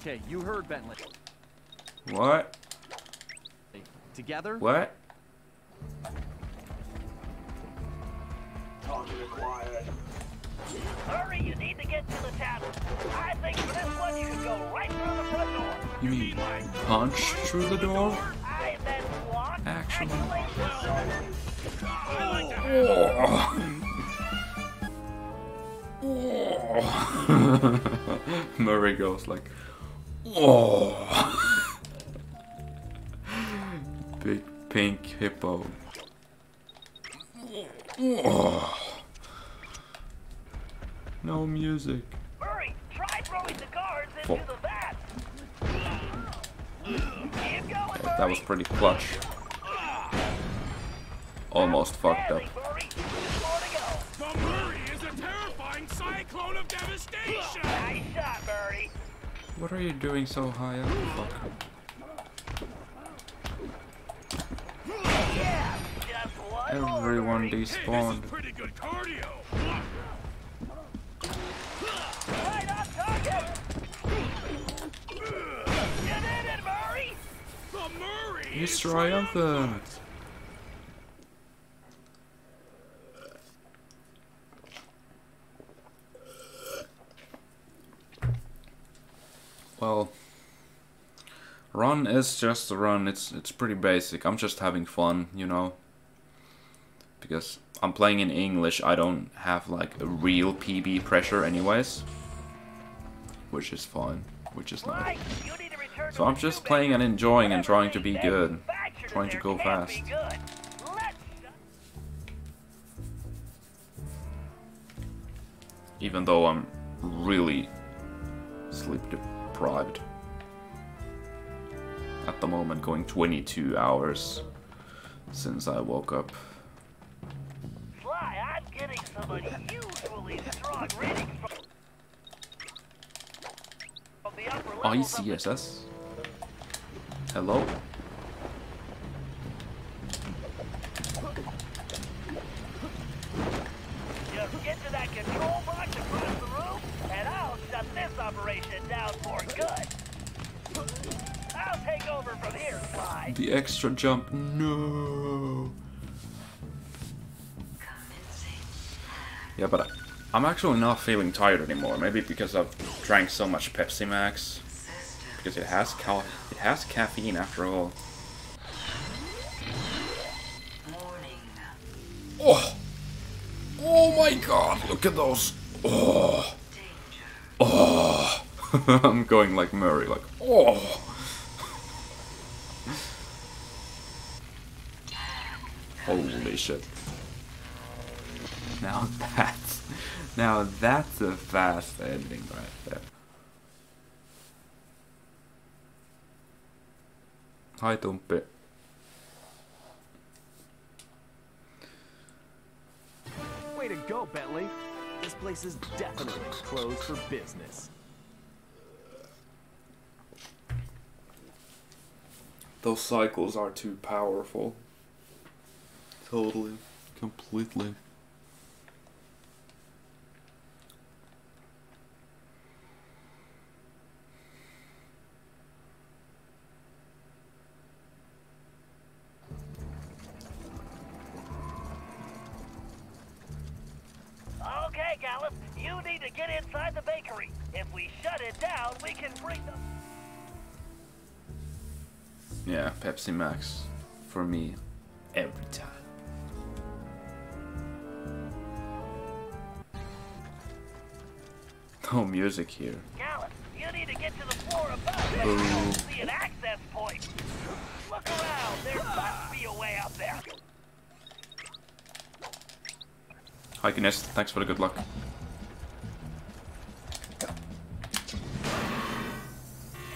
Okay, you heard Bentley. What? Together? What? Hurry, you need to get to the tavern. I think for this one you can go right through the front door. You mean punch through the door? I then walk. Actually. Murray goes like, oh. Big pink hippo. Oh. No music. Hurry, try throwing the cards into Fuck. the vat. Keep going, That was pretty clutch. Almost fucked up. The Murray is a terrifying cyclone initiation! Nice shot, Birdie. What are you doing so high up? Fuck. Yeah, just one more, Everyone despawned. Pretty good cardio. Right on target. Get in it, Murray. The Murray He's triumphant! Well, run is just a run. It's it's pretty basic. I'm just having fun, you know. Because I'm playing in English, I don't have like a real PB pressure, anyways. Which is fine. Which is nice. So I'm just playing and enjoying and trying to be good. Trying to go fast. Even though I'm really sleep deprived. At the moment going 22 hours since I woke up. Sly, I'm getting some unusually strong from, from the upper ICSS? Hello? Just get to that control box across the room, and I'll shut this operation down for good. I'll take over from here, Sly. The extra jump. No. Yeah, but I, I'm actually not feeling tired anymore. Maybe because I've drank so much Pepsi Max. Because it has cal it has caffeine after all. Oh! Oh my god, look at those. Oh. Oh. I'm going like Murray, like, oh. Holy shit. Now that's now that's a fast ending right there. Hi Tumpi. Way to go, Bentley. This place is definitely closed for business. Those cycles are too powerful. Totally. Completely. Okay, Galleth, you need to get inside the bakery. If we shut it down, we can bring them. Yeah, Pepsi Max. For me. Every time. No music here. Galleth, you need to get to the floor above. Boo. I don't see an access point. Look around. There must be a way up there. Hi Guinness, thanks for the good luck.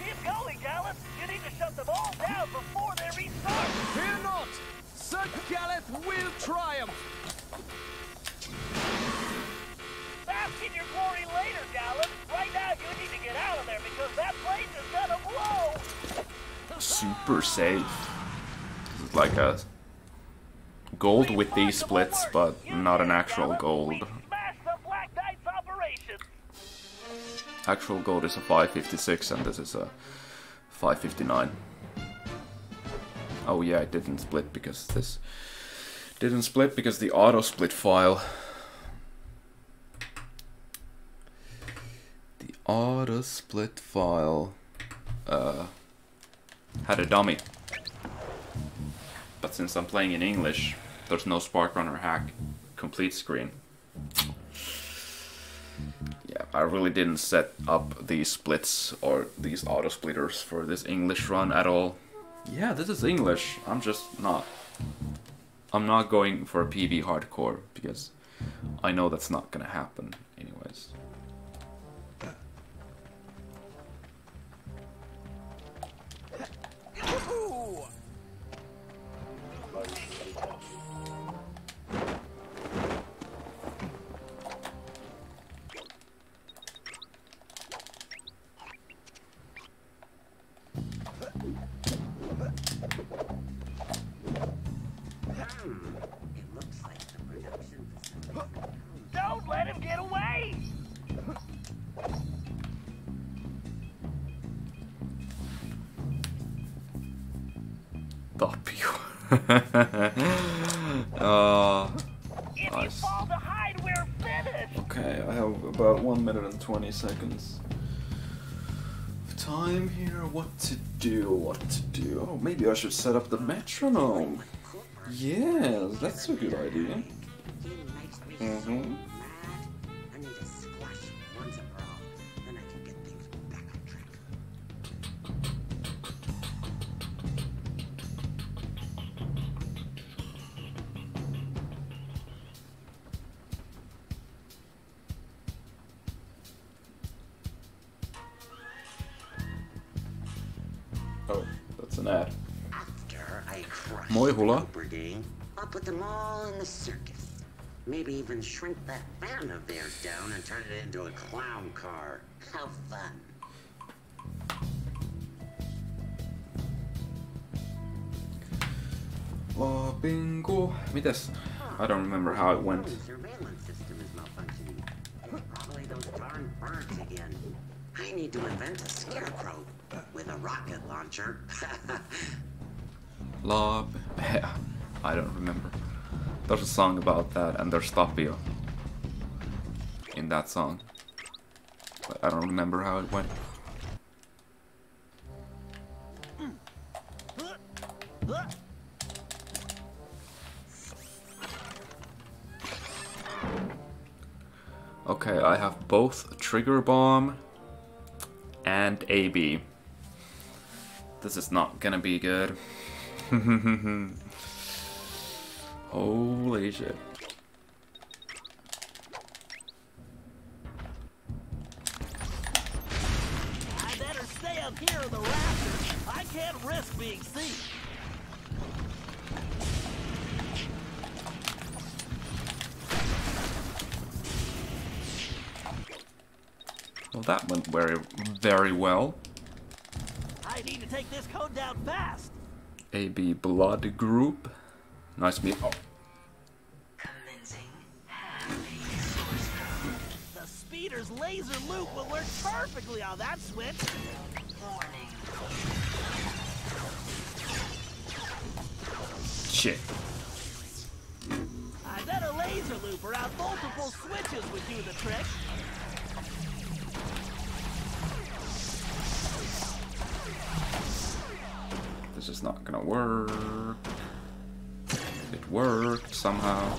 Keep going, Galleth. You need to shut them all down before they restart. Fear not! Sir Galleth will triumph! Bask in your glory later, Galleth. Right now, you need to get out of there because that place is gonna blow. Super safe. This is like a gold with these splits, but not an actual gold. Smash the Black Knight's operation. Actual gold is a 556 and this is a 559. Oh yeah, it didn't split because this didn't split because the auto split file. Auto split file uh, had a dummy. But since I'm playing in English, there's no Sparkrunner hack complete screen. Yeah, I really didn't set up these splits or these auto splitters for this English run at all. Yeah, this is English. I'm just not. I'm not going for a PB hardcore because I know that's not gonna happen anyways. Set up the metronome. Yes, that's a good idea. Mm-hmm. Moihula. Brigade, I'll put them all in the circus. Maybe even shrink that van of theirs down and turn it into a clown car. How fun. Oh, bingo. Mites? I don't remember how it went. The surveillance system is malfunctioning. Probably those darn birds again. I need to invent a scarecrow with a rocket launcher. Love. I don't remember. There's a song about that, and there's Tapio in that song. But I don't remember how it went. Okay, I have both Trigger Bomb and AB. This is not gonna be good. Holy shit. I better stay up here in the rafters. I can't risk being seen. Well, that went very, very well. I need to take this code down fast. AB Blood Group. Nice meet. Oh, The speeder's laser loop will work perfectly on that switch. shit. I bet a laser loop around multiple switches would do the trick. This is not gonna work. It worked somehow.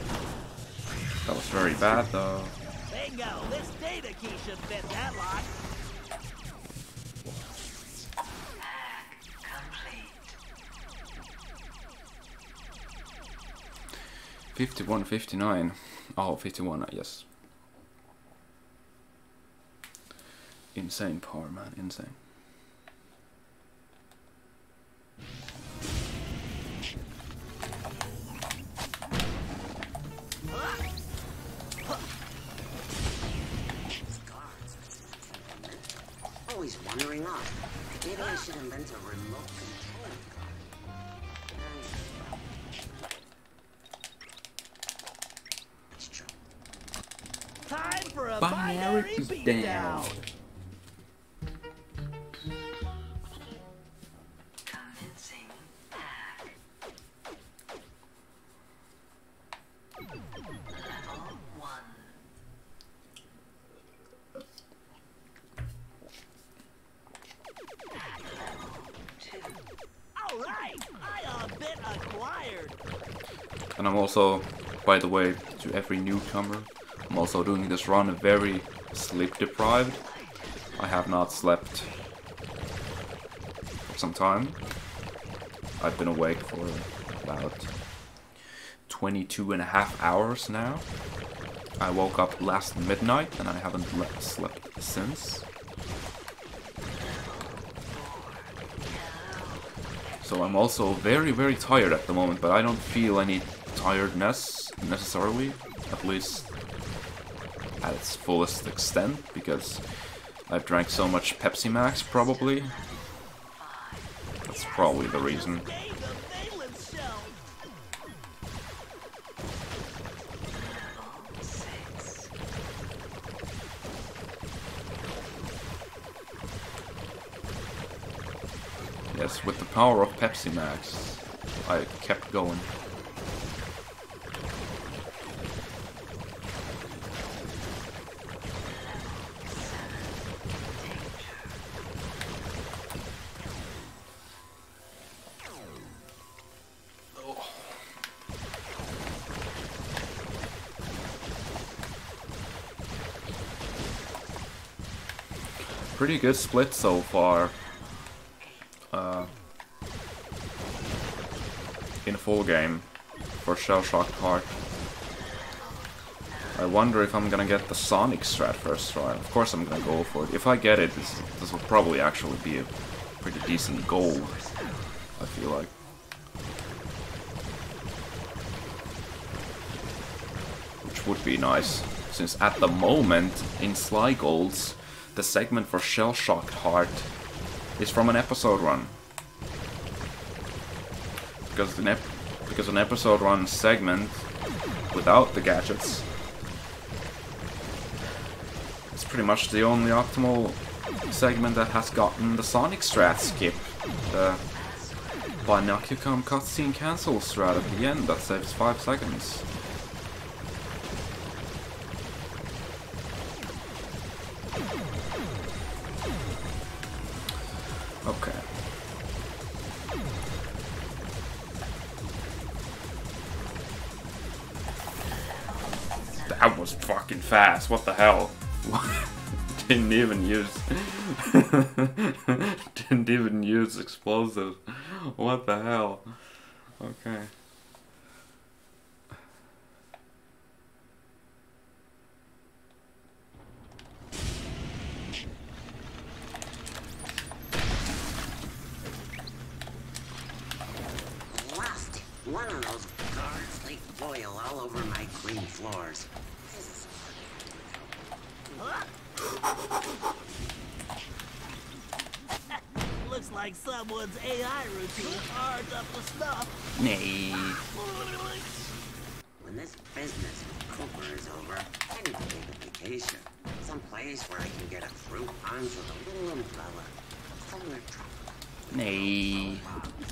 That was very bad though. Bingo! This data key should fit that lock. Fifty-one, fifty-nine. Oh, 51, yes. Insane power, man. Insane. Always wandering off. Maybe I should invent a remote control. That's true. Time for a Binary binary beatdown. By the way, to every newcomer, I'm also doing this run very sleep deprived. I have not slept for some time. I've been awake for about 22 and a half hours now. I woke up last midnight and I haven't le- slept since. So I'm also very, very tired at the moment, but I don't feel any tiredness necessarily, at least at its fullest extent, because I've drank so much Pepsi Max, probably. That's probably the reason. Yes, with the power of Pepsi Max, I kept going. Pretty good split so far. Uh, in full game for Shell Shocked Heart. I wonder if I'm gonna get the Sonic strat first try. Of course I'm gonna go for it. If I get it, this, this will probably actually be a pretty decent goal. I feel like. Which would be nice, since at the moment, in Sly Golds, the segment for Shell Shocked Heart is from an episode run. Because an, because an episode run segment without the gadgets is pretty much the only optimal segment that has gotten the Sonic strat skip. The Binocucom cutscene cancels strat at the end that saves 5 seconds. Fast. What the hell? Didn't even use. Didn't even use explosives. What the hell? Okay. One of those guards leaked oil all over my green floors. Looks like someone's AI routine aren't up to snuff. Nay. When this business with Cooper is over, I need to take a vacation. Some place where I can get a fruit punch with a little umbrella. Somewhere tropical. Nay.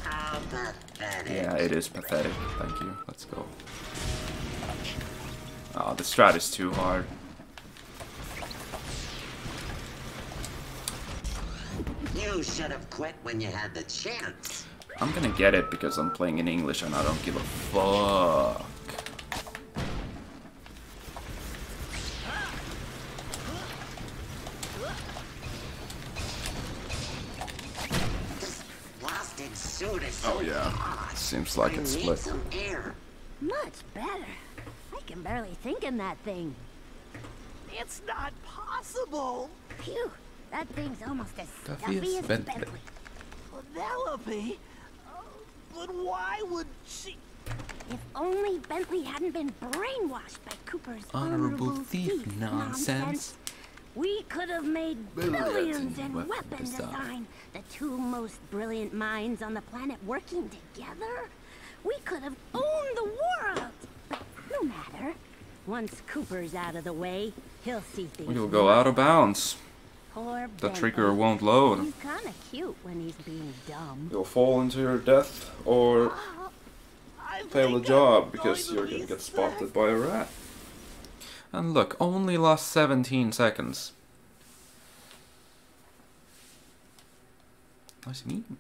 How pathetic. Yeah, it is pathetic. Thank you. Let's go. Oh, the strat is too hard. You should have quit when you had the chance. I'm gonna get it because I'm playing in English and I don't give a fuck. Blasted suit is so Oh yeah, hot. seems like I it's split. some air. Much better. I can barely think in that thing. It's not possible. Phew, that thing's almost as Stuffy stuffy as Bentley. Bentley. Penelope? But why would she... If only Bentley hadn't been brainwashed by Cooper's Honorable honorable thief nonsense. We could have made billions in weapon weapon design. design. The two most brilliant minds on the planet working together. We could have owned the world. But no matter. Once Cooper's out of the way, he'll see things. We'll go out of bounds. Poor The Bentley. trigger won't load. He's kind of cute when he's being dumb. You'll fall into your death or fail the job because you're gonna get spotted by a rat. And look, only lost 17 seconds. Nice and even.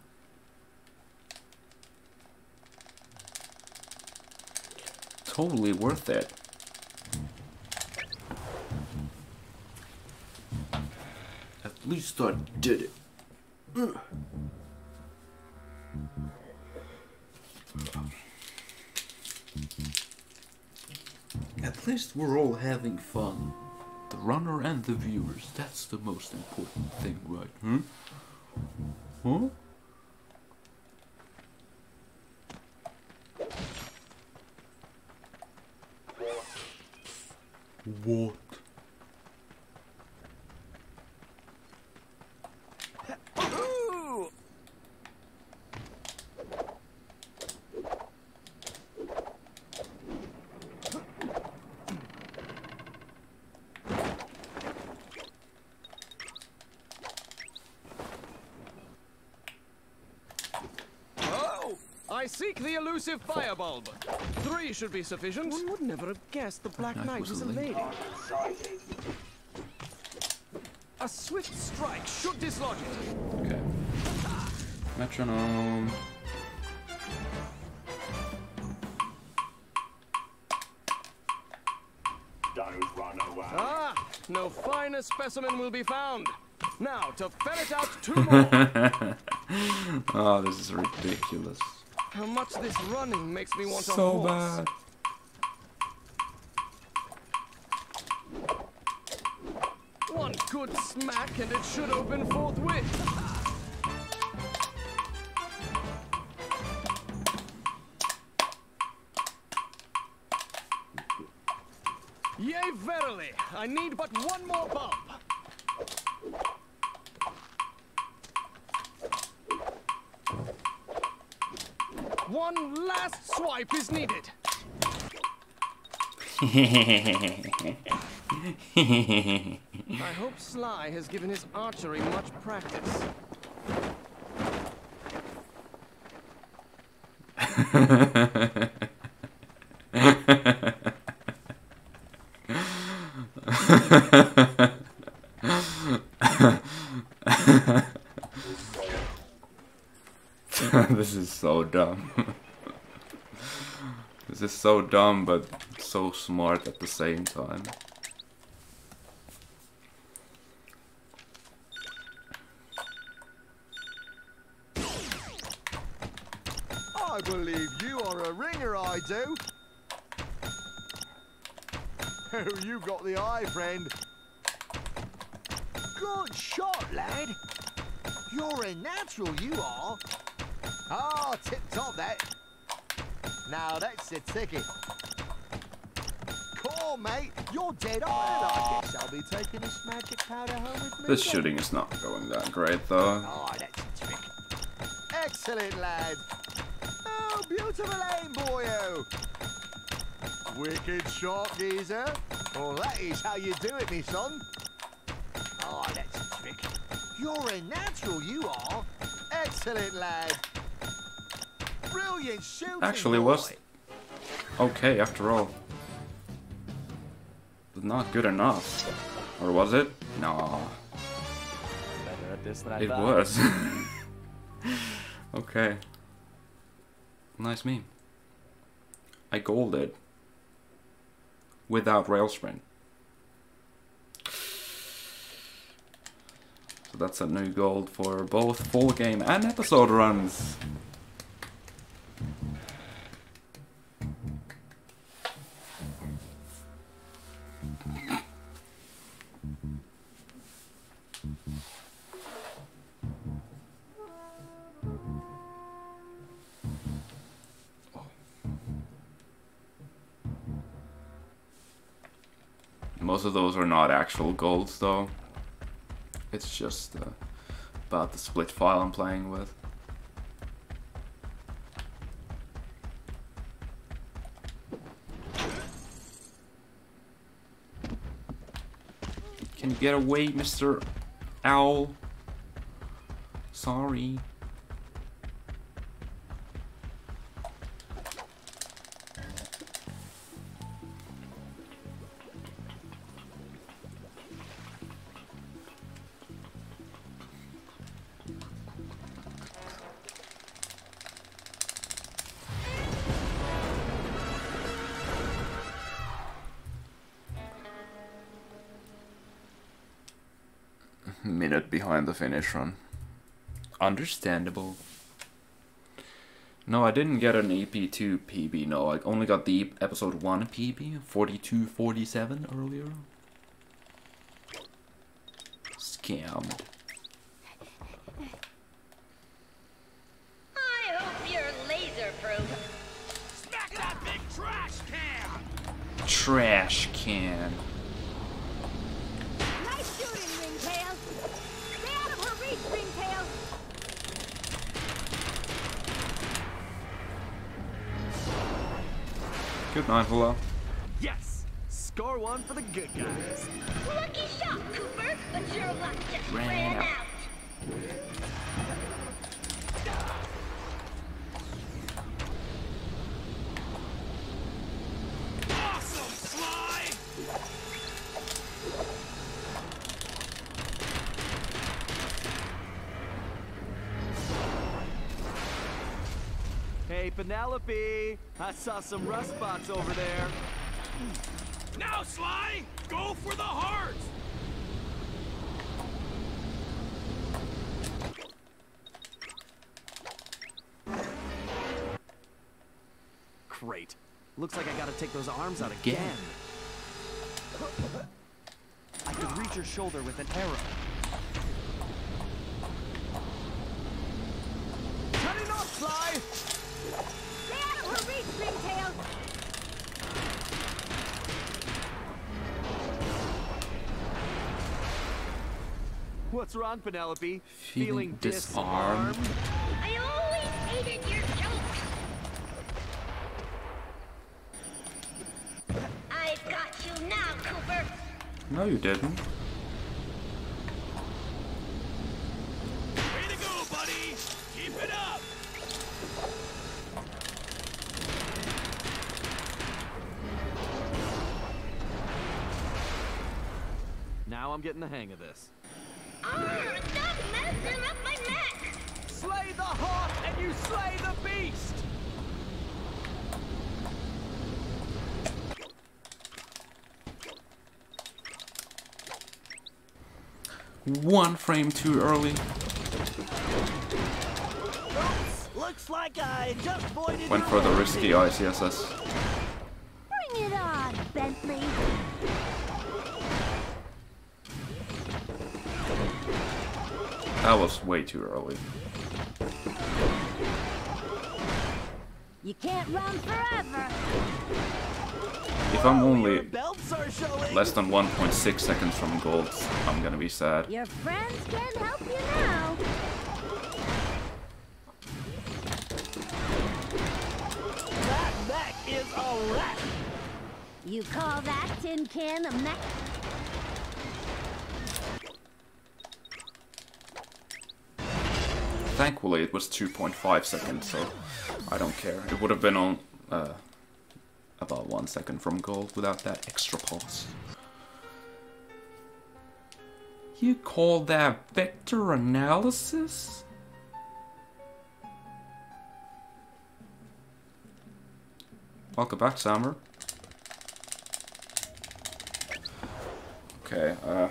Totally worth it. At least I did it. At least we're all having fun. The runner and the viewers, that's the most important thing, right? Hmm? Huh? What? Ooh! I seek the elusive firebulb. Three should be sufficient. One would never have guessed the Black Knight Knight was was a a lady. lady. A swift strike should dislodge it. Okay. Metronome. Don't run away. Ah, no finer specimen will be found. Now, to ferret out two more. oh, this is ridiculous. How much this running makes me want a So horse. bad. One good smack and it should open forthwith. Yea, verily, I need but one more bulb. One swipe is needed. I hope Sly has given his archery much practice. this is so dumb. This is so dumb, but so smart at the same time. I believe you are a ringer, I do. Oh, you got the eye, friend. Good shot, lad. You're a natural, you are. Ah, tip top that. Now that's a ticket. Cool, mate. You're dead on. I guess I'll ah. be taking this magic powder home with me. This shooting is not going that great though. Oh, that's a trick. Excellent, lad. Oh, beautiful aim, boyo. Wicked shot, geezer. Well, that is how you do it, me son. Oh, that's a trick. You're a natural, you are. Excellent, lad. Brilliant shooting, Actually was okay after all. But not good enough. Or was it? No. Better at this than I It thought. was. okay. Nice meme. I golded. Without rail sprint. So that's a new gold for both full game and episode runs. Most of those are not actual golds though. It's just uh, about the split file I'm playing with. Can you get away, Mr. Owl? Sorry. The finish run. Understandable. No, I didn't get an EP2 PB. No, I only got the episode 1 PB, 4247 earlier. Scammed. I hope you're laser proof. Smack that big trash can! Trash can. Good night, hello. Yes! Score one for the good guys. Lucky shot, Cooper, but your luck just Ran ran, out. out. Hey, Penelope! I saw some rust spots over there. Now, Sly! Go for the heart! Great. Looks like I gotta take those arms out again. Again. I could reach your shoulder with an arrow. What's wrong, Penelope? Feeling disarmed? I always hated your jokes! I've got you now, Cooper! No, you didn't. Way to go, buddy! Keep it up! Now I'm getting the hang of this. Oh, stop messing up my neck! Slay the hawk and you slay the beast! One frame too early. Looks like I just voided Went for the risky ICSS. Bring it on, Bentley! That was way too early. You can't run forever! If I'm only Belts are showing. less than 1.6 seconds from gold, I'm gonna be sad. Your friends can help you now! That neck is a wreck. You call that tin can a mech? Thankfully, it was 2.5 seconds, so I don't care. It would have been on uh, about one second from gold without that extra pause. You call that vector analysis? Welcome back, Sammer. Okay, uh,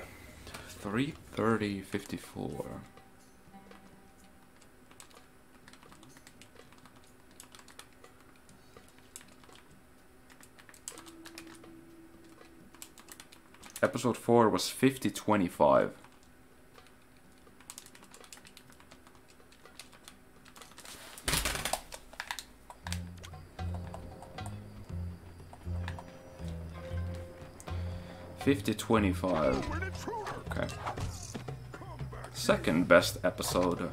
330.54. Episode 4 was 5025. Fifty twenty five. Okay. Second best episode.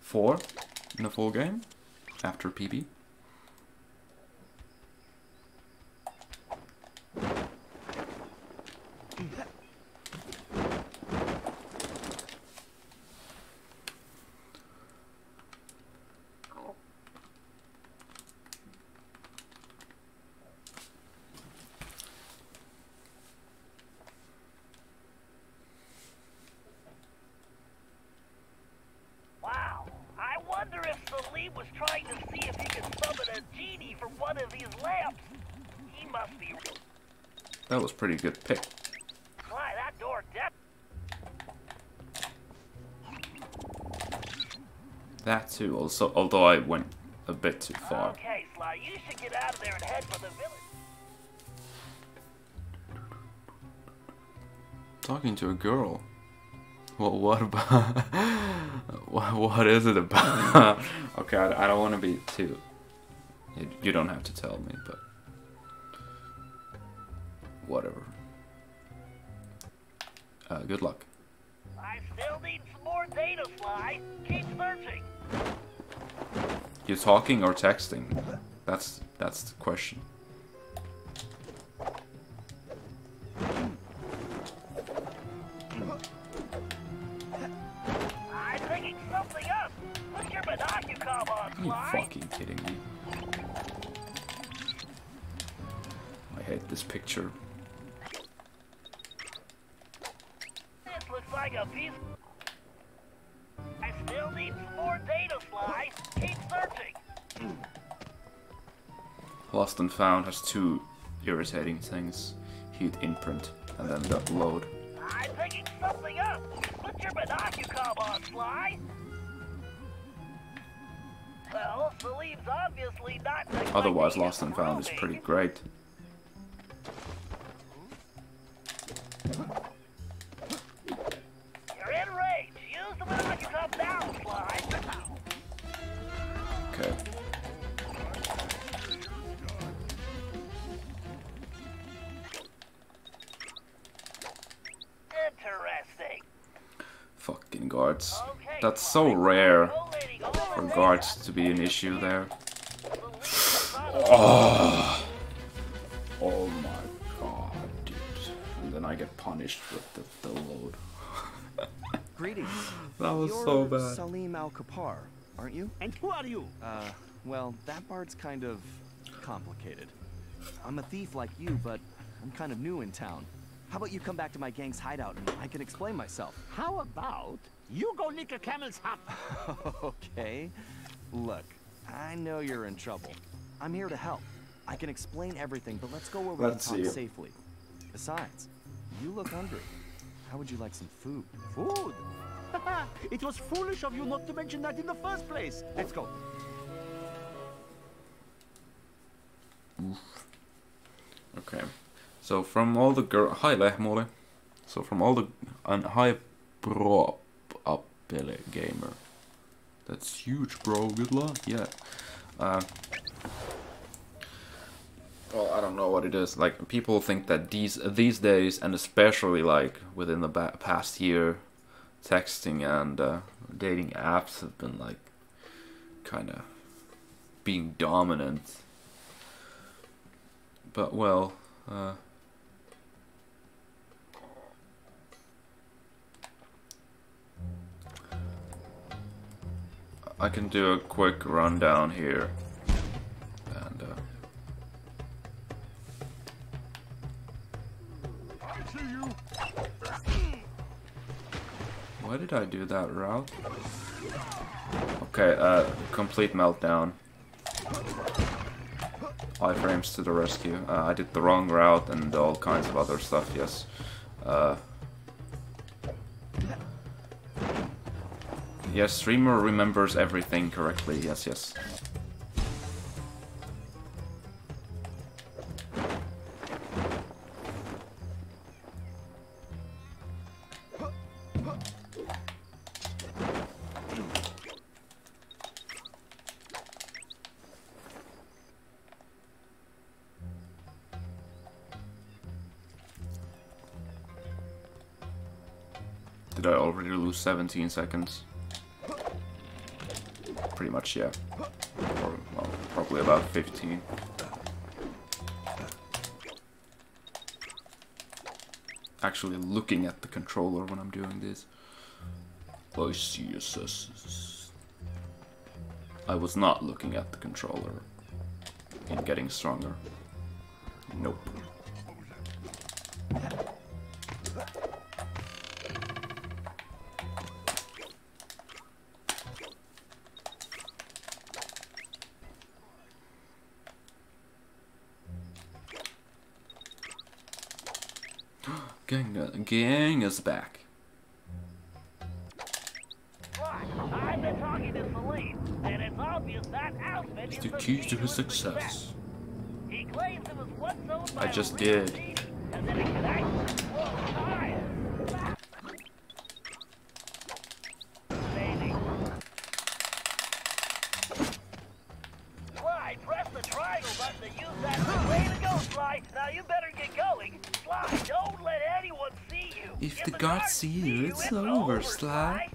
Four in the full game after PB. Wow. I wonder if Salim was trying to see if he could summon a genie from one of these lamps. He must be. That was pretty good pick. Sly, that door def- That too, also although I went a bit too far. Okay, Sly, you should get out of there and head for the village. Talking to a girl. Well, what about? what, what is it about? okay, I, I don't want to be too. You, you don't have to tell me, but whatever. Uh, good luck. I still need some more data, Sly. Keep searching. You talking or texting? That's that's the question. Two irritating things. Heat imprint and then the load. I'm picking something up. Put your binocular on, Sly. Well, Salim's obviously not Otherwise, Lost and Found is pretty great. So rare for guards to be an issue there. Oh, oh my god, dude. And then I get punished with the, the load. Greetings. That was You're so bad. Salim Al Kupar, aren't you? And who are you? Uh, well, that part's kind of complicated. I'm a thief like you, but I'm kind of new in town. How about you come back to my gang's hideout and I can explain myself? How about you go nick a camel's hump? okay. Look, I know you're in trouble. I'm here to help. I can explain everything, but let's go where we Let's can see talk it. safely. Besides, you look hungry. How would you like some food? Food? it was foolish of you not to mention that in the first place. Let's go. Okay. So from all the girl, hi Lehmole. So from all the and hi bro up Billy gamer. That's huge, bro. Good luck. Yeah. Uh, well, I don't know what it is. Like people think that these these days, and especially like within the past year, texting and uh, dating apps have been like kind of being dominant. But well, uh, I can do a quick rundown here. And uh, why did I do that route? Okay, uh, complete meltdown. Iframes to the rescue. Uh, I did the wrong route and all kinds of other stuff, yes. Uh, yes, streamer remembers everything correctly, yes, yes. Did I already lose 17 seconds? Pretty much, yeah. Or, well, probably about 15. Actually looking at the controller when I'm doing this. ICSSs. I was not looking at the controller And getting stronger. Nope. Gang, is back. I've been talking to Salim, and it's obvious that outfit It's is the key to his success. He claims it was once owned by I just did. thief, and then it could actually blow tires. Maybe. Sly, press the triangle button to use that. Way to go, Sly. Now you better get going. Sly, don't let anyone see you. If the guards see you, it's over, Sly.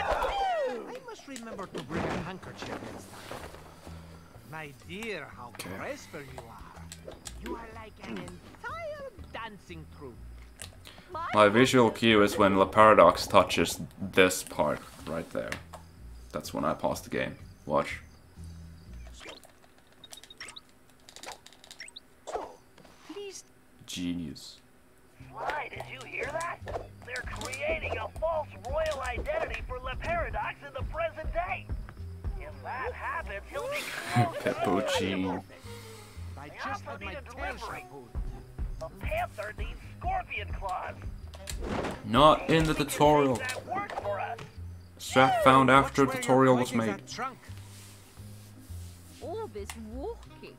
I must remember to bring a handkerchief next time. My dear, how graceful you are. You are like an entire dancing troupe. My visual cue is when Le Paradox touches this part right there. That's when I pause the game. Watch. Panther needs scorpion claws. Not in the tutorial. That work for us. Strap found after Which way tutorial was made. that trunk? All this walking.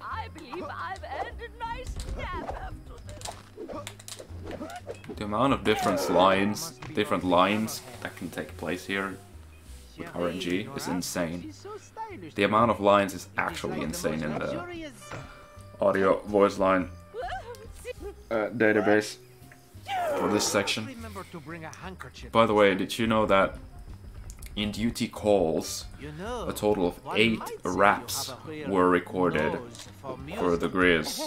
I believe I've earned a nice nap after this. The amount of different lines, different lines that can take place here with RNG is insane. The amount of lines is actually insane in the audio voice line uh, database for this section. By the way, did you know that in duty calls, a total of eight raps were recorded for the. Grizz?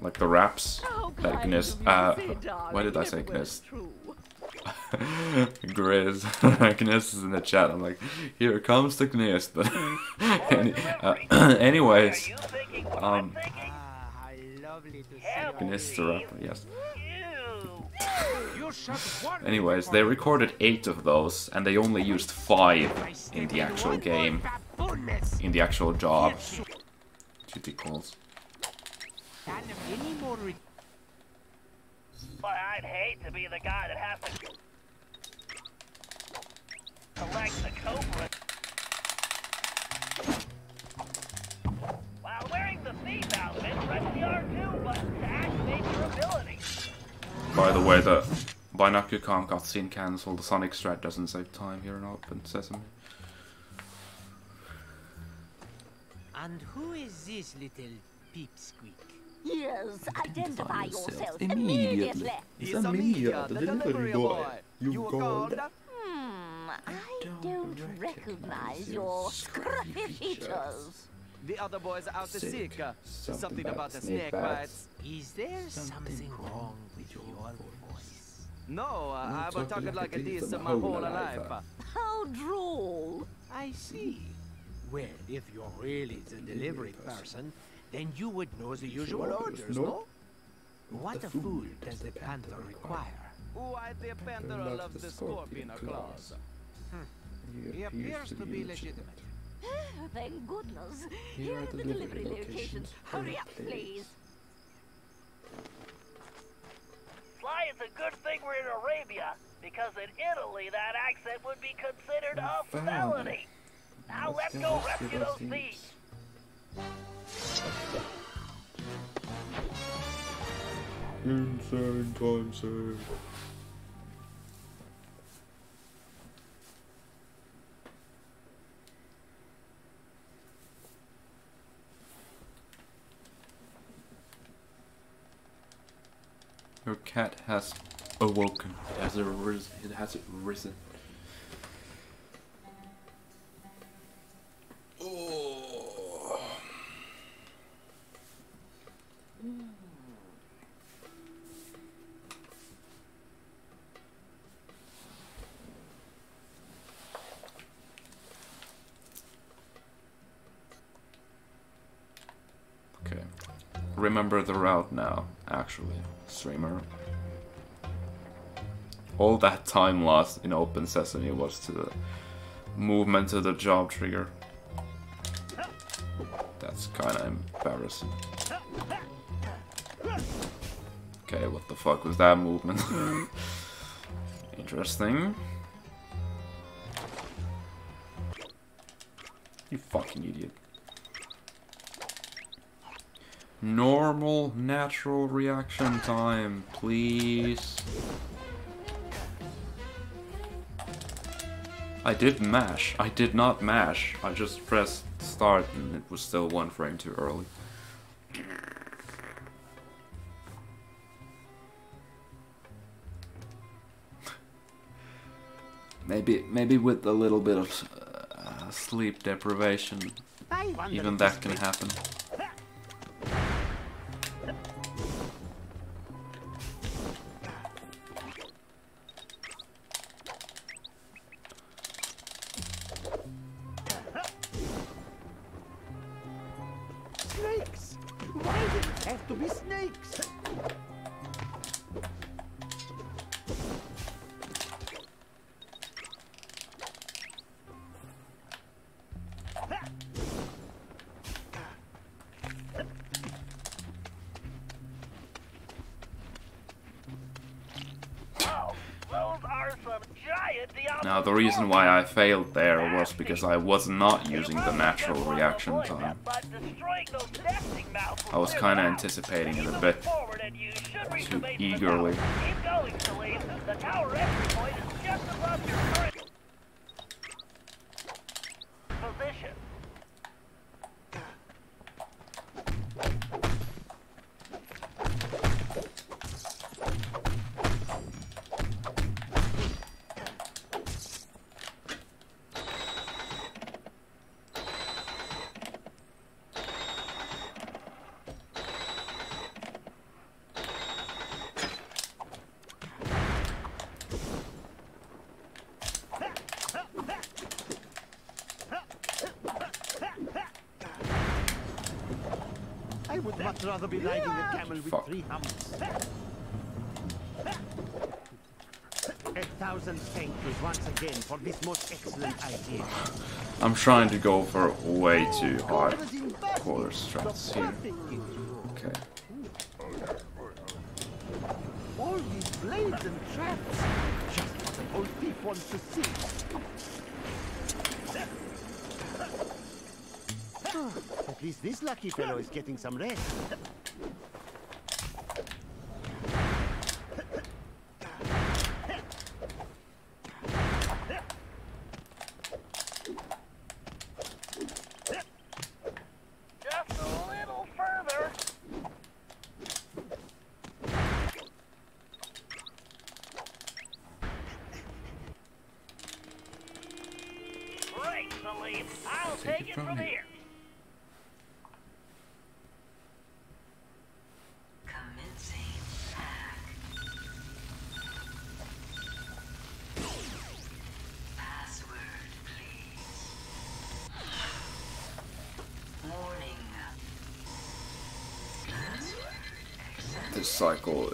Like the raps that Gnist, uh, why did I say true. Grizz, Gnist is in the chat. I'm like, here comes the. But any, uh, anyways, um, Gnist the rapper, yes. You shut one Anyways, they recorded eight of those, and they only used five in the actual game, in the actual job. Duty calls. any more re- But I'd hate to be the guy that has to collect the cobra. While wearing the thief outfit, press the R2 button to activate your ability. By the way, the Binocucom cutscene cancelled. The Sonic strat doesn't save time here in Open Sesame. And who is this little peepsqueak? Yes, identify yourself immediately. immediately. It's Amelia, the delivery boy. You called? Hmm, I don't recognize your scruffy features. The other boys are out to seek. Uh, Something something about about the snake snake bites. bites. Is there something wrong with your voice? No, uh, I've been talking like this my my whole whole life, life. uh. How droll. I see. Well, if you're really the delivery person, then you would know the usual orders, no? no? What food does the panther require? Why the panther loves the scorpion claws. He appears to be legitimate. Ah, thank goodness. Here Here are are the the delivery delivery locations. locations. Hurry up, please. Sly, it's a good thing we're in Arabia, because in Italy that accent would be considered a found felony. Now let's Let's go go rescue rescue those those thieves. Insane time save. Your cat has awoken. It has arisen. It has risen. Oh. Okay. Remember the route now, actually, streamer. All that time lost in Open Sesame was to the movement to the job trigger. That's kinda embarrassing. Okay, what the fuck was that movement? Interesting. You fucking idiot. Normal, natural reaction time, please. I did mash. I did not mash. I just pressed start and it was still one frame too early. Maybe, maybe with a little bit of uh, sleep deprivation, even that can happen. Failed there was because I was not using the natural reaction time. I was kinda anticipating it a bit too eagerly. Rather be riding a camel with Fuck. three humps. A thousand thank yous once again for this most excellent idea. I'm trying to go for way too high quarter strats here. Lucky fellow is getting some rest.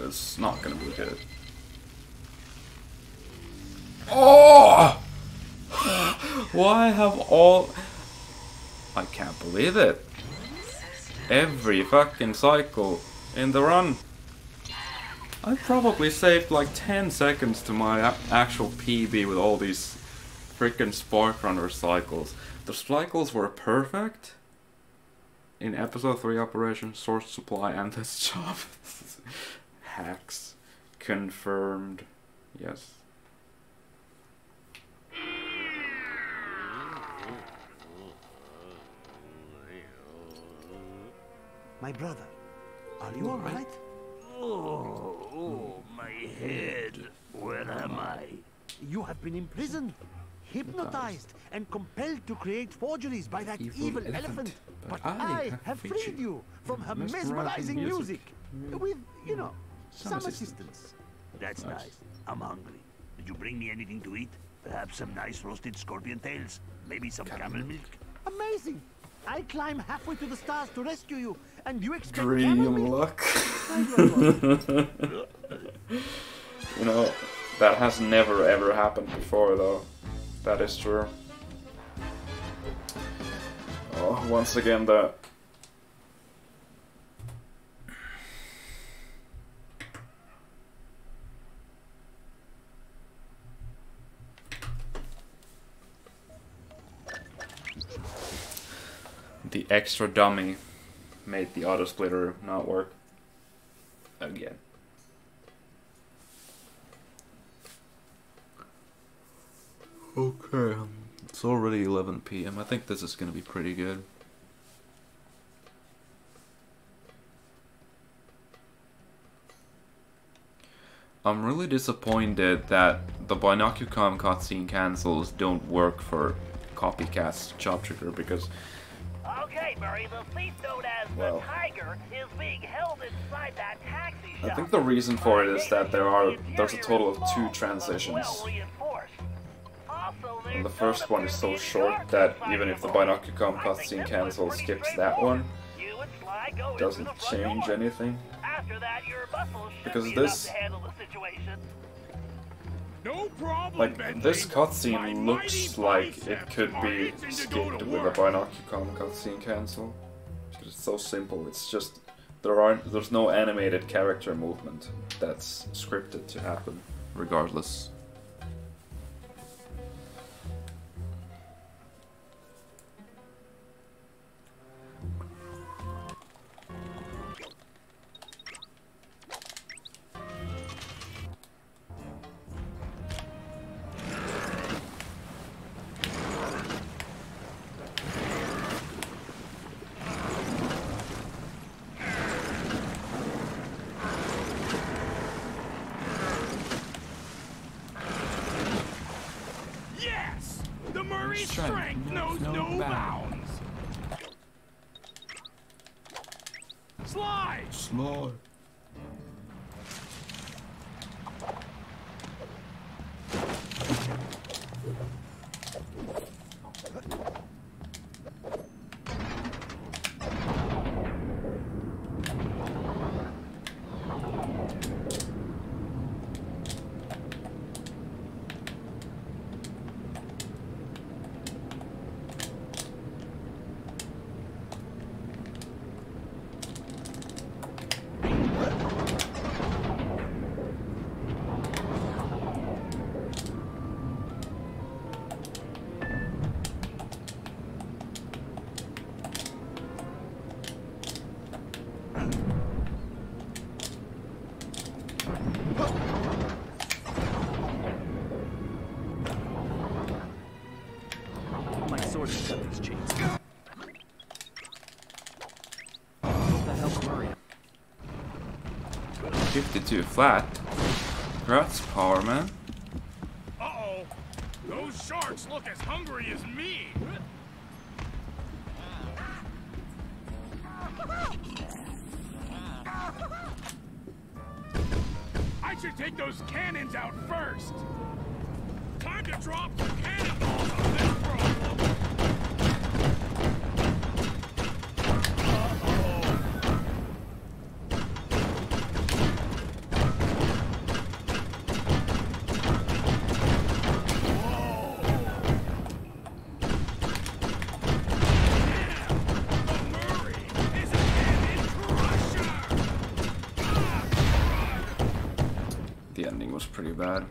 Is not gonna be good. Oh! Why have all... I can't believe it. Every fucking cycle in the run. I probably saved like 10 seconds to my actual PB with all these freaking Spark Runner cycles. The cycles were perfect in episode 3 Operation Source Supply and this job. Hacks. Confirmed. Yes. My brother, are you all right? Oh, oh, my head. Where am I? You have been imprisoned, hypnotized, and compelled to create forgeries by that Evil evil, elephant. elephant. But But, I I, have have freed freed you from her Mesmerizing mesmerizing music. music. With, you know, Some some, assistance. assistance. That's Nice. nice. I'm hungry. Did you bring me anything to eat? Perhaps some nice roasted scorpion tails? Maybe some camel milk? Amazing! I climb halfway to the stars to rescue you, and you expect Dream camel milk? luck. you know, that has never ever happened before though. That is true. Oh, once again the the extra dummy made the auto splitter not work again. Okay, it's already 11 p.m. I think this is gonna be pretty good. I'm really disappointed that the Binocucom cutscene cancels don't work for Copycat's Chop Trigger because the thief known as well. the Tiger is being held inside that taxi shop. I think the reason for it is that there are there's a total of two transitions, And the first one is so short that even if the Binocucom cutscene cancel skips that one, doesn't change anything. Because this no problem, like, Bentley. this cutscene looks like it could be skipped with a Binocularum cutscene cancel. Because it's so simple, it's just... There aren't, there's no animated character movement that's scripted to happen, regardless flat. Congrats, Power Man. bad.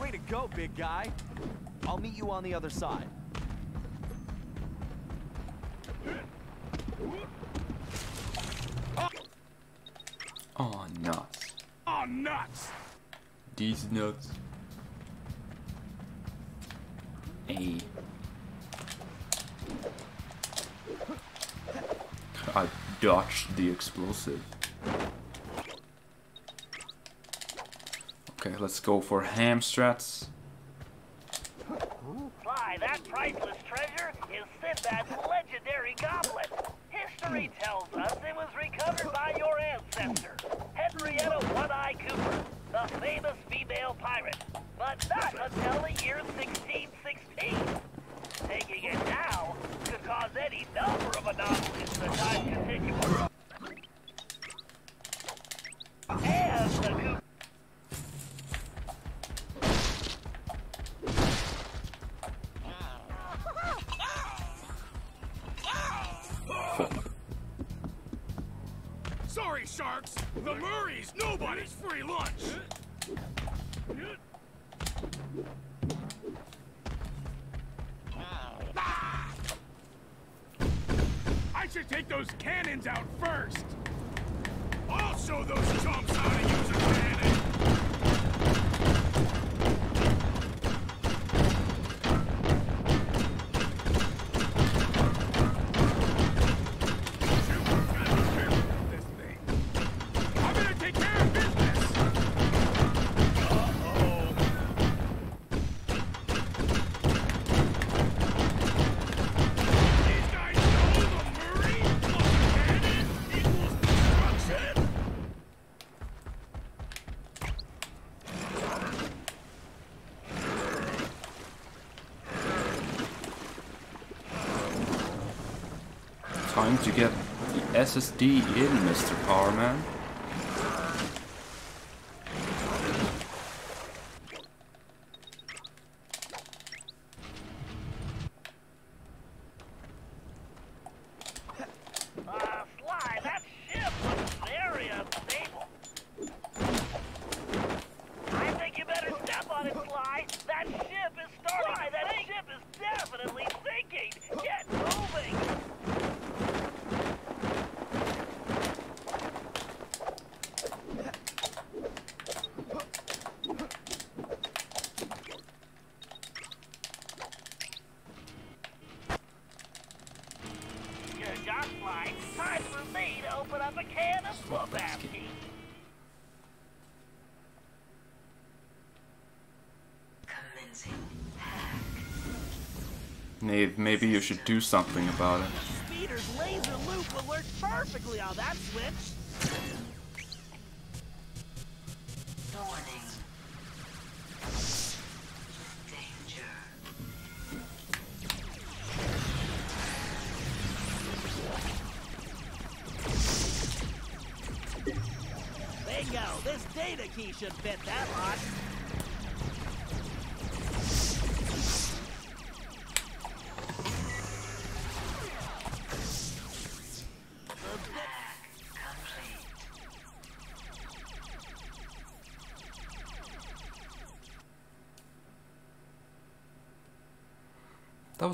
Way to go, big guy. I'll meet you on the other side. explosive. Okay, let's go for hamstrats. SSD in, Mr. Powerman. Uh, Sly, that ship looks very unstable. I think you better step on it, Sly. That ship is starting Sly, that ship is definitely sinking. Get moving. Good job, Sly. Time for me to open up a can of Slabowski. Maybe you should do something about it.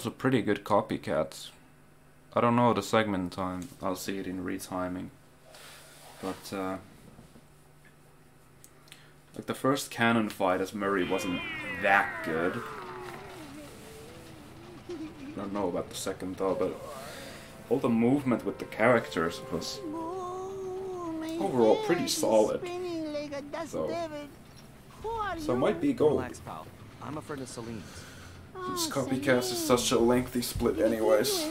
That was a pretty good copycat. I don't know the segment time. I'll see it in retiming. But uh, like the first cannon fight as Murray wasn't that good. I don't know about the second though, but all the movement with the characters was overall pretty solid. So, so it might be gold. Relax, pal. I'm a friend of Salim's. This copycast is such a lengthy split anyways.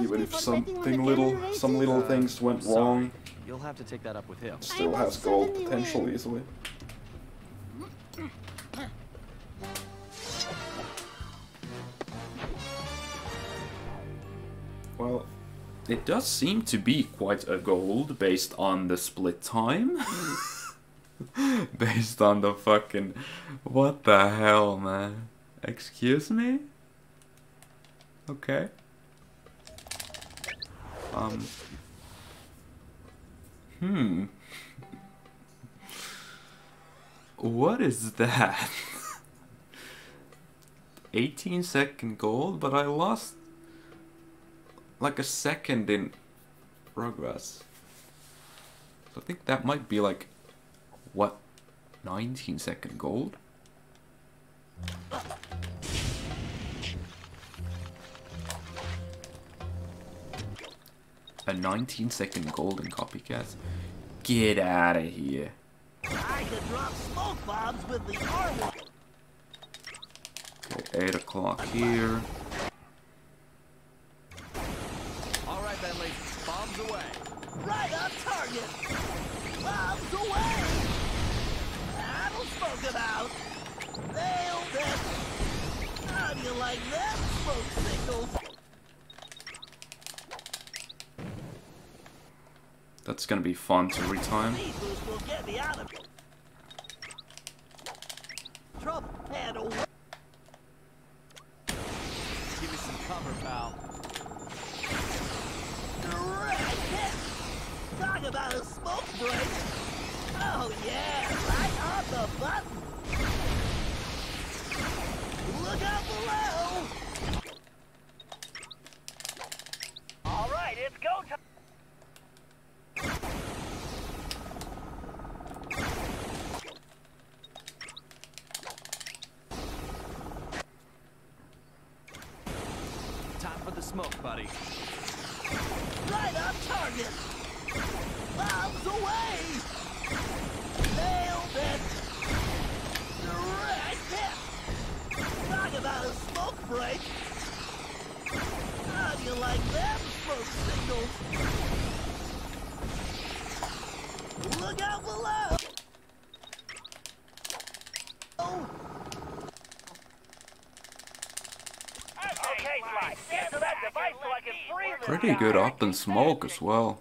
Even if something little, some little things went wrong, You'll have to take that up with him. still has gold potential easily. Well, it does seem to be quite a gold based on the split time. based on the fucking. What the hell, man? Excuse me? Okay. Um. Hmm. What is that? 18 second gold, but I lost like a second in Rugrats. So I think that might be like, what, 19 second gold? A 19 second golden copycat? Get out of here. I could drop smoke bombs with the R1. Okay, 8 o'clock here. All right then, ladies. Bombs away. Right on target. Bombs away. That'll smoke it out. Nailed it. How do you like that, smoke signals? That's gonna be fun to retime. Speed boost will get me out of trouble and away. Give me some cover, pal. Right hit. Talk about a smoke break. Oh yeah, right on the button. Look out below. All right, it's go time. Time for the smoke, buddy. Right on target. Bombs away. Nailed it. Right hit. Talk about a smoke break. How do you like them smoke signals? Look out below. Oh. That's Okay, Sly, get to that device so I can free this Pretty good up in smoke as well.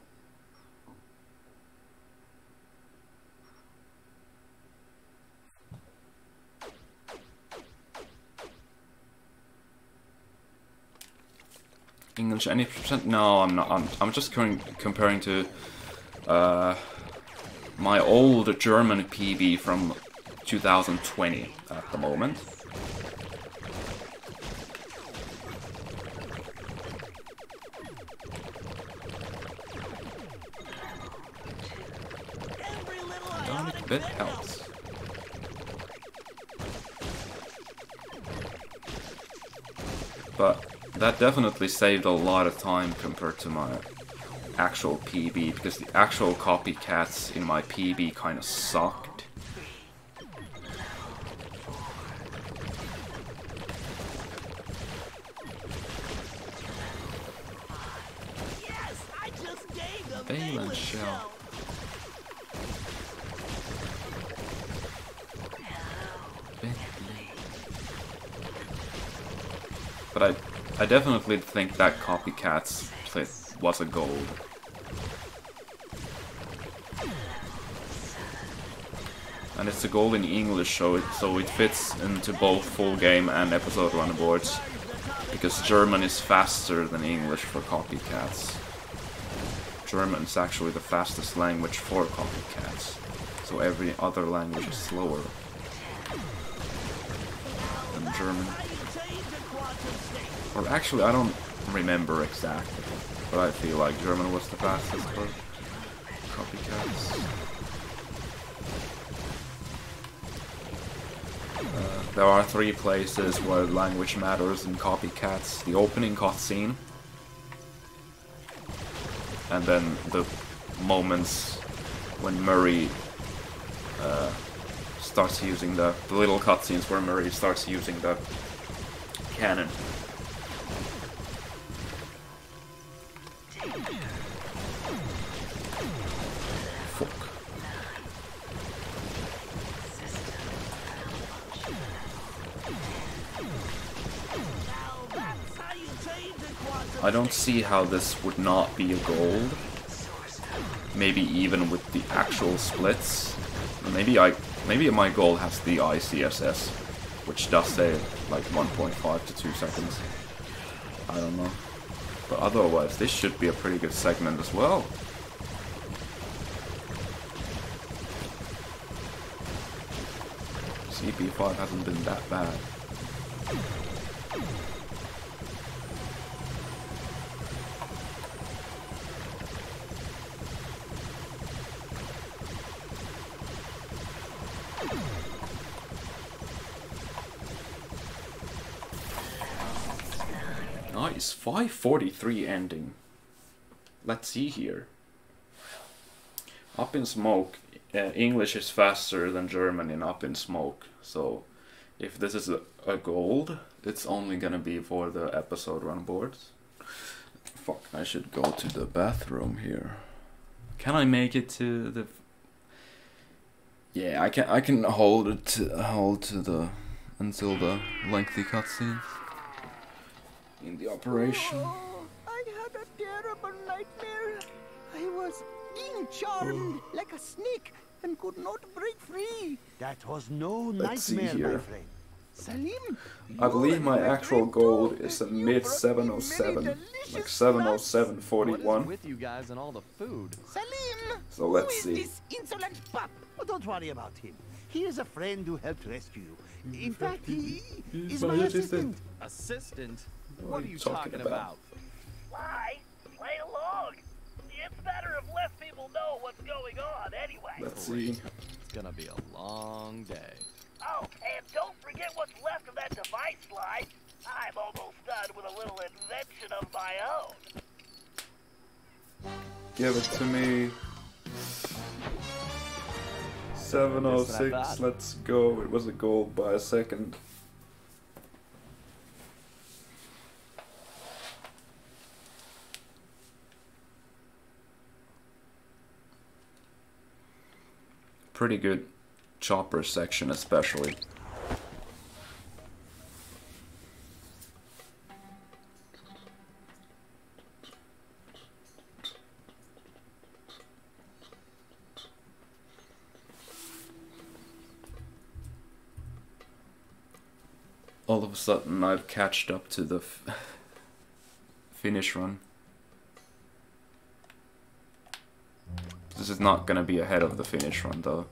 English any percent? No, I'm not. I'm, I'm just comparing, to uh, my old German PB from 2020 at the moment. Definitely saved a lot of time compared to my actual PB because the actual copycats in my PB kind of sucked. Definitely think that copycats was a gold. And it's a gold in English, so it so it fits into both full game and episode run boards. Because German is faster than English for copycats. German is actually the fastest language for copycats. So every other language is slower than German. Or actually, I don't remember exactly, but I feel like German was the fastest for copycats. Uh, there are three places where language matters in copycats. The opening cutscene, and then the moments when Murray uh, starts using the, the little cutscenes where Murray starts using the cannon. I don't see how this would not be a gold. Maybe even with the actual splits. Maybe I maybe my goal has the ICSS, which does say like 1.5 to 2 seconds. I don't know. But otherwise, this should be a pretty good segment as well. CP5 hasn't been that bad. Nice, 543 ending. Let's see here. Up in Smoke, uh, English is faster than German in Up in Smoke, so if this is a, a gold, it's only gonna be for the episode run boards. Fuck, I should go to the bathroom here. Can I make it to the? Yeah, I can. I can hold it. To, hold to the until the lengthy cutscenes in the operation. Oh, I had a terrible nightmare. I was being charmed oh. like a snake and could not break free. That was no Let's see nightmare, my here. friend. Salim, I believe my actual gold is a mid 707, like 70741. with you guys and all the food? Salim! So let's see. this insolent pup? Oh, don't worry about him. He is a friend who helped rescue you. In fact, he is my assistant. Assistant? What What are are you you talking talking about? about? Why? Play along. It's better if less people know what's going on anyway. Let's see. It's gonna be a long day. Oh, and don't forget what's left of that device slide. I'm almost done with a little invention of my own. Give it to me. 706, let's go. It was a gold by a second. pretty good chopper section especially. All of a sudden I've catched up to the finish run. This is not gonna be ahead of the finish run though.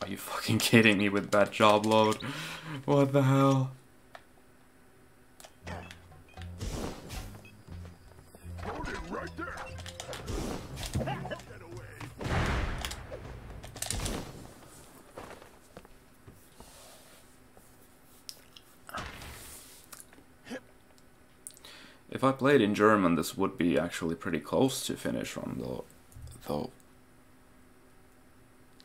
Are you fucking kidding me with that job load? What the hell? If I played in German, this would be actually pretty close to finish run, though. Though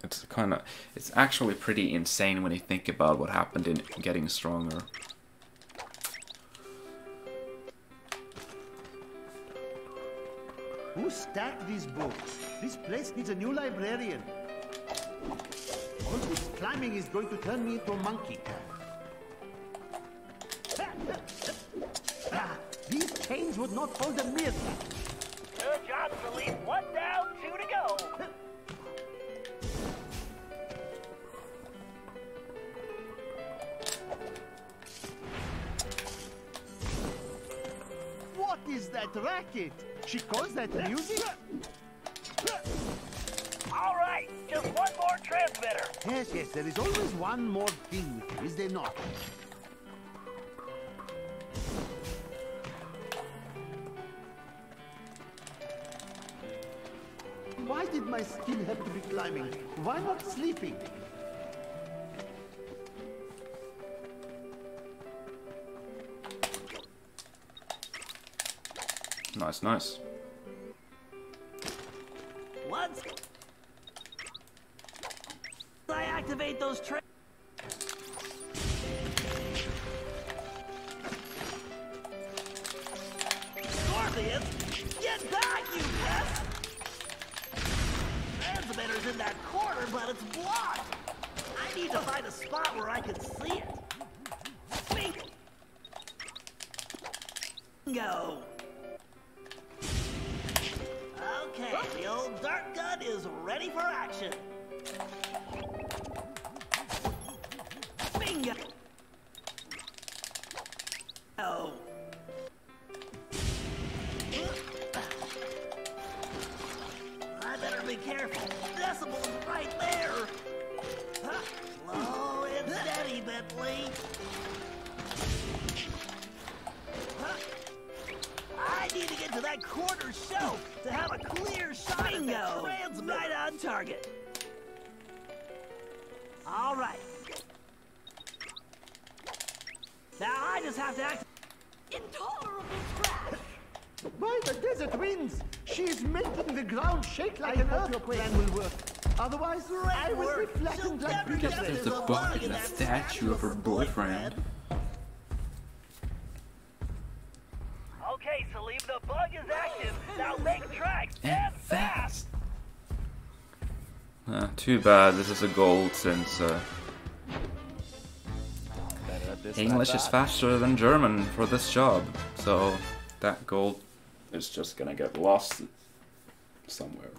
it's kind of it's actually pretty insane when you think about what happened in getting stronger. Who stacked these books? This place needs a new librarian. All this climbing is going to turn me into a monkey. Ah, these chains would not hold a meerkat. That racket? She calls that music? All right, just one more transmitter. Yes, yes, there is always one more thing, is there not? Why did my skin have to be climbing? Why not sleeping? Nice, nice. Once I activate those tra- like Peter There's a bug in the statue of her boyfriend. Okay, Salim, the bug is active. Now make tracks and fast. Uh, too bad this is a gold since uh, English is faster than German for this job. So that gold is just gonna get lost somewhere.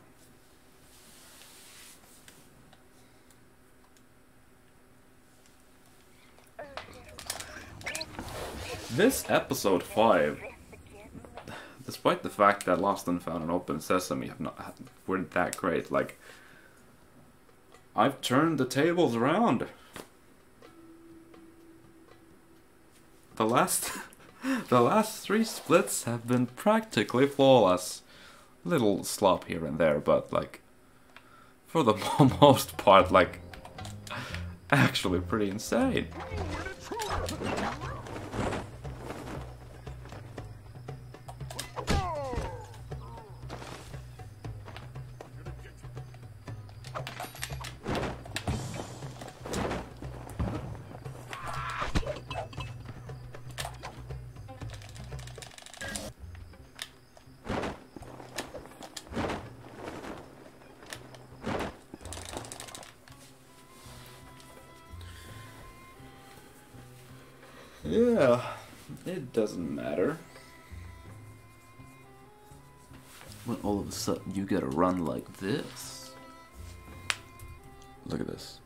This episode 5, despite the fact that Lost and Found and Open Sesame have not weren't that great, like I've turned the tables around. The last the last three splits have been practically flawless. Little slop here and there, but like for the most part like actually pretty insane. Doesn't matter. When all of a sudden you get a run like this. Look at this.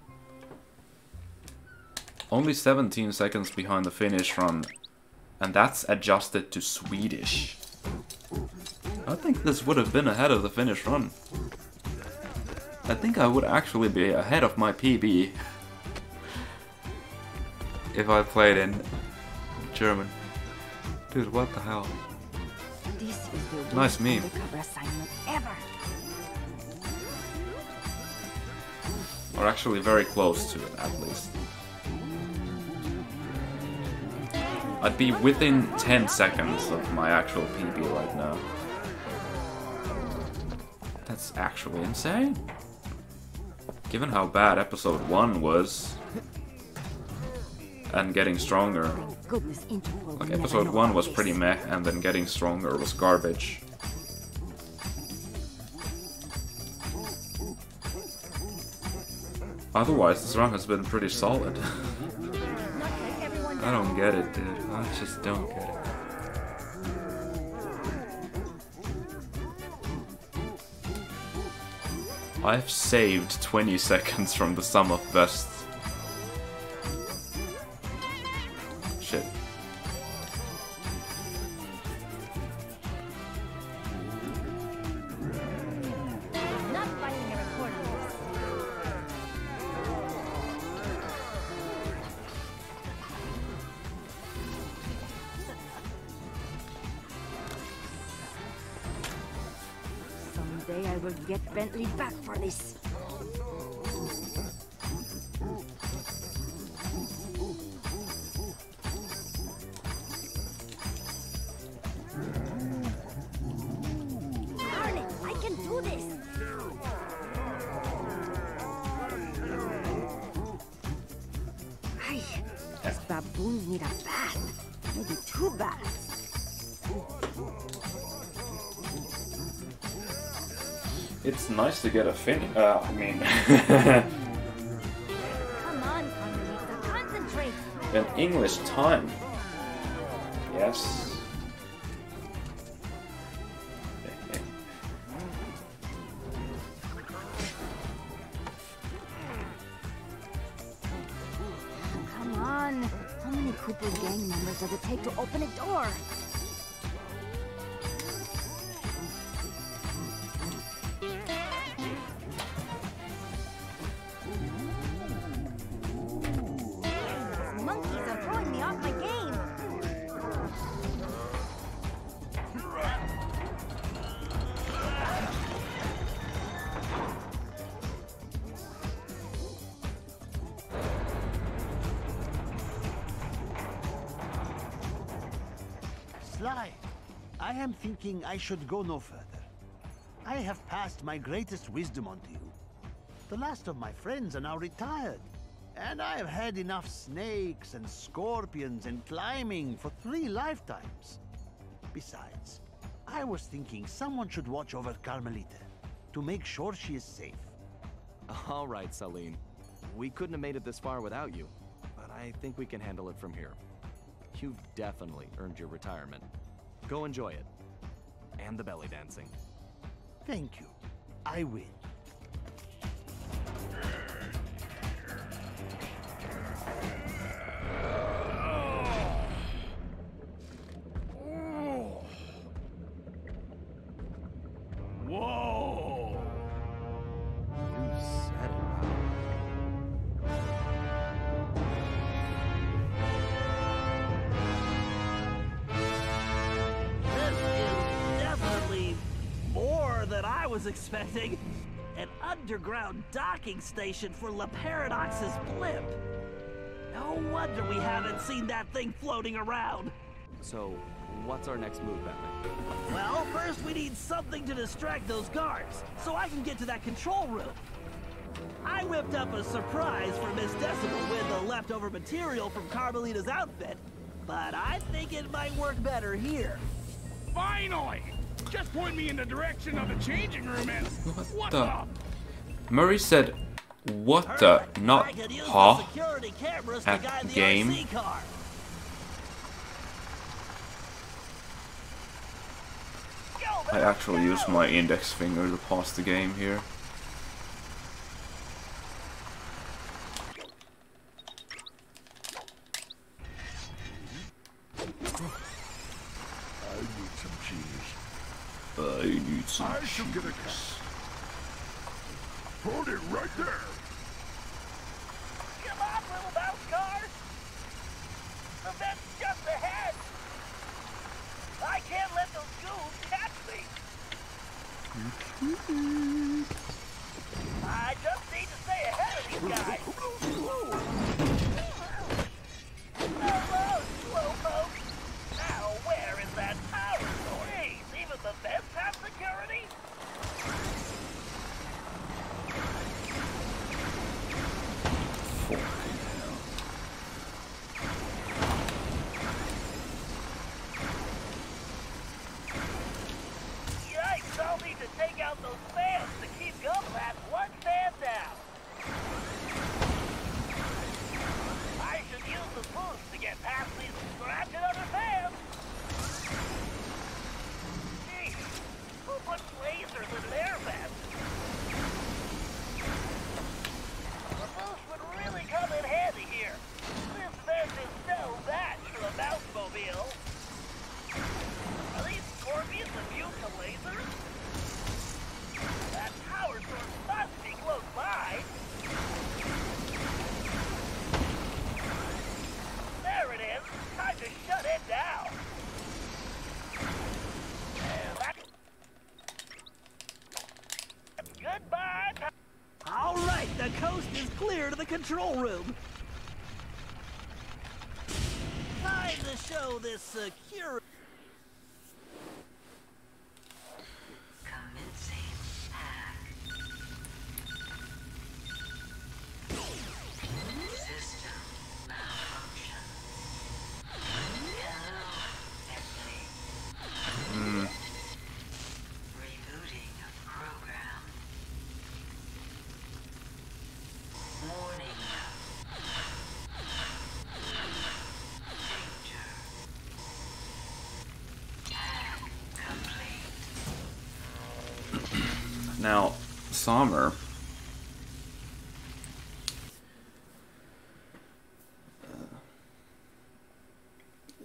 Only 17 seconds behind the finish run, and that's adjusted to Swedish. I think this would have been ahead of the finish run. I think I would actually be ahead of my PB if I played in German. Dude, what the hell? This is the Nice worst meme. undercover assignment ever. Or actually very close to it, at least. I'd be within 10 seconds of my actual PB right now. That's actually insane. Given how bad episode 1 was, and getting stronger. Like episode 1 was pretty meh, and then getting stronger was garbage. Otherwise, this run has been pretty solid. I don't get it, dude. I just don't get it. I've saved 20 seconds from the sum of bests. To get a fin. Uh, I mean, on, an English time. I should go no further. I have passed my greatest wisdom on to you. The last of my friends are now retired, and I have had enough snakes and scorpions and climbing for three lifetimes. Besides, I was thinking someone should watch over Carmelita to make sure she is safe. All right, Salim. We couldn't have made it this far without you, but I think we can handle it from here. You've definitely earned your retirement. Go enjoy it. And the belly dancing. Thank you. I will. Was expecting. An underground docking station for Le Paradox's blimp. No wonder we haven't seen that thing floating around. So, what's our next move, Bentley? Well, first we need something to distract those guards, so I can get to that control room. I whipped up a surprise for Miss Decibel with the leftover material from Carmelita's outfit, but I think it might work better here. Finally! Just point me in the direction of the changing room and... What, what the? the? Murray said, what Perfect. the? Not, huh? At game? I actually used my index finger to pause the game here. Control room. Time to show this security. Hmm. Now, Sommer.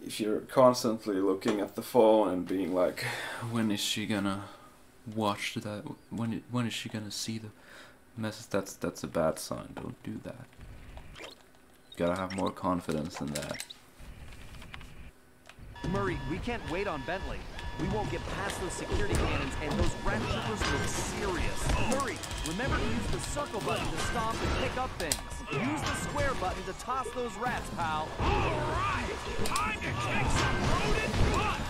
If you're constantly looking at the phone and being like, when is she gonna watch that? When when is she gonna see the message? That's that's a bad sign. Don't do that. Gotta have more confidence than that. Murray, we can't wait on Bentley. We won't get past those security cannons, and those rat troopers look serious. Murray, remember to use the circle button to stomp and pick up things. Use the square button to toss those rats, pal. Alright! Time to kick some rodent butt!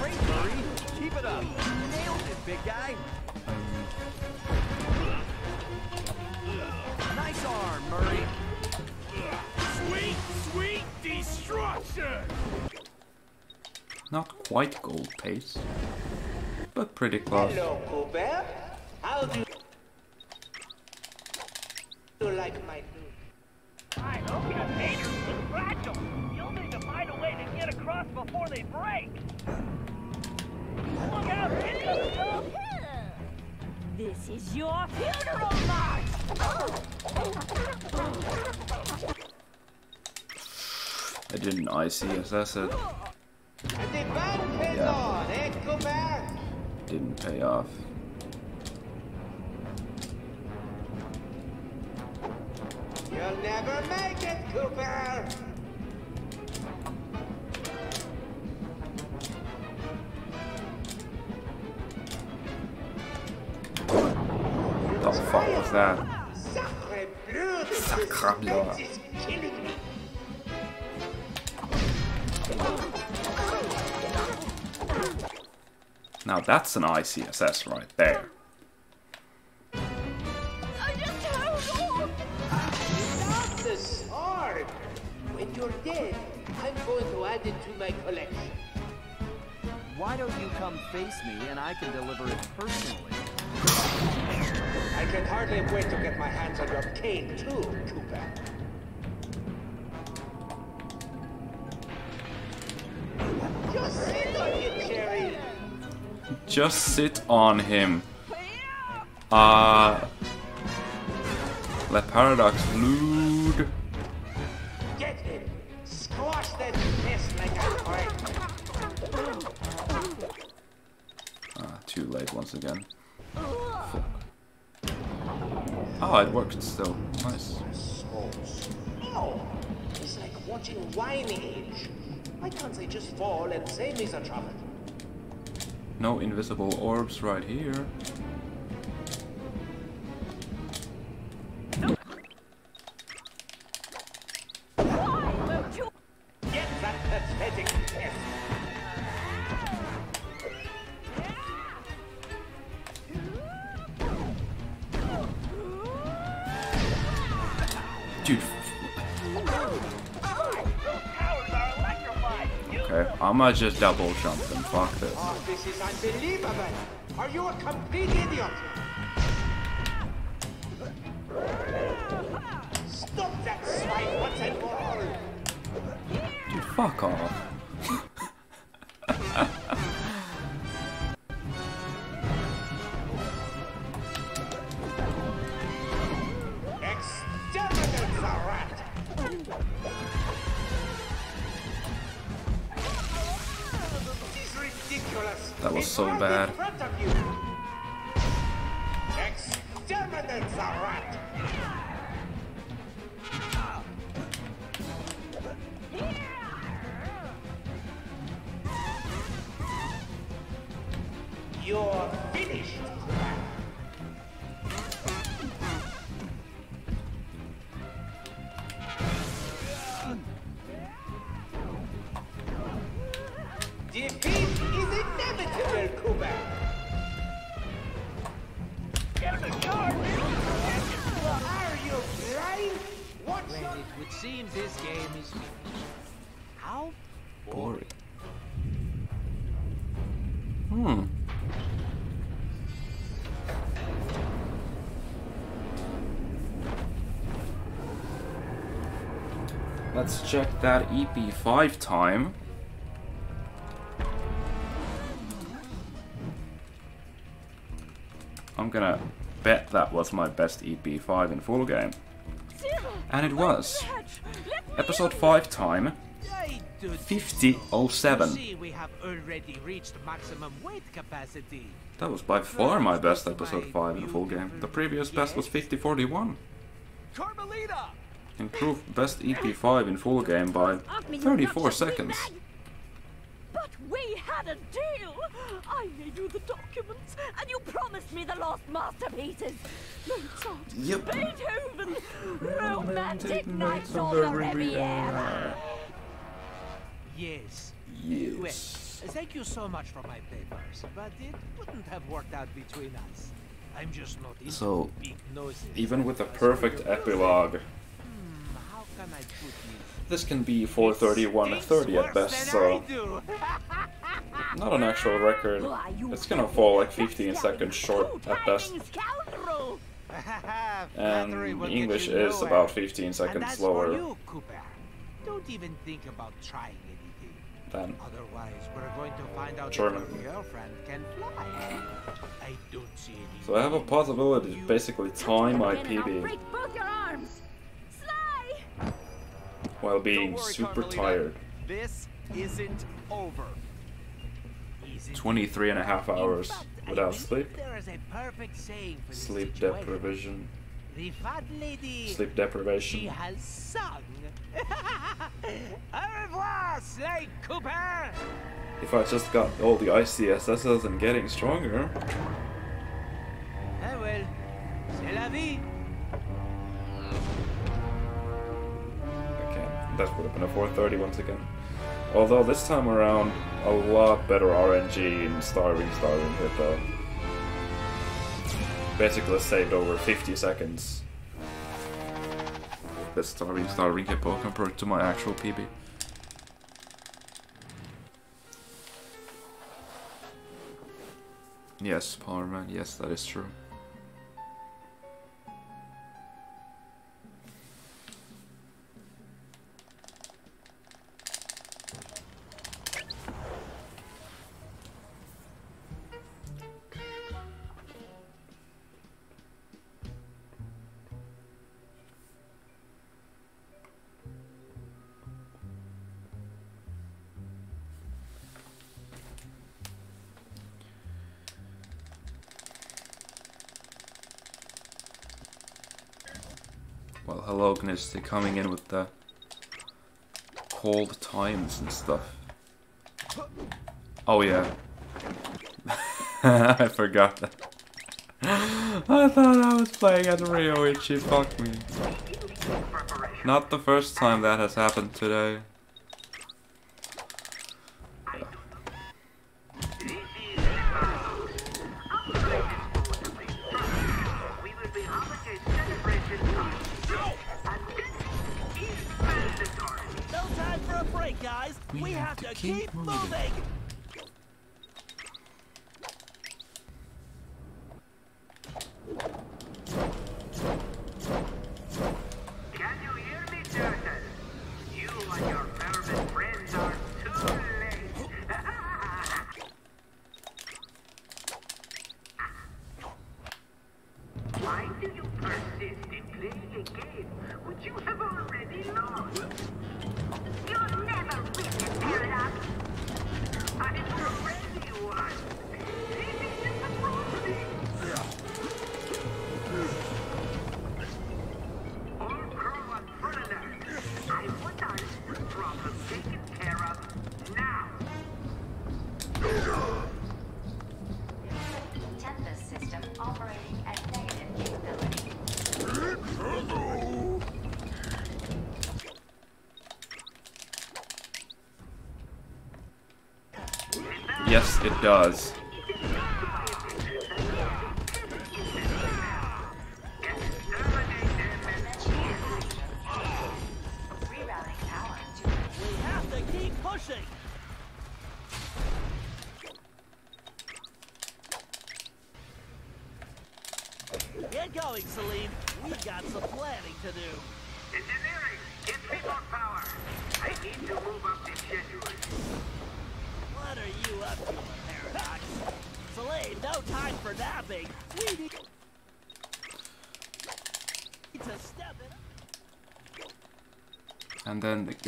Great, Murray. Keep it up. You nailed it, big guy. Nice arm, Murray. Sweet, sweet destruction! Not quite gold pace, but pretty close. Hello, Cooper. How do you like my food? I know containers are fragile. You'll need to find a way to get across before they break. Look out, here comes some. This is your funeral march! I didn't ICSS it. Didn't pay off. That's an ICSS right there. Just sit on him. Uh... Le Paradox Lude. Get him! Squash that mess like a friend! Ah, too late once again. Fuck. Oh, it worked still. Nice. Small! It's like watching wine age. Why can't they just fall and save me the trouble? No invisible orbs right here. Might just double jump and fuck this. Oh, this is unbelievable! Are you a complete idiot? Stop that swine once and for all! Dude, fuck off. Check that EP5 time. I'm gonna bet that was my best EP5 in full game. And it was. Episode 5 time, 5007. See, we have already reached maximum weight capacity. That was by far my best episode 5 in full game. The previous best was 5041. Carmelita! Improved best EP5 in full game by 34 seconds. But we had a deal! I made you the documents, and you promised me the lost masterpieces! Mozart, Yep. Beethoven, romantic nights on the Riviera! Yes. Yes. Well, thank you so much for my papers, but it wouldn't have worked out between us. I'm just not into So, big noses. even with a perfect epilogue, this? can be 431 30 at best, so not an actual record. It's gonna fall like 15 seconds short at best. And English is about 15 seconds slower don't even think about trying anything. than Otherwise, we're going to find out German. that your girlfriend can fly. I don't see any. So I have a possibility to basically time my Again, and I'll PB while being worry, super Carmelita. tired. This isn't over. 23 and a half hours without sleep. There is a perfect saying for Sleep deprivation. Lady. Sleep She deprivation. has sung. Au revoir, Sly Cooper. If I just got all the ICSSs and getting stronger. Ah well, c'est la vie. That would have been a 430 once again. Although this time around, a lot better RNG in Starving Starving Hippo. Basically saved over 50 seconds. The Starving Starving Hippo compared to my actual PB. Yes, Power Man, yes, that is true. darkness, they're coming in with the cold times and stuff. Oh yeah. I forgot that. I thought I was playing Unreal and she fucked me. Not the first time that has happened today. We, we have, have, to, keep, keep moving. moving.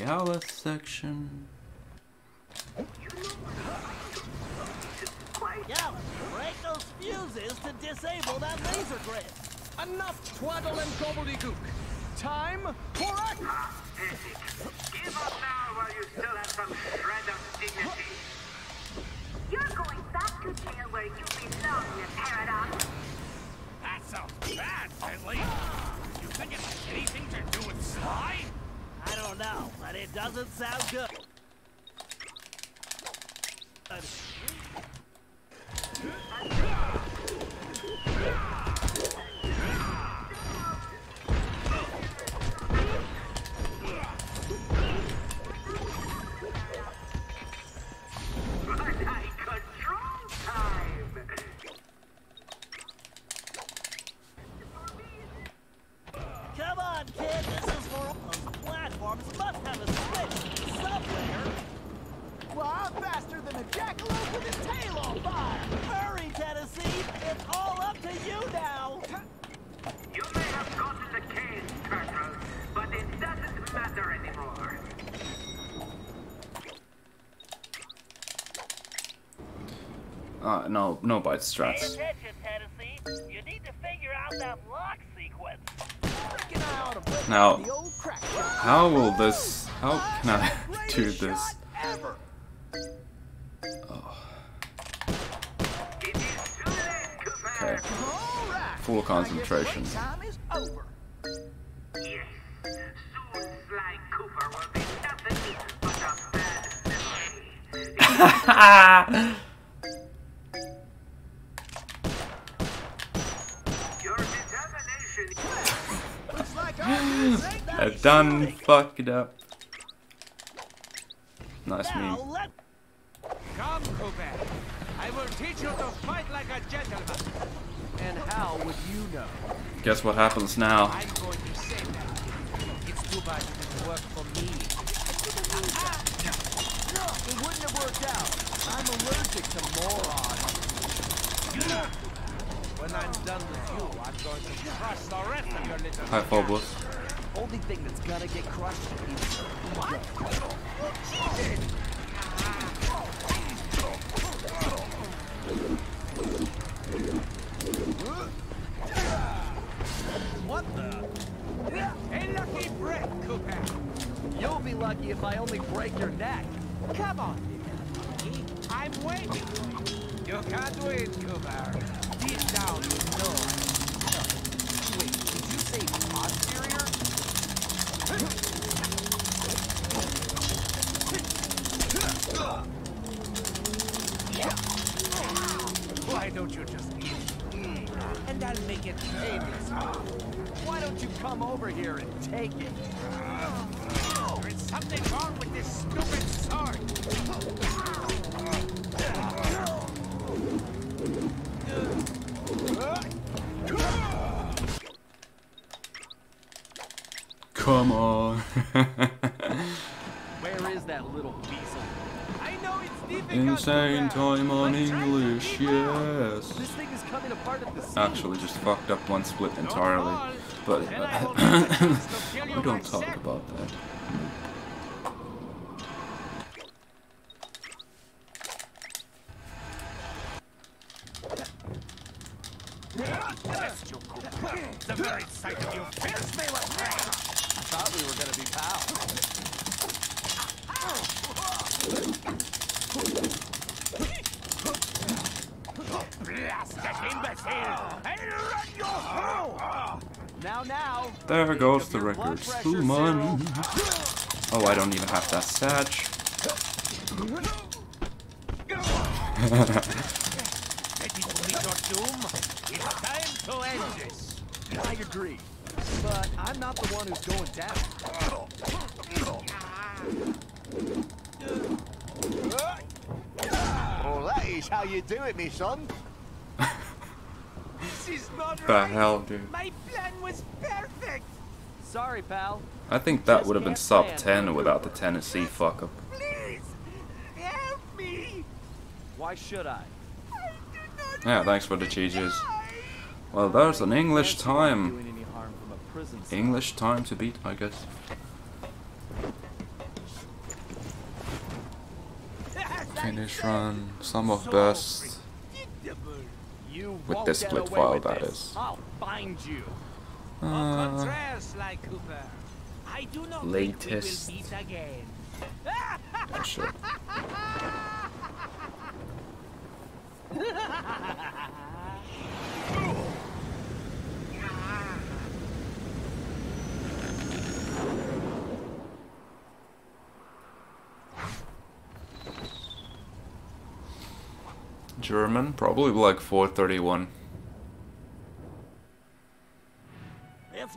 Galleth section. Galleth, break those fuses to disable that laser grid. Enough twaddle and gobbledygook. Time no, no bite strats. Now, how will this? How can I do this? Oh. Okay. Full concentration. One fucked up. Nice now meme. Let... Come, Cooper. I will teach you to fight like a gentleman. And how would you know? Guess what happens now? I Insane time on English, yes. Actually, just fucked up one split entirely. But uh, we don't talk about that. Bless you, Cooper. The very sight of you fills me with rage. I thought we were gonna be pals. Blasted imbecile! I'll run you through! Now, now. There goes record. Oh, I don't even have that satch. Ready to meet your doom? It's time to end this. I agree. But I'm not the one who's going down. Oh, that is how you do it, me son. This is not The right. hell, dude. My plan was perfect. Sorry, pal. I think that would have been sub 10 without the Tennessee fuck up. Please, help me. Why should I? Yeah, thanks for the cheeses. Well, there's an English time. doing any harm from a prison cell. English time to beat, I guess. Finish run, some of best. With this get split away file, with that this. is. I'll find you. Uh, contraire, Sly Cooper. I do not latest. think we again. oh shit. German, probably like 431.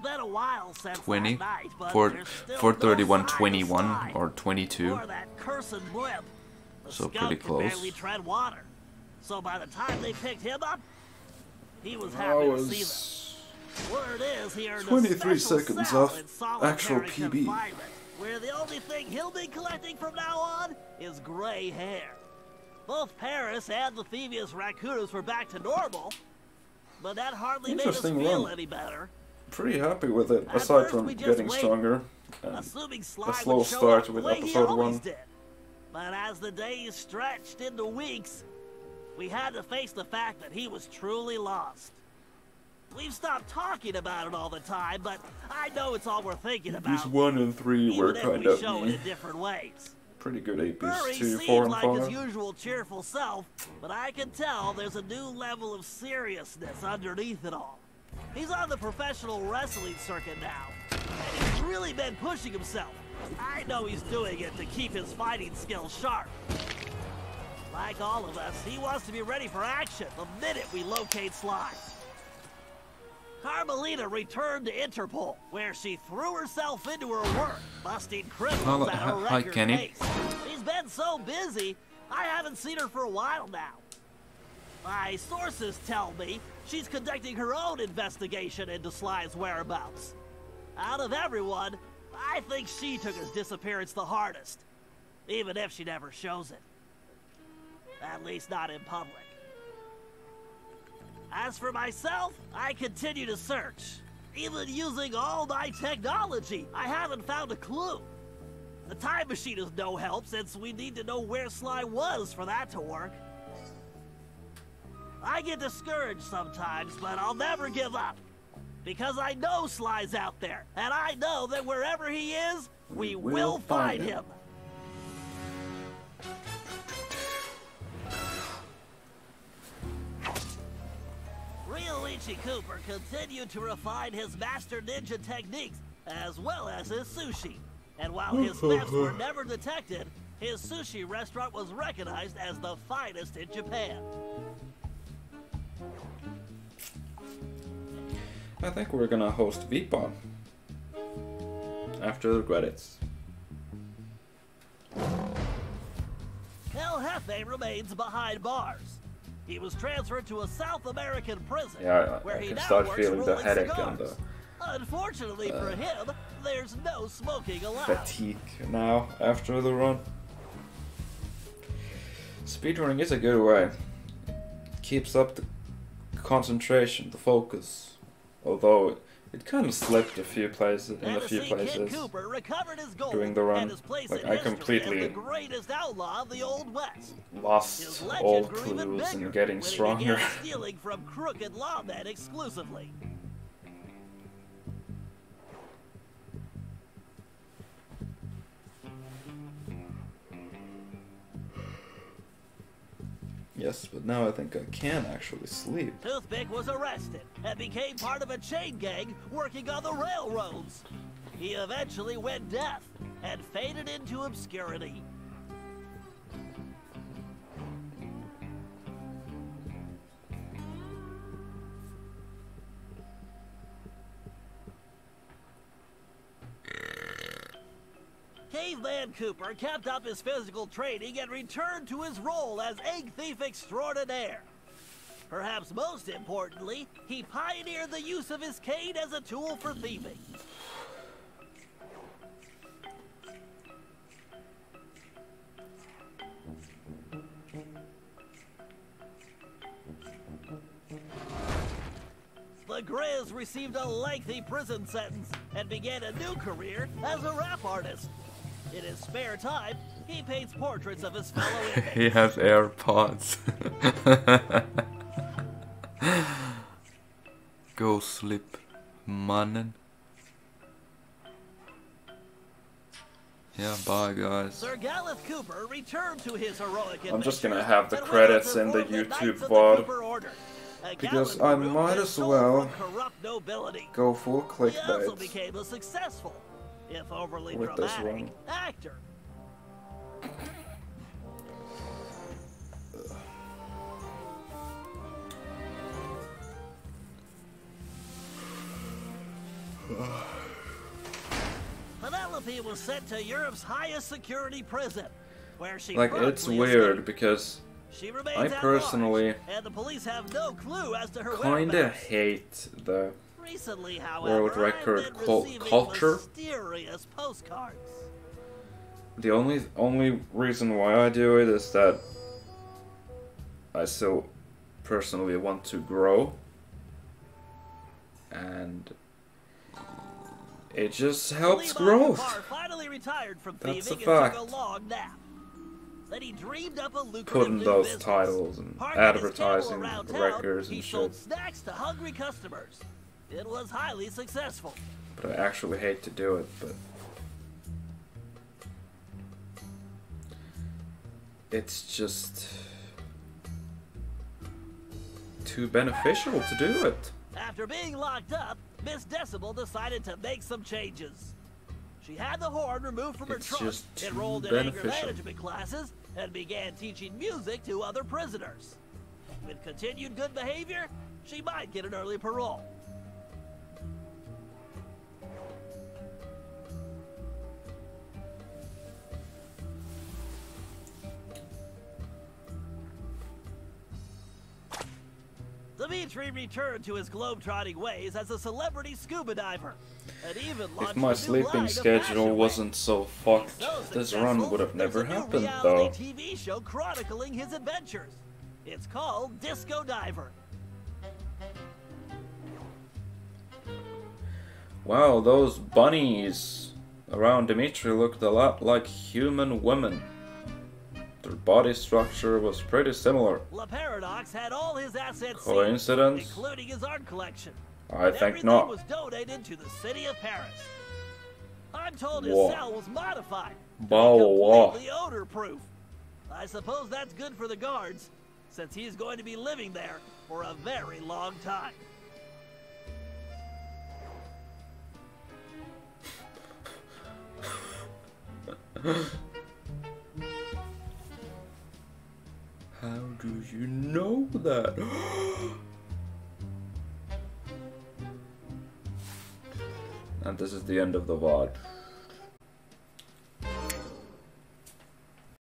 Been a while since 20, that night, but four- there's still 431, no 21, Sly or 22. Or that cursed blimp. The So pretty close. barely tread water. So by the time they picked him up, he was That happy to was see them. Word is he earned 23 a special seconds off actual PB. confinement, Where the only thing he'll be collecting from now on is gray hair. Both Paris and the Thievius Raccoonus were back to normal, but that hardly made us feel run. any better. Pretty happy with it, At aside from getting waited, stronger. Assuming Sly a slow start with the way he episode 1. Did. But as the days stretched into weeks, we had to face the fact that he was truly lost. We've stopped talking about it all the time, but I know it's all we're thinking about. APs 1 and 3 were even if kind we of show it in different ways. pretty good APs seems 4, and like his usual cheerful self, but I can tell there's a new level of seriousness underneath it all. He's on the professional wrestling circuit now, and he's really been pushing himself. I know he's doing it to keep his fighting skills sharp. Like all of us, he wants to be ready for action the minute we locate Sly. Carmelita returned to Interpol, where she threw herself into her work, busting criminals Hello- at a hi- hi, Kenny. pace. She's been so busy, I haven't seen her for a while now. My sources tell me she's conducting her own investigation into Sly's whereabouts. Out of everyone, I think she took his disappearance the hardest, even if she never shows it. At least not in public. As for myself, I continue to search. Even using all my technology, I haven't found a clue. The time machine is no help since we need to know where Sly was for that to work. I get discouraged sometimes, but I'll never give up. Because I know Sly's out there, and I know that wherever he is, We, will, find him. Rioichi Cooper continued to refine his master ninja techniques as well as his sushi. And while his thefts were never detected, his sushi restaurant was recognized as the finest in Japan. I think we're gonna host VPON after the credits. El Jefe remains behind bars. He was transferred to a South American prison Yeah, I, where I he can now start works feeling the headache cigars. and the Unfortunately for uh, him, there's no smoking allowed. fatigue now after the run. Speedrunning is a good way. It keeps up the concentration, the focus. Although it kind of slipped a few places in a few places Cooper recovered his gold during the run. Like I completely the greatest outlaw of the Old lost all clues and getting stronger. stealing from crooked lawmen exclusively. Yes, but now I think I can actually sleep. Toothpick was arrested and became part of a chain gang working on the railroads. He eventually went deaf and faded into obscurity. Caveman Cooper kept up his physical training and returned to his role as egg thief extraordinaire. Perhaps most importantly, he pioneered the use of his cane as a tool for thieving. The Grizz received a lengthy prison sentence and began a new career as a rap artist. In his spare time, he paints portraits of his fellow inmates. he has AirPods. Go sleep, mannen. Yeah, bye guys. Sir Galleth Cooper returned to his heroic I'm just gonna have the credits in the YouTube Knights VOD. Cooper Order, a Because I might as well corrupt nobility. go full He also clickbait. Became a successful, if overly With this dramatic, one. actor. Penelope was sent to Europe's highest security prison, where she Like it's weird escaped. because She remains I personally large, and the police have no clue as to her kinda hate the Recently, however, world record I've been cul- receiving culture. The only only reason why I do it is that I still personally want to grow, and it just helps Levi growth. Finally retired from That's a fact. a long nap. Then he dreamed up a lucrative Putting those business. titles and Parking advertising records and shit. Snacks to hungry customers. It was highly successful. But I actually hate to do it, but it's just too beneficial to do it. After being locked up, Miss Decibel decided to make some changes. She had the horn removed from It's her trunk, enrolled in anger management classes, and began teaching music to other prisoners. With continued good behavior, she might get an early parole. Dimitri returned to his globetrotting ways as a celebrity scuba diver, and even If my sleeping schedule wasn't so fucked, so this run would have never happened though. TV show chronicling his adventures. It's called Disco Diver. Wow, those bunnies around Dimitri looked a lot like human women. Their body structure was pretty similar. Le Paradox had all his assets seized, Coincidence? including his art collection. I And think everything not. was donated to the city of Paris. I'm told his cell was modified. Wow, wow. Completely odor-proof. I suppose that's good for the guards, since he's going to be living there for a very long time. How do you know that? and this is the end of the VOD.